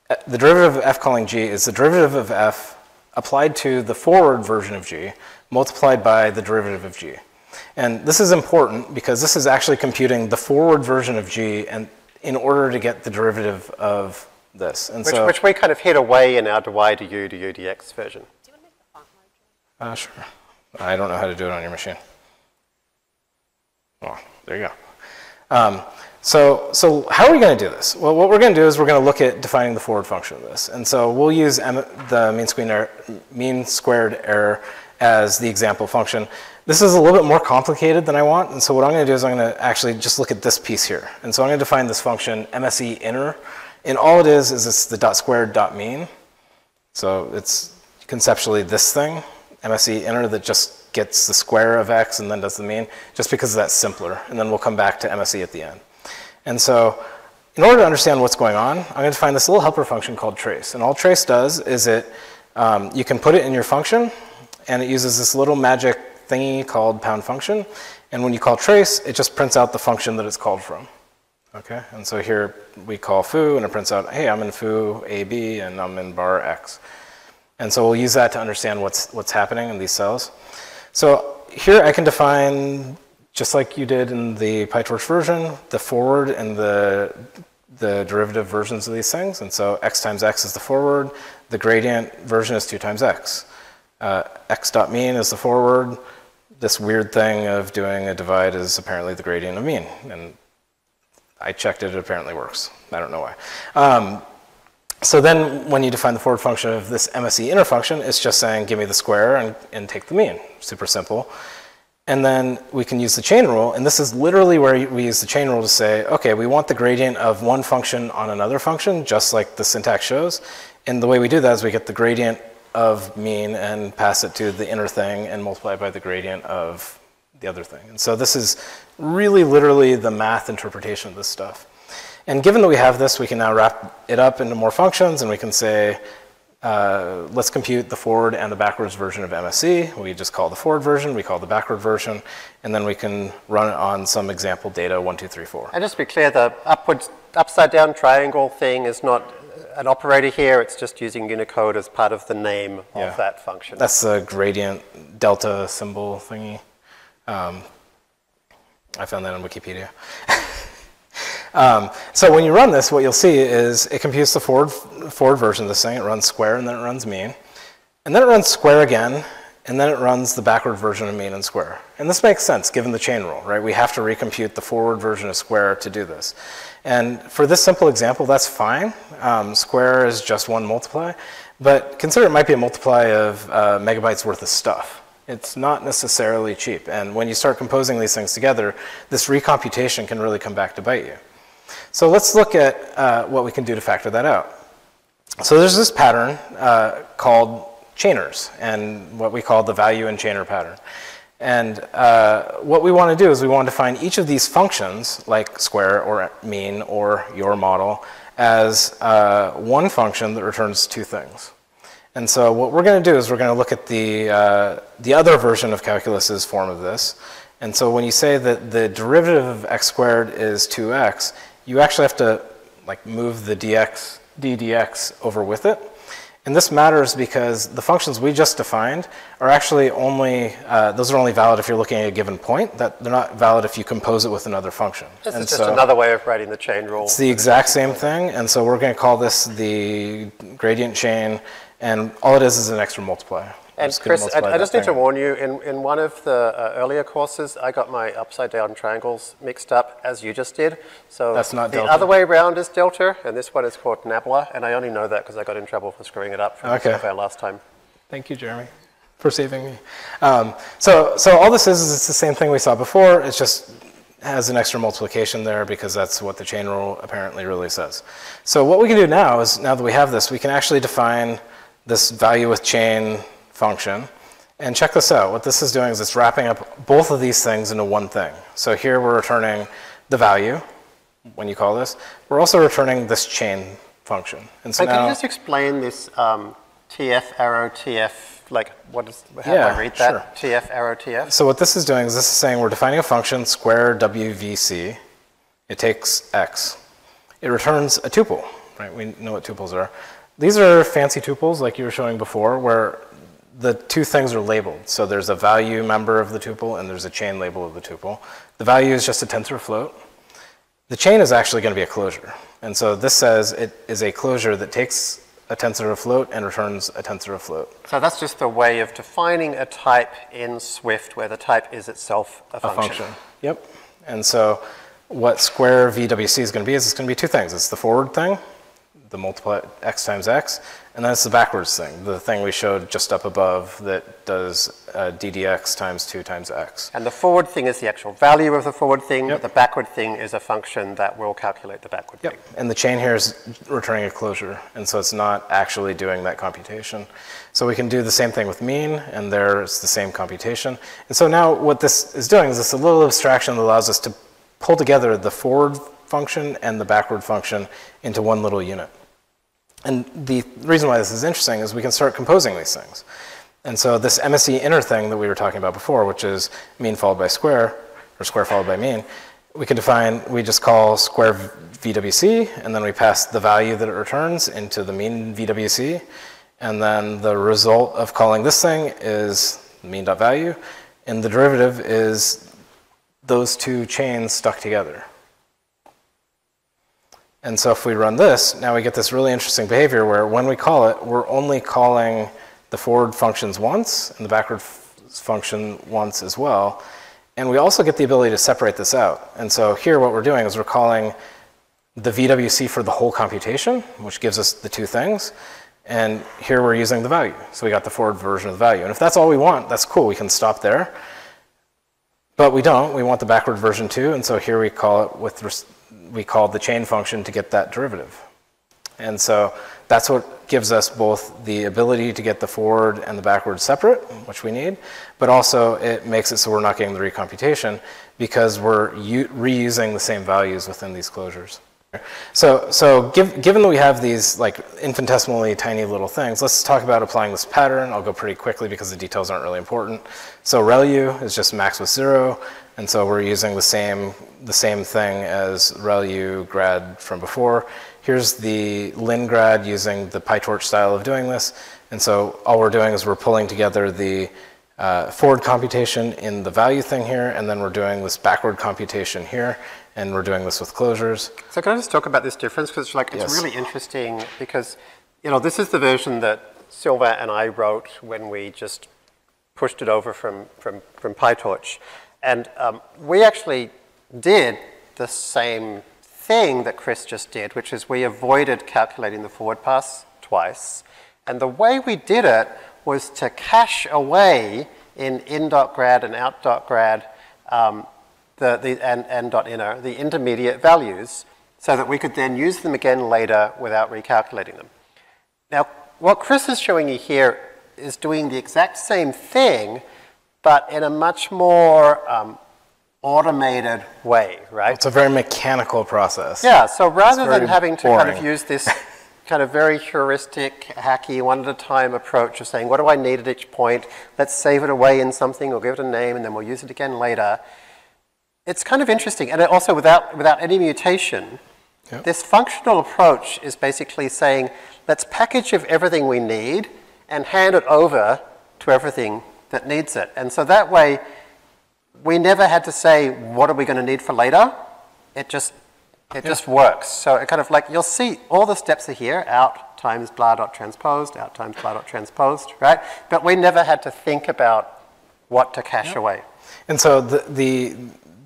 uh, the derivative of f calling g is the derivative of f applied to the forward version of g multiplied by the derivative of g. And this is important because this is actually computing the forward version of g and in order to get the derivative of this. And Which, so, which we kind of hid away in our y du du dx version. Uh, sure. I don't know how to do it on your machine. Oh, there you go. Um, so, so how are we going to do this? Well, what we're going to do is we're going to look at defining the forward function of this. And so we'll use M the mean, squared error, mean squared error as the example function. This is a little bit more complicated than I want. And so what I'm going to do is I'm going to actually just look at this piece here. And so I'm going to define this function MSE inner. And all it is is it's the dot squared dot mean. So it's conceptually this thing, MSE inner, that just gets the square of x and then does the mean, just because that's simpler. And then we'll come back to MSE at the end. And so in order to understand what's going on, I'm going to find this little helper function called trace. And all trace does is it, um, you can put it in your function, and it uses this little magic thingy called pound function. And when you call trace, it just prints out the function that it's called from. Okay, and so here we call foo, and it prints out, hey, I'm in foo AB, and I'm in bar X. And so we'll use that to understand what's, what's happening in these cells. So here I can define, just like you did in the PyTorch version, the forward and the, the derivative versions of these things. And so x times x is the forward, the gradient version is 2 times x. Uh, x dot mean is the forward. This weird thing of doing a divide is apparently the gradient of mean. And I checked it, it apparently works. I don't know why. Um, so then when you define the forward function of this MSE inner function, it's just saying give me the square and, and take the mean. Super simple. And then we can use the chain rule, and this is literally where we use the chain rule to say, okay, we want the gradient of one function on another function, just like the syntax shows. And the way we do that is we get the gradient of mean and pass it to the inner thing and multiply by the gradient of the other thing. And so this is really literally the math interpretation of this stuff. And given that we have this, we can now wrap it up into more functions, and we can say, uh, let's compute the forward and the backwards version of MSE. We just call the forward version, we call the backward version, and then we can run it on some example data, one, two, three, four. And just to be clear, the upwards, upside down triangle thing is not an operator here, it's just using Unicode as part of the name Yeah. of that function. That's the gradient delta symbol thingy. Um, I found that on Wikipedia. um, so when you run this, what you'll see is it computes the forward, forward version of this thing. It runs square and then it runs mean. And then it runs square again, and then it runs the backward version of mean and square. And this makes sense given the chain rule, right? We have to recompute the forward version of square to do this. And for this simple example, that's fine. Um, square is just one multiply. But consider it might be a multiply of uh, megabytes worth of stuff. It's not necessarily cheap. And when you start composing these things together, this recomputation can really come back to bite you. So let's look at uh, what we can do to factor that out. So there's this pattern uh, called chainers and what we call the value and chainer pattern. And uh, what we want to do is we want to find each of these functions, like square or mean or your model, as uh, one function that returns two things. And so what we're going to do is we're going to look at the, uh, the other version of calculus's form of this. And so when you say that the derivative of x squared is 2x, you actually have to like move the dx, ddx over with it. And this matters because the functions we just defined are actually only, uh, those are only valid if you're looking at a given point. That they're not valid if you compose it with another function. This and is just so another way of writing the chain rule. It's the exact same thing. And so we're going to call this the gradient chain. And all it is is an extra multiplier. And just Chris, I, I just need to warn you, in, in one of the uh, earlier courses, I got my upside down triangles mixed up as you just did. So That's not the delta. other way around is delta, and this one is called nabla, and I only know that because I got in trouble for screwing it up from Okay. the survey last time. Thank you, Jeremy, for saving me. Um, so, so all this is, is it's the same thing we saw before. It's just has an extra multiplication there because that's what the chain rule apparently really says. So what we can do now is, now that we have this, we can actually define this value with chain function. And check this out. What this is doing is it's wrapping up both of these things into one thing. So here we're returning the value when you call this. We're also returning this chain function. And so And can now, you just explain this um, TF arrow TF, like what is, how do Yeah, I read that? TF arrow TF? So what this is doing is this is saying we're defining a function square VWC. It takes x. It returns a tuple, right? We know what tuples are. These are fancy tuples like you were showing before where the two things are labeled. So there's a value member of the tuple and there's a chain label of the tuple. The value is just a tensor of float. The chain is actually going to be a closure. And so this says it is a closure that takes a tensor of float and returns a tensor of float. So that's just a way of defining a type in Swift where the type is itself a function. a function. Yep. And so what square VWC is going to be is it's going to be two things. It's the forward thing, the multiply x times x, and that's the backwards thing, the thing we showed just up above that does uh, ddx times 2 times x. And the forward thing is the actual value of the forward thing. Yep. The backward thing is a function that will calculate the backward Yep. thing. And the chain here is returning a closure, and so it's not actually doing that computation. So we can do the same thing with mean, and there it's the same computation. And so now what this is doing is it's a little abstraction that allows us to pull together the forward function and the backward function into one little unit. And the reason why this is interesting is we can start composing these things. And so this MSE inner thing that we were talking about before, which is mean followed by square, or square followed by mean, we can define, we just call square VWC, and then we pass the value that it returns into the mean VWC, and then the result of calling this thing is mean.value, and the derivative is those two chains stuck together. And so if we run this, now we get this really interesting behavior where when we call it, we're only calling the forward functions once and the backward function once as well. And we also get the ability to separate this out. And so here what we're doing is we're calling the VWC for the whole computation, which gives us the two things. And here we're using the value. So we got the forward version of the value. And if that's all we want, that's cool. We can stop there. But we don't. We want the backward version too. And so here we call it with we call the chain function to get that derivative. And so that's what gives us both the ability to get the forward and the backward separate, which we need, but also it makes it so we're not getting the recomputation because we're reusing the same values within these closures. So, so give, given that we have these like infinitesimally tiny little things, let's talk about applying this pattern. I'll go pretty quickly because the details aren't really important. So ReLU is just max with zero, and so we're using the same, the same thing as ReLU grad from before. Here's the lin grad using the PyTorch style of doing this, and so all we're doing is we're pulling together the uh, forward computation in the value thing here, and then we're doing this backward computation here, and we're doing this with closures. So can I just talk about this difference? Because like, it's Yes. really interesting because, you know, this is the version that Sylvain and I wrote when we just pushed it over from, from, from PyTorch. And um, we actually did the same thing that Chris just did, which is we avoided calculating the forward pass twice. And the way we did it was to cache away in in.grad and out.grad um, the, the, and, dot inner, the intermediate values, so that we could then use them again later without recalculating them. Now, what Chris is showing you here is doing the exact same thing, but in a much more um, automated way, right? It's a very mechanical process. Yeah, so rather than having to kind of use this kind of very heuristic, hacky, one at a time approach of saying, what do I need at each point? Let's save it away in something or give it a name and then we'll use it again later. It's kind of interesting. And also, without, without any mutation, Yep. this functional approach is basically saying, let's package of everything we need and hand it over to everything that needs it. And so that way, we never had to say, what are we going to need for later? It just, it just works. So it kind of like, you'll see all the steps are here, out times blah dot transposed, out times blah dot transposed, right? But we never had to think about what to cache away. And so the, the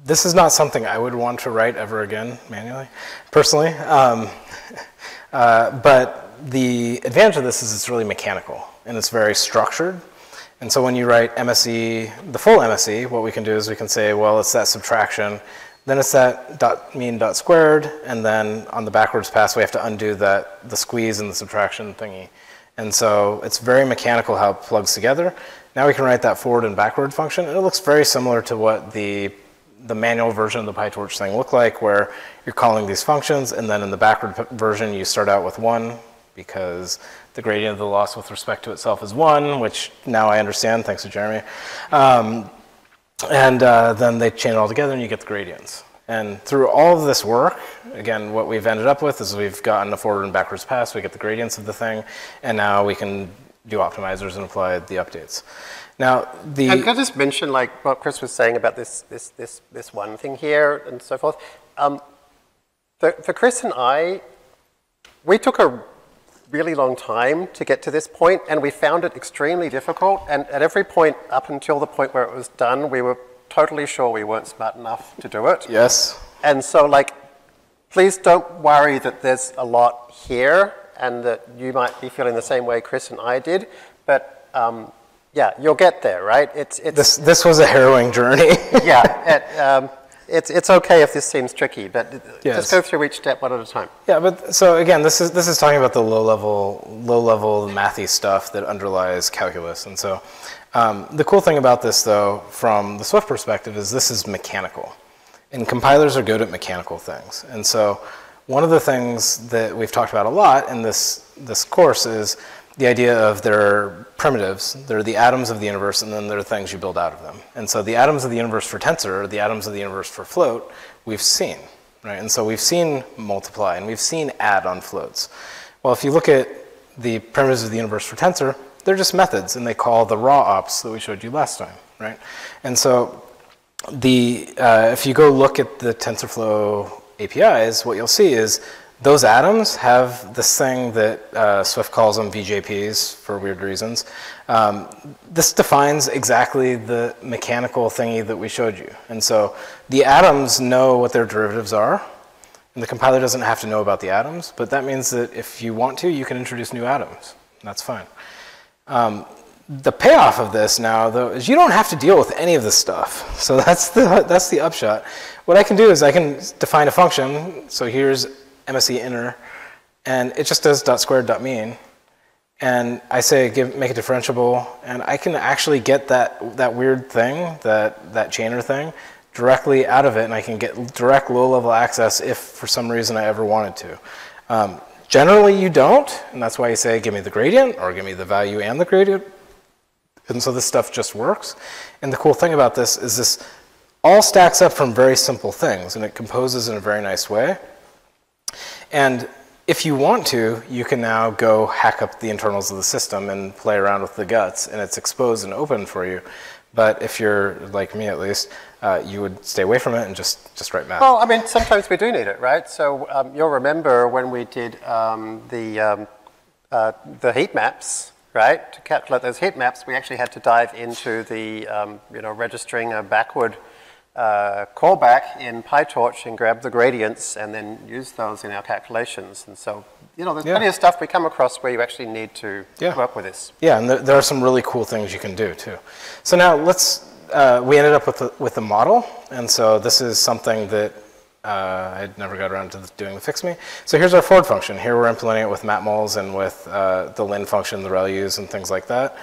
this is not something I would want to write ever again manually, personally. Um, uh, but the advantage of this is it's really mechanical and it's very structured. And so when you write MSE, the full MSE, what we can do is we can say, well, it's that subtraction, then it's that dot mean dot squared, and then on the backwards pass we have to undo that the squeeze and the subtraction thingy. And so it's very mechanical how it plugs together. Now we can write that forward and backward function, and it looks very similar to what the the manual version of the PyTorch thing looked like, where you're calling these functions, and then in the backward version you start out with one because the gradient of the loss with respect to itself is one, which now I understand thanks to Jeremy. Um, and uh, then they chain it all together and you get the gradients. And through all of this work, again, what we've ended up with is we've gotten a forward and backwards pass, we get the gradients of the thing, and now we can do optimizers and apply the updates. Now, the... And can I just mention, like, what Chris was saying about this, this, this, this one thing here and so forth? Um, for, for Chris and I, we took a really long time to get to this point, and we found it extremely difficult. And at every point up until the point where it was done, we were totally sure we weren't smart enough to do it. yes? And so, like, please don't worry that there's a lot here and that you might be feeling the same way Chris and I did. But um, yeah, you'll get there, right? It's, it's, This, this was a harrowing journey. yeah, it, um, it's, it's okay if this seems tricky, but Yes. just go through each step one at a time. Yeah, but so again, this is this is talking about the low level, low level mathy stuff that underlies calculus, and so um, the cool thing about this, though, from the Swift perspective, is this is mechanical, and compilers are good at mechanical things, and so one of the things that we've talked about a lot in this this course is the idea of there are primitives, they're the atoms of the universe, and then there are things you build out of them. And so the atoms of the universe for tensor, the atoms of the universe for float, we've seen, right? And so we've seen multiply, and we've seen add on floats. Well, if you look at the primitives of the universe for tensor, they're just methods, and they call the raw ops that we showed you last time, right? And so the, uh, if you go look at the TensorFlow APIs, what you'll see is those atoms have this thing that uh, Swift calls them VJPs for weird reasons. Um, this defines exactly the mechanical thingy that we showed you. And so the atoms know what their derivatives are, and the compiler doesn't have to know about the atoms, but that means that if you want to, you can introduce new atoms. That's fine. Um, the payoff of this now, though, is you don't have to deal with any of this stuff. So that's the, that's the upshot. What I can do is I can define a function. So here's MSE inner, and it just does dot squared dot mean. And I say give, make it differentiable, and I can actually get that, that weird thing, that, that chainer thing, directly out of it, and I can get direct low-level access if for some reason I ever wanted to. Um, generally, you don't, and that's why you say give me the gradient, or give me the value and the gradient, and so this stuff just works. And the cool thing about this is this all stacks up from very simple things, and it composes in a very nice way. And if you want to, you can now go hack up the internals of the system and play around with the guts, and it's exposed and open for you. But if you're like me, at least, uh, you would stay away from it and just, just write math. Well, I mean, sometimes we do need it, right? So um, you'll remember when we did um, the, um, uh, the heat maps, right? To calculate those heat maps, we actually had to dive into the, um, you know, registering a backward uh, callback in PyTorch and grab the gradients and then use those in our calculations. And so, you know, there's Yeah. plenty of stuff we come across where you actually need to Yeah. work with this. Yeah, and there, there are some really cool things you can do too. So now let's, uh, we ended up with a, with a model, and so this is something that uh, I'd never got around to doing the fix me. So here's our forward function. Here we're implementing it with matmuls and with uh, the lin function, the ReLUs, and things like that.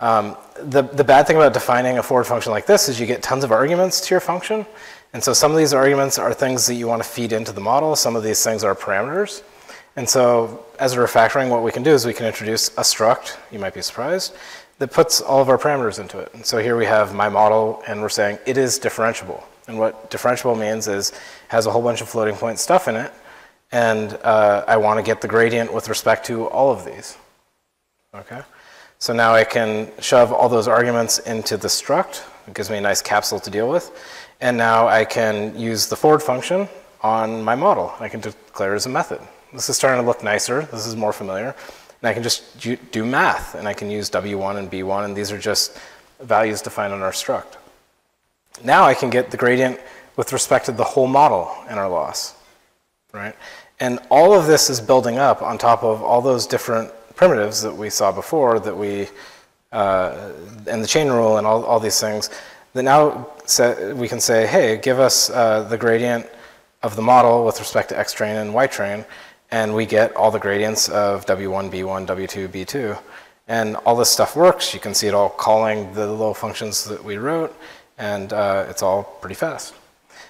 Um, the, the bad thing about defining a forward function like this is you get tons of arguments to your function. And so some of these arguments are things that you want to feed into the model. Some of these things are parameters. And so as a refactoring, what we can do is we can introduce a struct, you might be surprised, that puts all of our parameters into it. And so here we have my model, and we're saying it is differentiable. And what differentiable means is has a whole bunch of floating point stuff in it, and uh, I want to get the gradient with respect to all of these. Okay? So now I can shove all those arguments into the struct. It gives me a nice capsule to deal with. And now I can use the forward function on my model. I can declare it as a method. This is starting to look nicer. This is more familiar. And I can just do math, and I can use W1 and B1, and these are just values defined on our struct. Now I can get the gradient with respect to the whole model in our loss, right? And all of this is building up on top of all those different primitives that we saw before that we, uh, and the chain rule and all, all these things, that now we can say, hey, give us uh, the gradient of the model with respect to x train and y train, and we get all the gradients of W1, B1, W2, B2. And all this stuff works. You can see it all calling the little functions that we wrote, and uh, it's all pretty fast.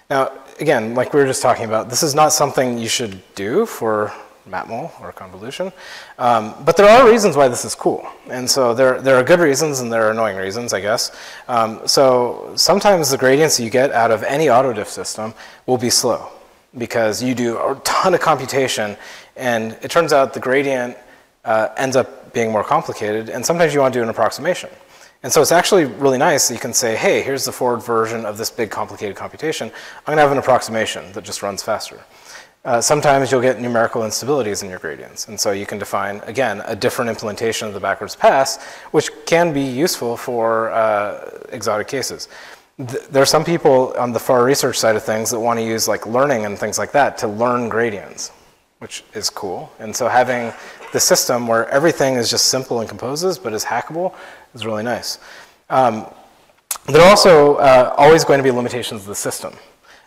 Now, again, like we were just talking about, this is not something you should do for matmul or convolution, um, but there are reasons why this is cool. And so there, there are good reasons and there are annoying reasons, I guess. Um, so sometimes the gradients you get out of any autodiff system will be slow because you do a ton of computation and it turns out the gradient uh, ends up being more complicated and sometimes you want to do an approximation. And so it's actually really nice that you can say, hey, here's the forward version of this big complicated computation. I'm going to have an approximation that just runs faster. Uh, sometimes you'll get numerical instabilities in your gradients. And so you can define, again, a different implementation of the backwards pass, which can be useful for uh, exotic cases there are some people on the far research side of things that want to use like learning and things like that to learn gradients, which is cool. And so having the system where everything is just simple and composes but is hackable is really nice. Um, there are also uh, always going to be limitations of the system.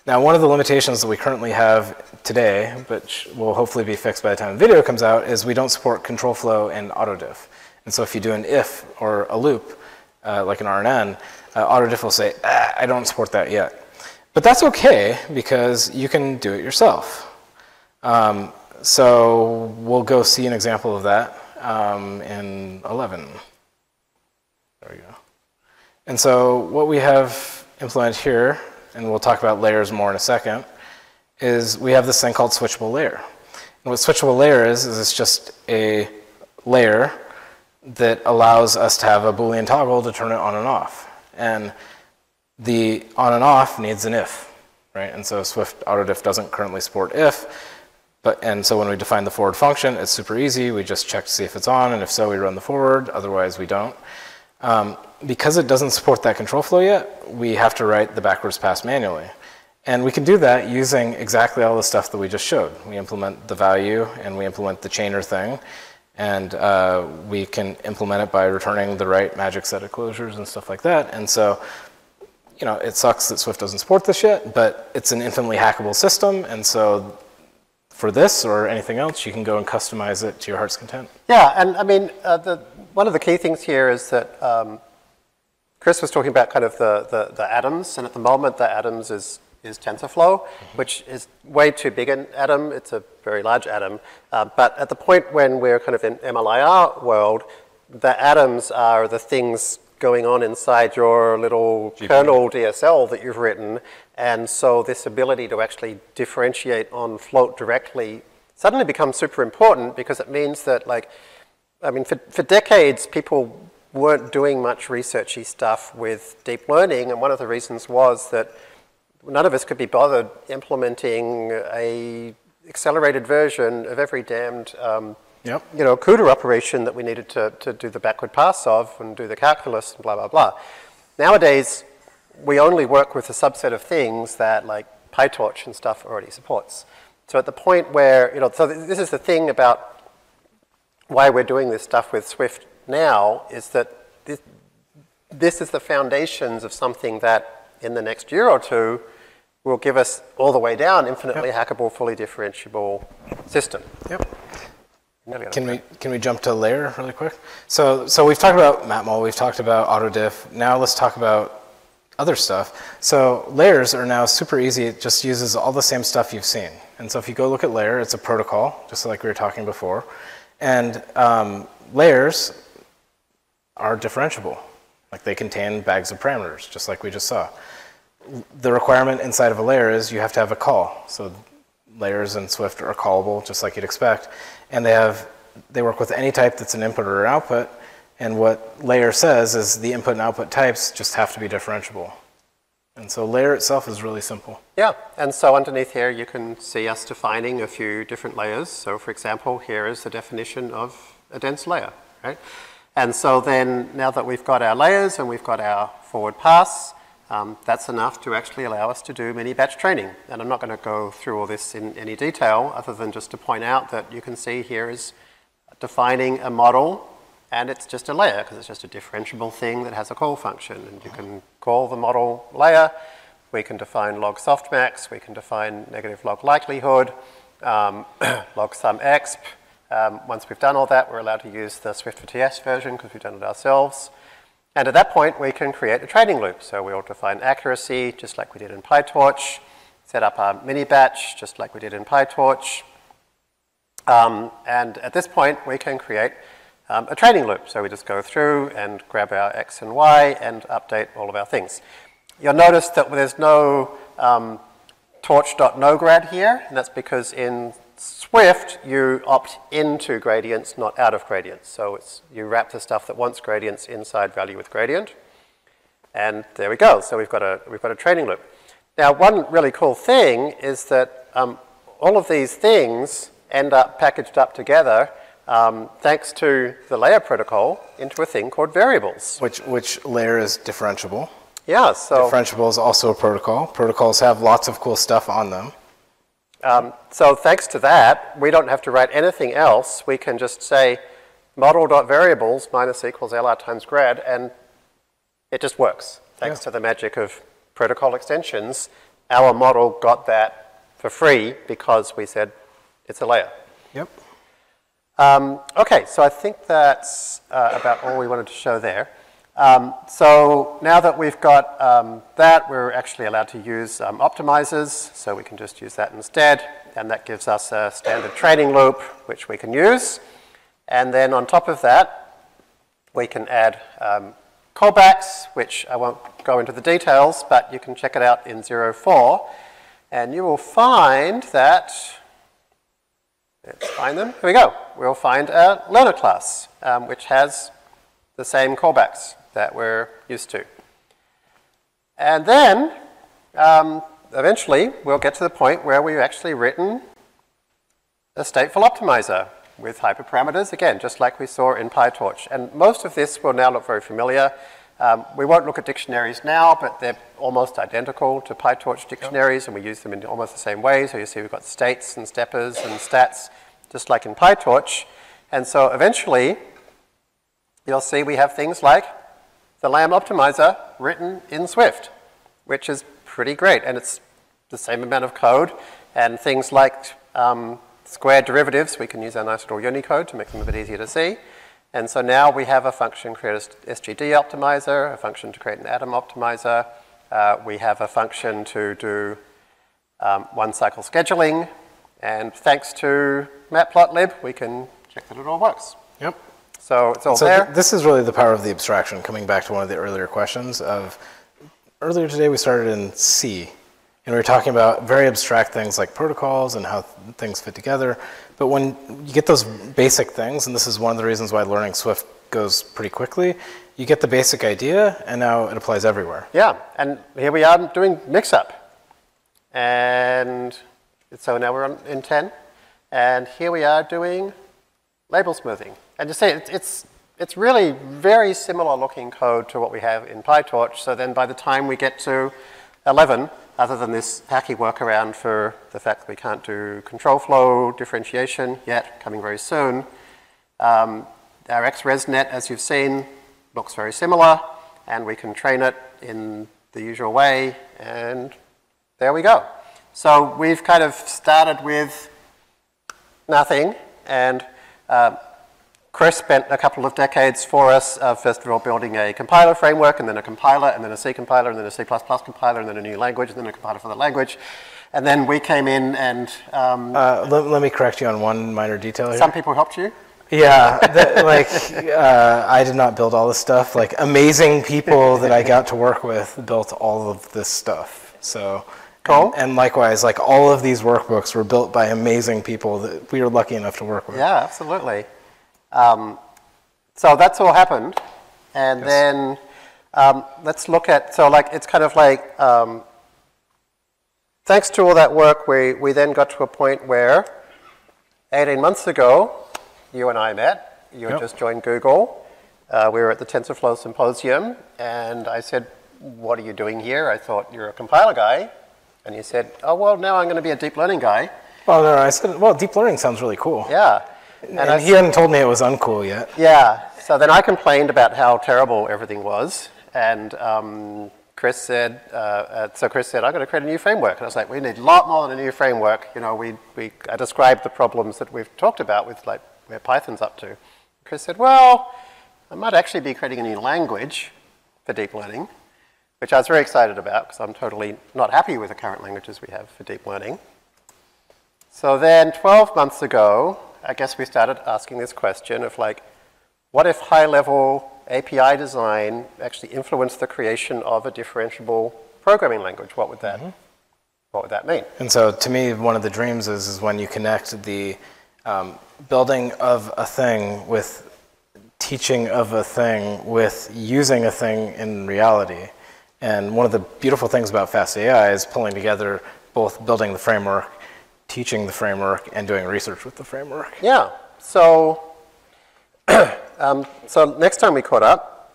Now, one of the limitations that we currently have today, which will hopefully be fixed by the time the video comes out, is we don't support control flow and autodiff. And so if you do an if or a loop, uh, like an RNN, uh, Autodiff will say, ah, I don't support that yet. But that's okay because you can do it yourself. Um, so we'll go see an example of that um, in 11. There we go. And so what we have implemented here, and we'll talk about layers more in a second, is we have this thing called switchable layer. And what switchable layer is, is it's just a layer that allows us to have a Boolean toggle to turn it on and off. And the on and off needs an if, right? And so Swift autodiff doesn't currently support if, but, and so when we define the forward function, it's super easy. We just check to see if it's on, and if so, we run the forward, otherwise we don't. Um, because it doesn't support that control flow yet, we have to write the backwards pass manually. And we can do that using exactly all the stuff that we just showed. We implement the value, and we implement the chainer thing, and uh, we can implement it by returning the right magic set of closures and stuff like that. And so, you know, it sucks that Swift doesn't support this yet, but it's an infinitely hackable system, and so for this or anything else, you can go and customize it to your heart's content. Yeah, and I mean, uh, the, one of the key things here is that um, Chris was talking about kind of the, the, the atoms, and at the moment the atoms is is TensorFlow, mm-hmm. which is way too big an atom. It's a very large atom. Uh, but at the point when we're kind of in MLIR world, the atoms are the things going on inside your little GPU. kernel DSL that you've written. And so this ability to actually differentiate on float directly suddenly becomes super important because it means that like, I mean, for, for decades, people weren't doing much researchy stuff with deep learning. And one of the reasons was that none of us could be bothered implementing a accelerated version of every damned um, yep. you know, CUDA operation that we needed to, to do the backward pass of and do the calculus and blah, blah, blah. Nowadays, we only work with a subset of things that like PyTorch and stuff already supports. So at the point where, you know, so this is the thing about why we're doing this stuff with Swift now is that this, this is the foundations of something that in the next year or two will give us all the way down infinitely hackable, fully differentiable system. Yep. Can we can we jump to layer really quick? So so we've talked about Matmul, we've talked about AutoDiff. Now let's talk about other stuff. So layers are now super easy. It just uses all the same stuff you've seen. And so if you go look at layer, it's a protocol, just like we were talking before. And um, layers are differentiable. Like they contain bags of parameters, just like we just saw. The requirement inside of a layer is you have to have a call. So layers in Swift are callable, just like you'd expect. And they have they work with any type that's an input or an output. And what layer says is the input and output types just have to be differentiable. And so layer itself is really simple. Yeah, and so underneath here you can see us defining a few different layers. So for example, here is the definition of a dense layer, right? And so then now that we've got our layers and we've got our forward pass, um, that's enough to actually allow us to do mini batch training. And I'm not going to go through all this in any detail other than just to point out that you can see here is defining a model and it's just a layer because it's just a differentiable thing that has a call function. And you can call the model layer. We can define log softmax. We can define negative log likelihood, um, log sum exp. Um, once we've done all that, we're allowed to use the Swift for TS version because we've done it ourselves. And at that point, we can create a training loop. So we'll define accuracy, just like we did in PyTorch, set up our mini batch, just like we did in PyTorch. Um, and at this point, we can create um, a training loop. So we just go through and grab our x and y and update all of our things. You'll notice that there's no um, torch.nograd here, and that's because in Swift, you opt into gradients, not out of gradients. So it's, you wrap the stuff that wants gradients inside value with gradient. And there we go. So we've got a, we've got a training loop. Now, one really cool thing is that um, all of these things end up packaged up together um, thanks to the layer protocol, into a thing called variables. Which, which layer is differentiable? Yeah, so... Differentiable is also a protocol. Protocols have lots of cool stuff on them. Um, so thanks to that, we don't have to write anything else. We can just say model.variables minus equals lr times grad, and it just works. Thanks yeah. to the magic of protocol extensions, our model got that for free because we said it's a layer. Yep. Um, okay, so I think that's uh, about all we wanted to show there. Um, so now that we've got um, that, we're actually allowed to use um, optimizers, so we can just use that instead, and that gives us a standard training loop, which we can use. And then on top of that, we can add um, callbacks, which I won't go into the details, but you can check it out in 04, and you will find that Let's find them. Here we go. We'll find a learner class, um, which has the same callbacks that we're used to. And then, um, eventually, we'll get to the point where we've actually written a stateful optimizer with hyperparameters, again, just like we saw in PyTorch. And most of this will now look very familiar. Um, we won't look at dictionaries now, but they're almost identical to PyTorch dictionaries, and we use them in almost the same way. So you see we've got states and steppers and stats, just like in PyTorch. And so eventually, you'll see we have things like the LAMB optimizer written in Swift, which is pretty great. And it's the same amount of code. And things like um, squared derivatives, we can use our nice little Unicode to make them a bit easier to see. And so now we have a function create a SGD optimizer, a function to create an Adam optimizer. Uh, we have a function to do um, one cycle scheduling. And thanks to matplotlib, we can check that it all works. Yep. So it's all so there. Th this is really the power of the abstraction, coming back to one of the earlier questions of, earlier today we started in C, and we were talking about very abstract things like protocols and how th things fit together. But when you get those basic things, and this is one of the reasons why learning Swift goes pretty quickly, you get the basic idea, and now it applies everywhere. Yeah, and here we are doing mix-up. And so now we're on, in 10. And here we are doing label smoothing. And you see, it's, it's really very similar looking code to what we have in PyTorch. So then by the time we get to 11, other than this hacky workaround for the fact that we can't do control flow differentiation yet, coming very soon. Um, our XResNet, as you've seen, looks very similar, and we can train it in the usual way, and there we go. So we've kind of started with nothing, and uh, Chris spent a couple of decades for us, uh, first of all building a compiler framework, and then a compiler, and then a C compiler, and then a C++ compiler, and then a new language, and then a compiler for the language. And then we came in and um, Uh, let, let me correct you on one minor detail here. some people helped you. Yeah, that, like uh, I did not build all this stuff. Like amazing people that I got to work with built all of this stuff. So Cool. And, and likewise, like all of these workbooks were built by amazing people that we were lucky enough to work with. Yeah, absolutely. Um, so that's all happened. And then um, let's look at, so like, it's kind of like, um, thanks to all that work, we, we then got to a point where 18 months ago, you and I met. You had Yep. just joined Google. Uh, we were at the TensorFlow Symposium, and I said, What are you doing here? I thought you're a compiler guy. And you said, Oh, well, now I'm going to be a deep learning guy. Well, no, I said, well, deep learning sounds really cool. Yeah. And, I he hadn't told me it was uncool yet. Yeah. So then I complained about how terrible everything was, and um, Chris said, uh, uh, so Chris said, I'm going to create a new framework. And I was like, we need a lot more than a new framework. You know, we, we, I described the problems that we've talked about with like where Python's up to. Chris said, well, I might actually be creating a new language for deep learning, which I was very excited about because I'm totally not happy with the current languages we have for deep learning. So then 12 months ago, I guess we started asking this question of like, what if high-level API design actually influenced the creation of a differentiable programming language? What would that, what would that mean? And so to me, one of the dreams is, is when you connect the um, building of a thing with teaching of a thing with using a thing in reality. And one of the beautiful things about Fast AI is pulling together both building the framework, teaching the framework, and doing research with the framework. Yeah. So, um, so next time we caught up,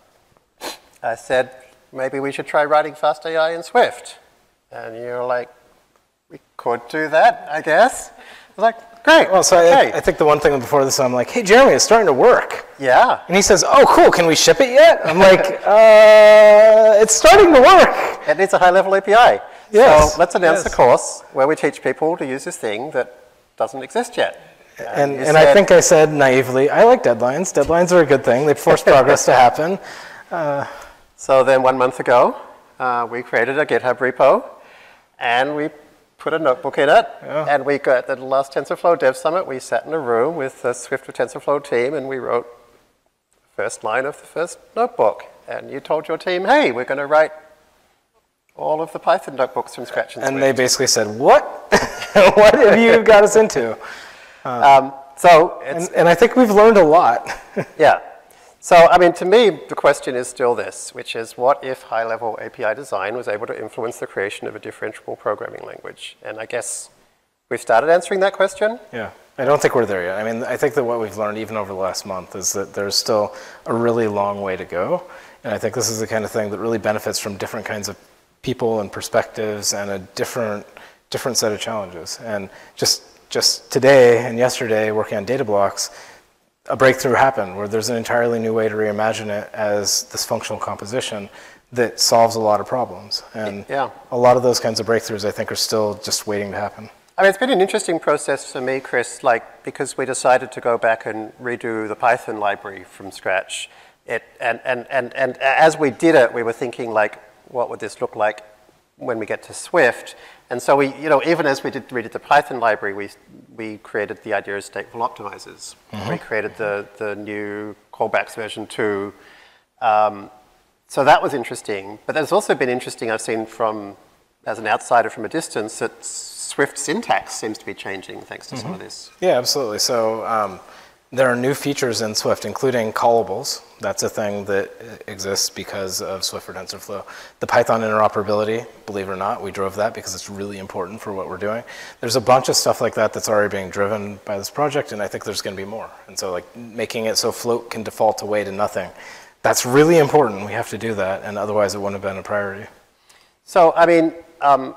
I said maybe we should try writing fast AI in Swift, and you're like, we could do that, I guess. I was like, great. Well, so I, okay. I think the one thing before this, I'm like, hey, Jeremy, it's starting to work. yeah. And he says, oh, cool, can we ship it yet? I'm like, uh, it's starting to work. It needs a high-level API. Yes, So let's announce a course where we teach people to use this thing that doesn't exist yet. And, you and I think I said naively, I like deadlines. Deadlines are a good thing. They force progress to happen. So then one month ago, uh, we created a GitHub repo, and we put a notebook in it. And we got at the last TensorFlow Dev Summit, we sat in a room with the Swift for TensorFlow team, and we wrote the first line of the first notebook. And you told your team, hey, we're going to write all of the Python notebooks from scratch in And they basically said, what? what have you got us into? um, so it's And, and I think we've learned a lot. Yeah. So, I mean, to me, the question is still this, which is what if high level API design was able to influence the creation of a differentiable programming language? And I guess we've started answering that question. Yeah, I don't think we're there yet. I mean, I think that what we've learned even over the last month is that there's still a really long way to go. And I think this is the kind of thing that really benefits from different kinds of people and perspectives and a different, different set of challenges. And just, just today and yesterday, working on data blocks, a breakthrough happened where there's an entirely new way to reimagine it as this functional composition that solves a lot of problems. And Yeah. a lot of those kinds of breakthroughs, I think, are still just waiting to happen. I mean, it's been an interesting process for me, Chris, like, because we decided to go back and redo the Python library from scratch. It, and, and, and, and as we did it, we were thinking, like, what would this look like when we get to Swift? And so we, you know, even as we did redid the Python library, we, we created the idea of stateful optimizers. We created the, the new callbacks version 2. Um, so that was interesting. But there's also been interesting, I've seen from, as an outsider from a distance, that Swift syntax seems to be changing thanks to some of this. Yeah, absolutely. So um, there are new features in Swift, including callables. That's a thing that exists because of Swift for TensorFlow. The Python interoperability, believe it or not, we drove that because it's really important for what we're doing. There's a bunch of stuff like that that's already being driven by this project, and I think there's going to be more. And so, like making it so float can default away to nothing. That's really important. We have to do that, and otherwise, it wouldn't have been a priority. So, I mean, um,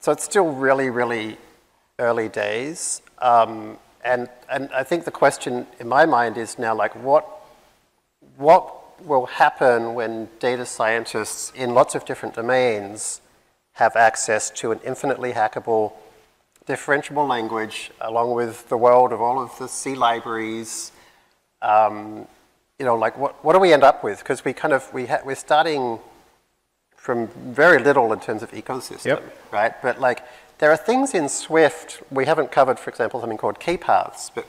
so it's still really, really early days. Um, and, and I think the question in my mind is now like, what, what will happen when data scientists in lots of different domains have access to an infinitely hackable, differentiable language, along with the world of all of the C libraries. Um, you know, like what, what do we end up with? Because we kind of, we ha- we're starting from very little in terms of ecosystem, Yep. right? But like, there are things in Swift, we haven't covered, for example, something called key paths, but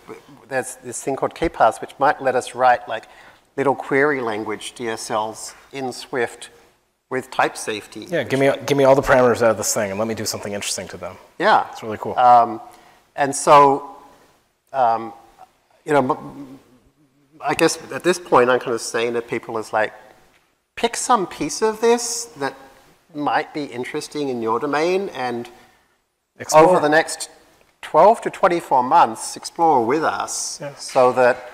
there's this thing called key paths which might let us write like little query language DSLs in Swift with type safety. Yeah, give me, give me all the parameters out of this thing and let me do something interesting to them. Yeah. It's really cool. Um, and so, um, you know, I guess at this point, I'm kind of saying to people is like, pick some piece of this that might be interesting in your domain, and Explore. over the next 12 to 24 months, explore with us, Yes. so that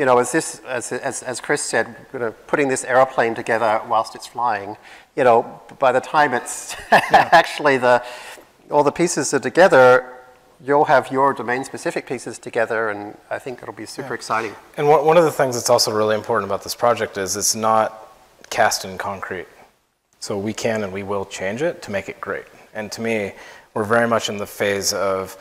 you know, as this, as, as, as Chris said, you know, putting this aeroplane together whilst it's flying, you know, by the time it's actually the, all the pieces are together, you'll have your domain-specific pieces together, and I think it'll be super exciting. And one, one of the things that's also really important about this project is it's not cast in concrete. So we can and we will change it to make it great. And to me, we're very much in the phase of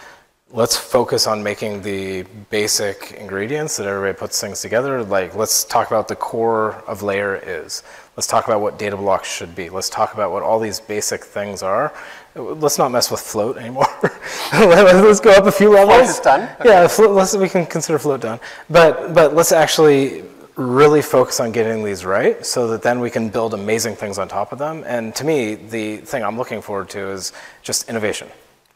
let's focus on making the basic ingredients that everybody puts things together. Like, let's talk about the core of layer is. Let's talk about what data blocks should be. Let's talk about what all these basic things are. Let's not mess with float anymore. let's go up a few levels. Float is done? Yeah, float, let's, we can consider float done. But, but let's actually really focus on getting these right so that then we can build amazing things on top of them. And to me, the thing I'm looking forward to is just innovation.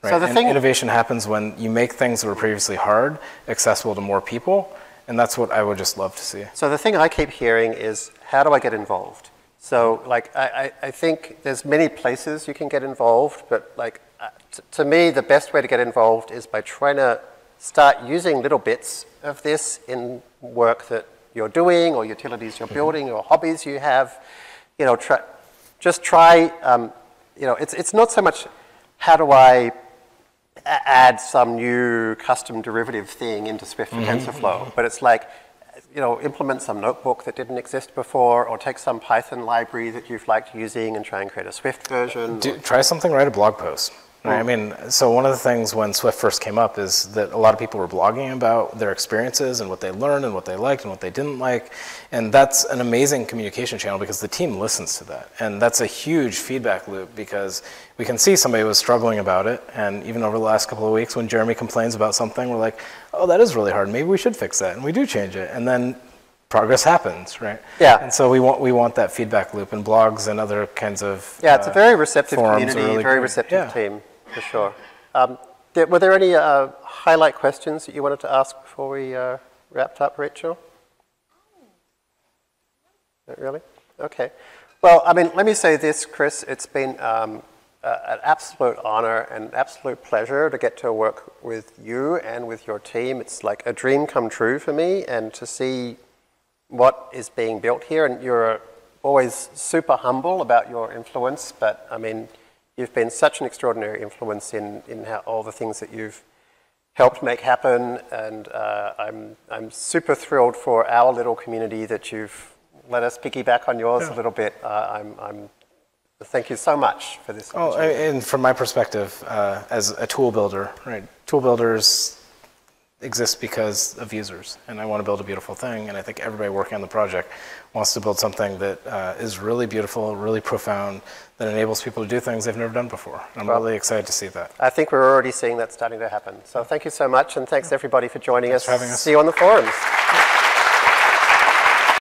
Right? So the and thing- innovation happens when you make things that were previously hard accessible to more people. And that's what I would just love to see. So the thing I keep hearing is, how do I get involved? So like, I, I, I think there's many places you can get involved, but like, uh, to me, the best way to get involved is by trying to start using little bits of this in work that you're doing, or utilities you're building, or hobbies you have. You know, try, just try. Um, you know, it's it's not so much how do I add some new custom derivative thing into Swift or TensorFlow, but it's like, you know, implement some notebook that didn't exist before, or take some Python library that you've liked using and try and create a Swift version. Do, try something, write a blog post. I mean, so one of the things when Swift first came up is that a lot of people were blogging about their experiences and what they learned and what they liked and what they didn't like. And that's an amazing communication channel because the team listens to that. And that's a huge feedback loop because we can see somebody was struggling about it. And even over the last couple of weeks, when Jeremy complains about something, we're like, oh, that is really hard. Maybe we should fix that. And we do change it. And then progress happens, right? Yeah. And so we want, we want that feedback loop and blogs and other kinds of yeah, it's a uh, very receptive forums are community, really very receptive Yeah. team, for sure. Um, were there any uh, highlight questions that you wanted to ask before we uh, wrapped up, Rachel? Not really? Okay. Well, I mean, let me say this, Chris. It's been um, an absolute honor and absolute pleasure to get to work with you and with your team. It's like a dream come true for me, and to see what is being built here. And you're always super humble about your influence, but I mean, you've been such an extraordinary influence in, in how, all the things that you've helped make happen. And uh, I'm, I'm super thrilled for our little community that you've let us piggyback on yours a little bit. Uh, I'm, I'm, thank you so much for this. Oh, and from my perspective, uh, as a tool builder, right? Tool builders exist because of users, and I want to build a beautiful thing. And I think everybody working on the project wants to build something that uh, is really beautiful, really profound, that enables people to do things they've never done before. And I'm Well- really excited to see that. I think we're already seeing that starting to happen. So thank you so much, and thanks everybody for joining us. for having us. See you on the forums.